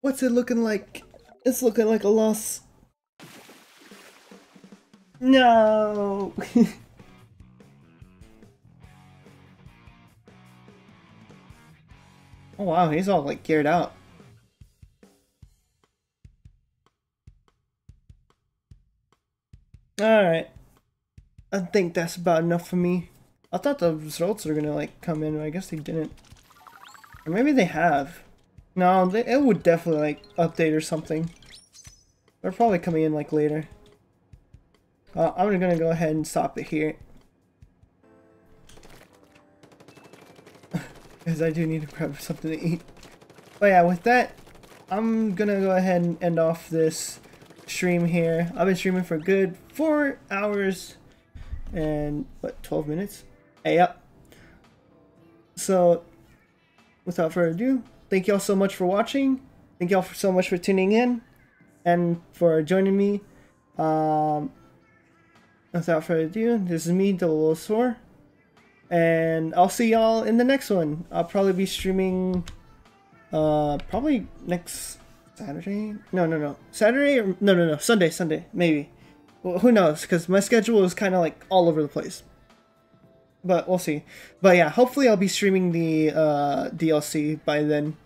What's it looking like? It's looking like a loss. No! oh wow, he's all like geared out. Think that's about enough for me. I thought the results were gonna like come in, but I guess they didn't. Or maybe they have. No, they, it would definitely like update or something. They're probably coming in like later. Uh, I'm gonna go ahead and stop it here. Because I do need to grab something to eat. But yeah, with that, I'm gonna go ahead and end off this stream here. I've been streaming for good four hours and what 12 minutes. Yep. So, without further ado, thank y'all so much for watching. Thank y'all so much for tuning in and for joining me. Um, without further ado, this is me, Delosor, and I'll see y'all in the next one. I'll probably be streaming, uh, probably next Saturday. No, no, no, Saturday or no, no, no, Sunday, Sunday, maybe. Well, who knows? Because my schedule is kind of like all over the place. But we'll see. But yeah, hopefully I'll be streaming the uh, DLC by then.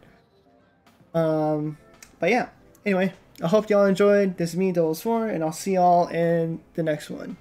Um, but yeah, anyway, I hope y'all enjoyed. This is me, Devilwolves4, and I'll see y'all in the next one.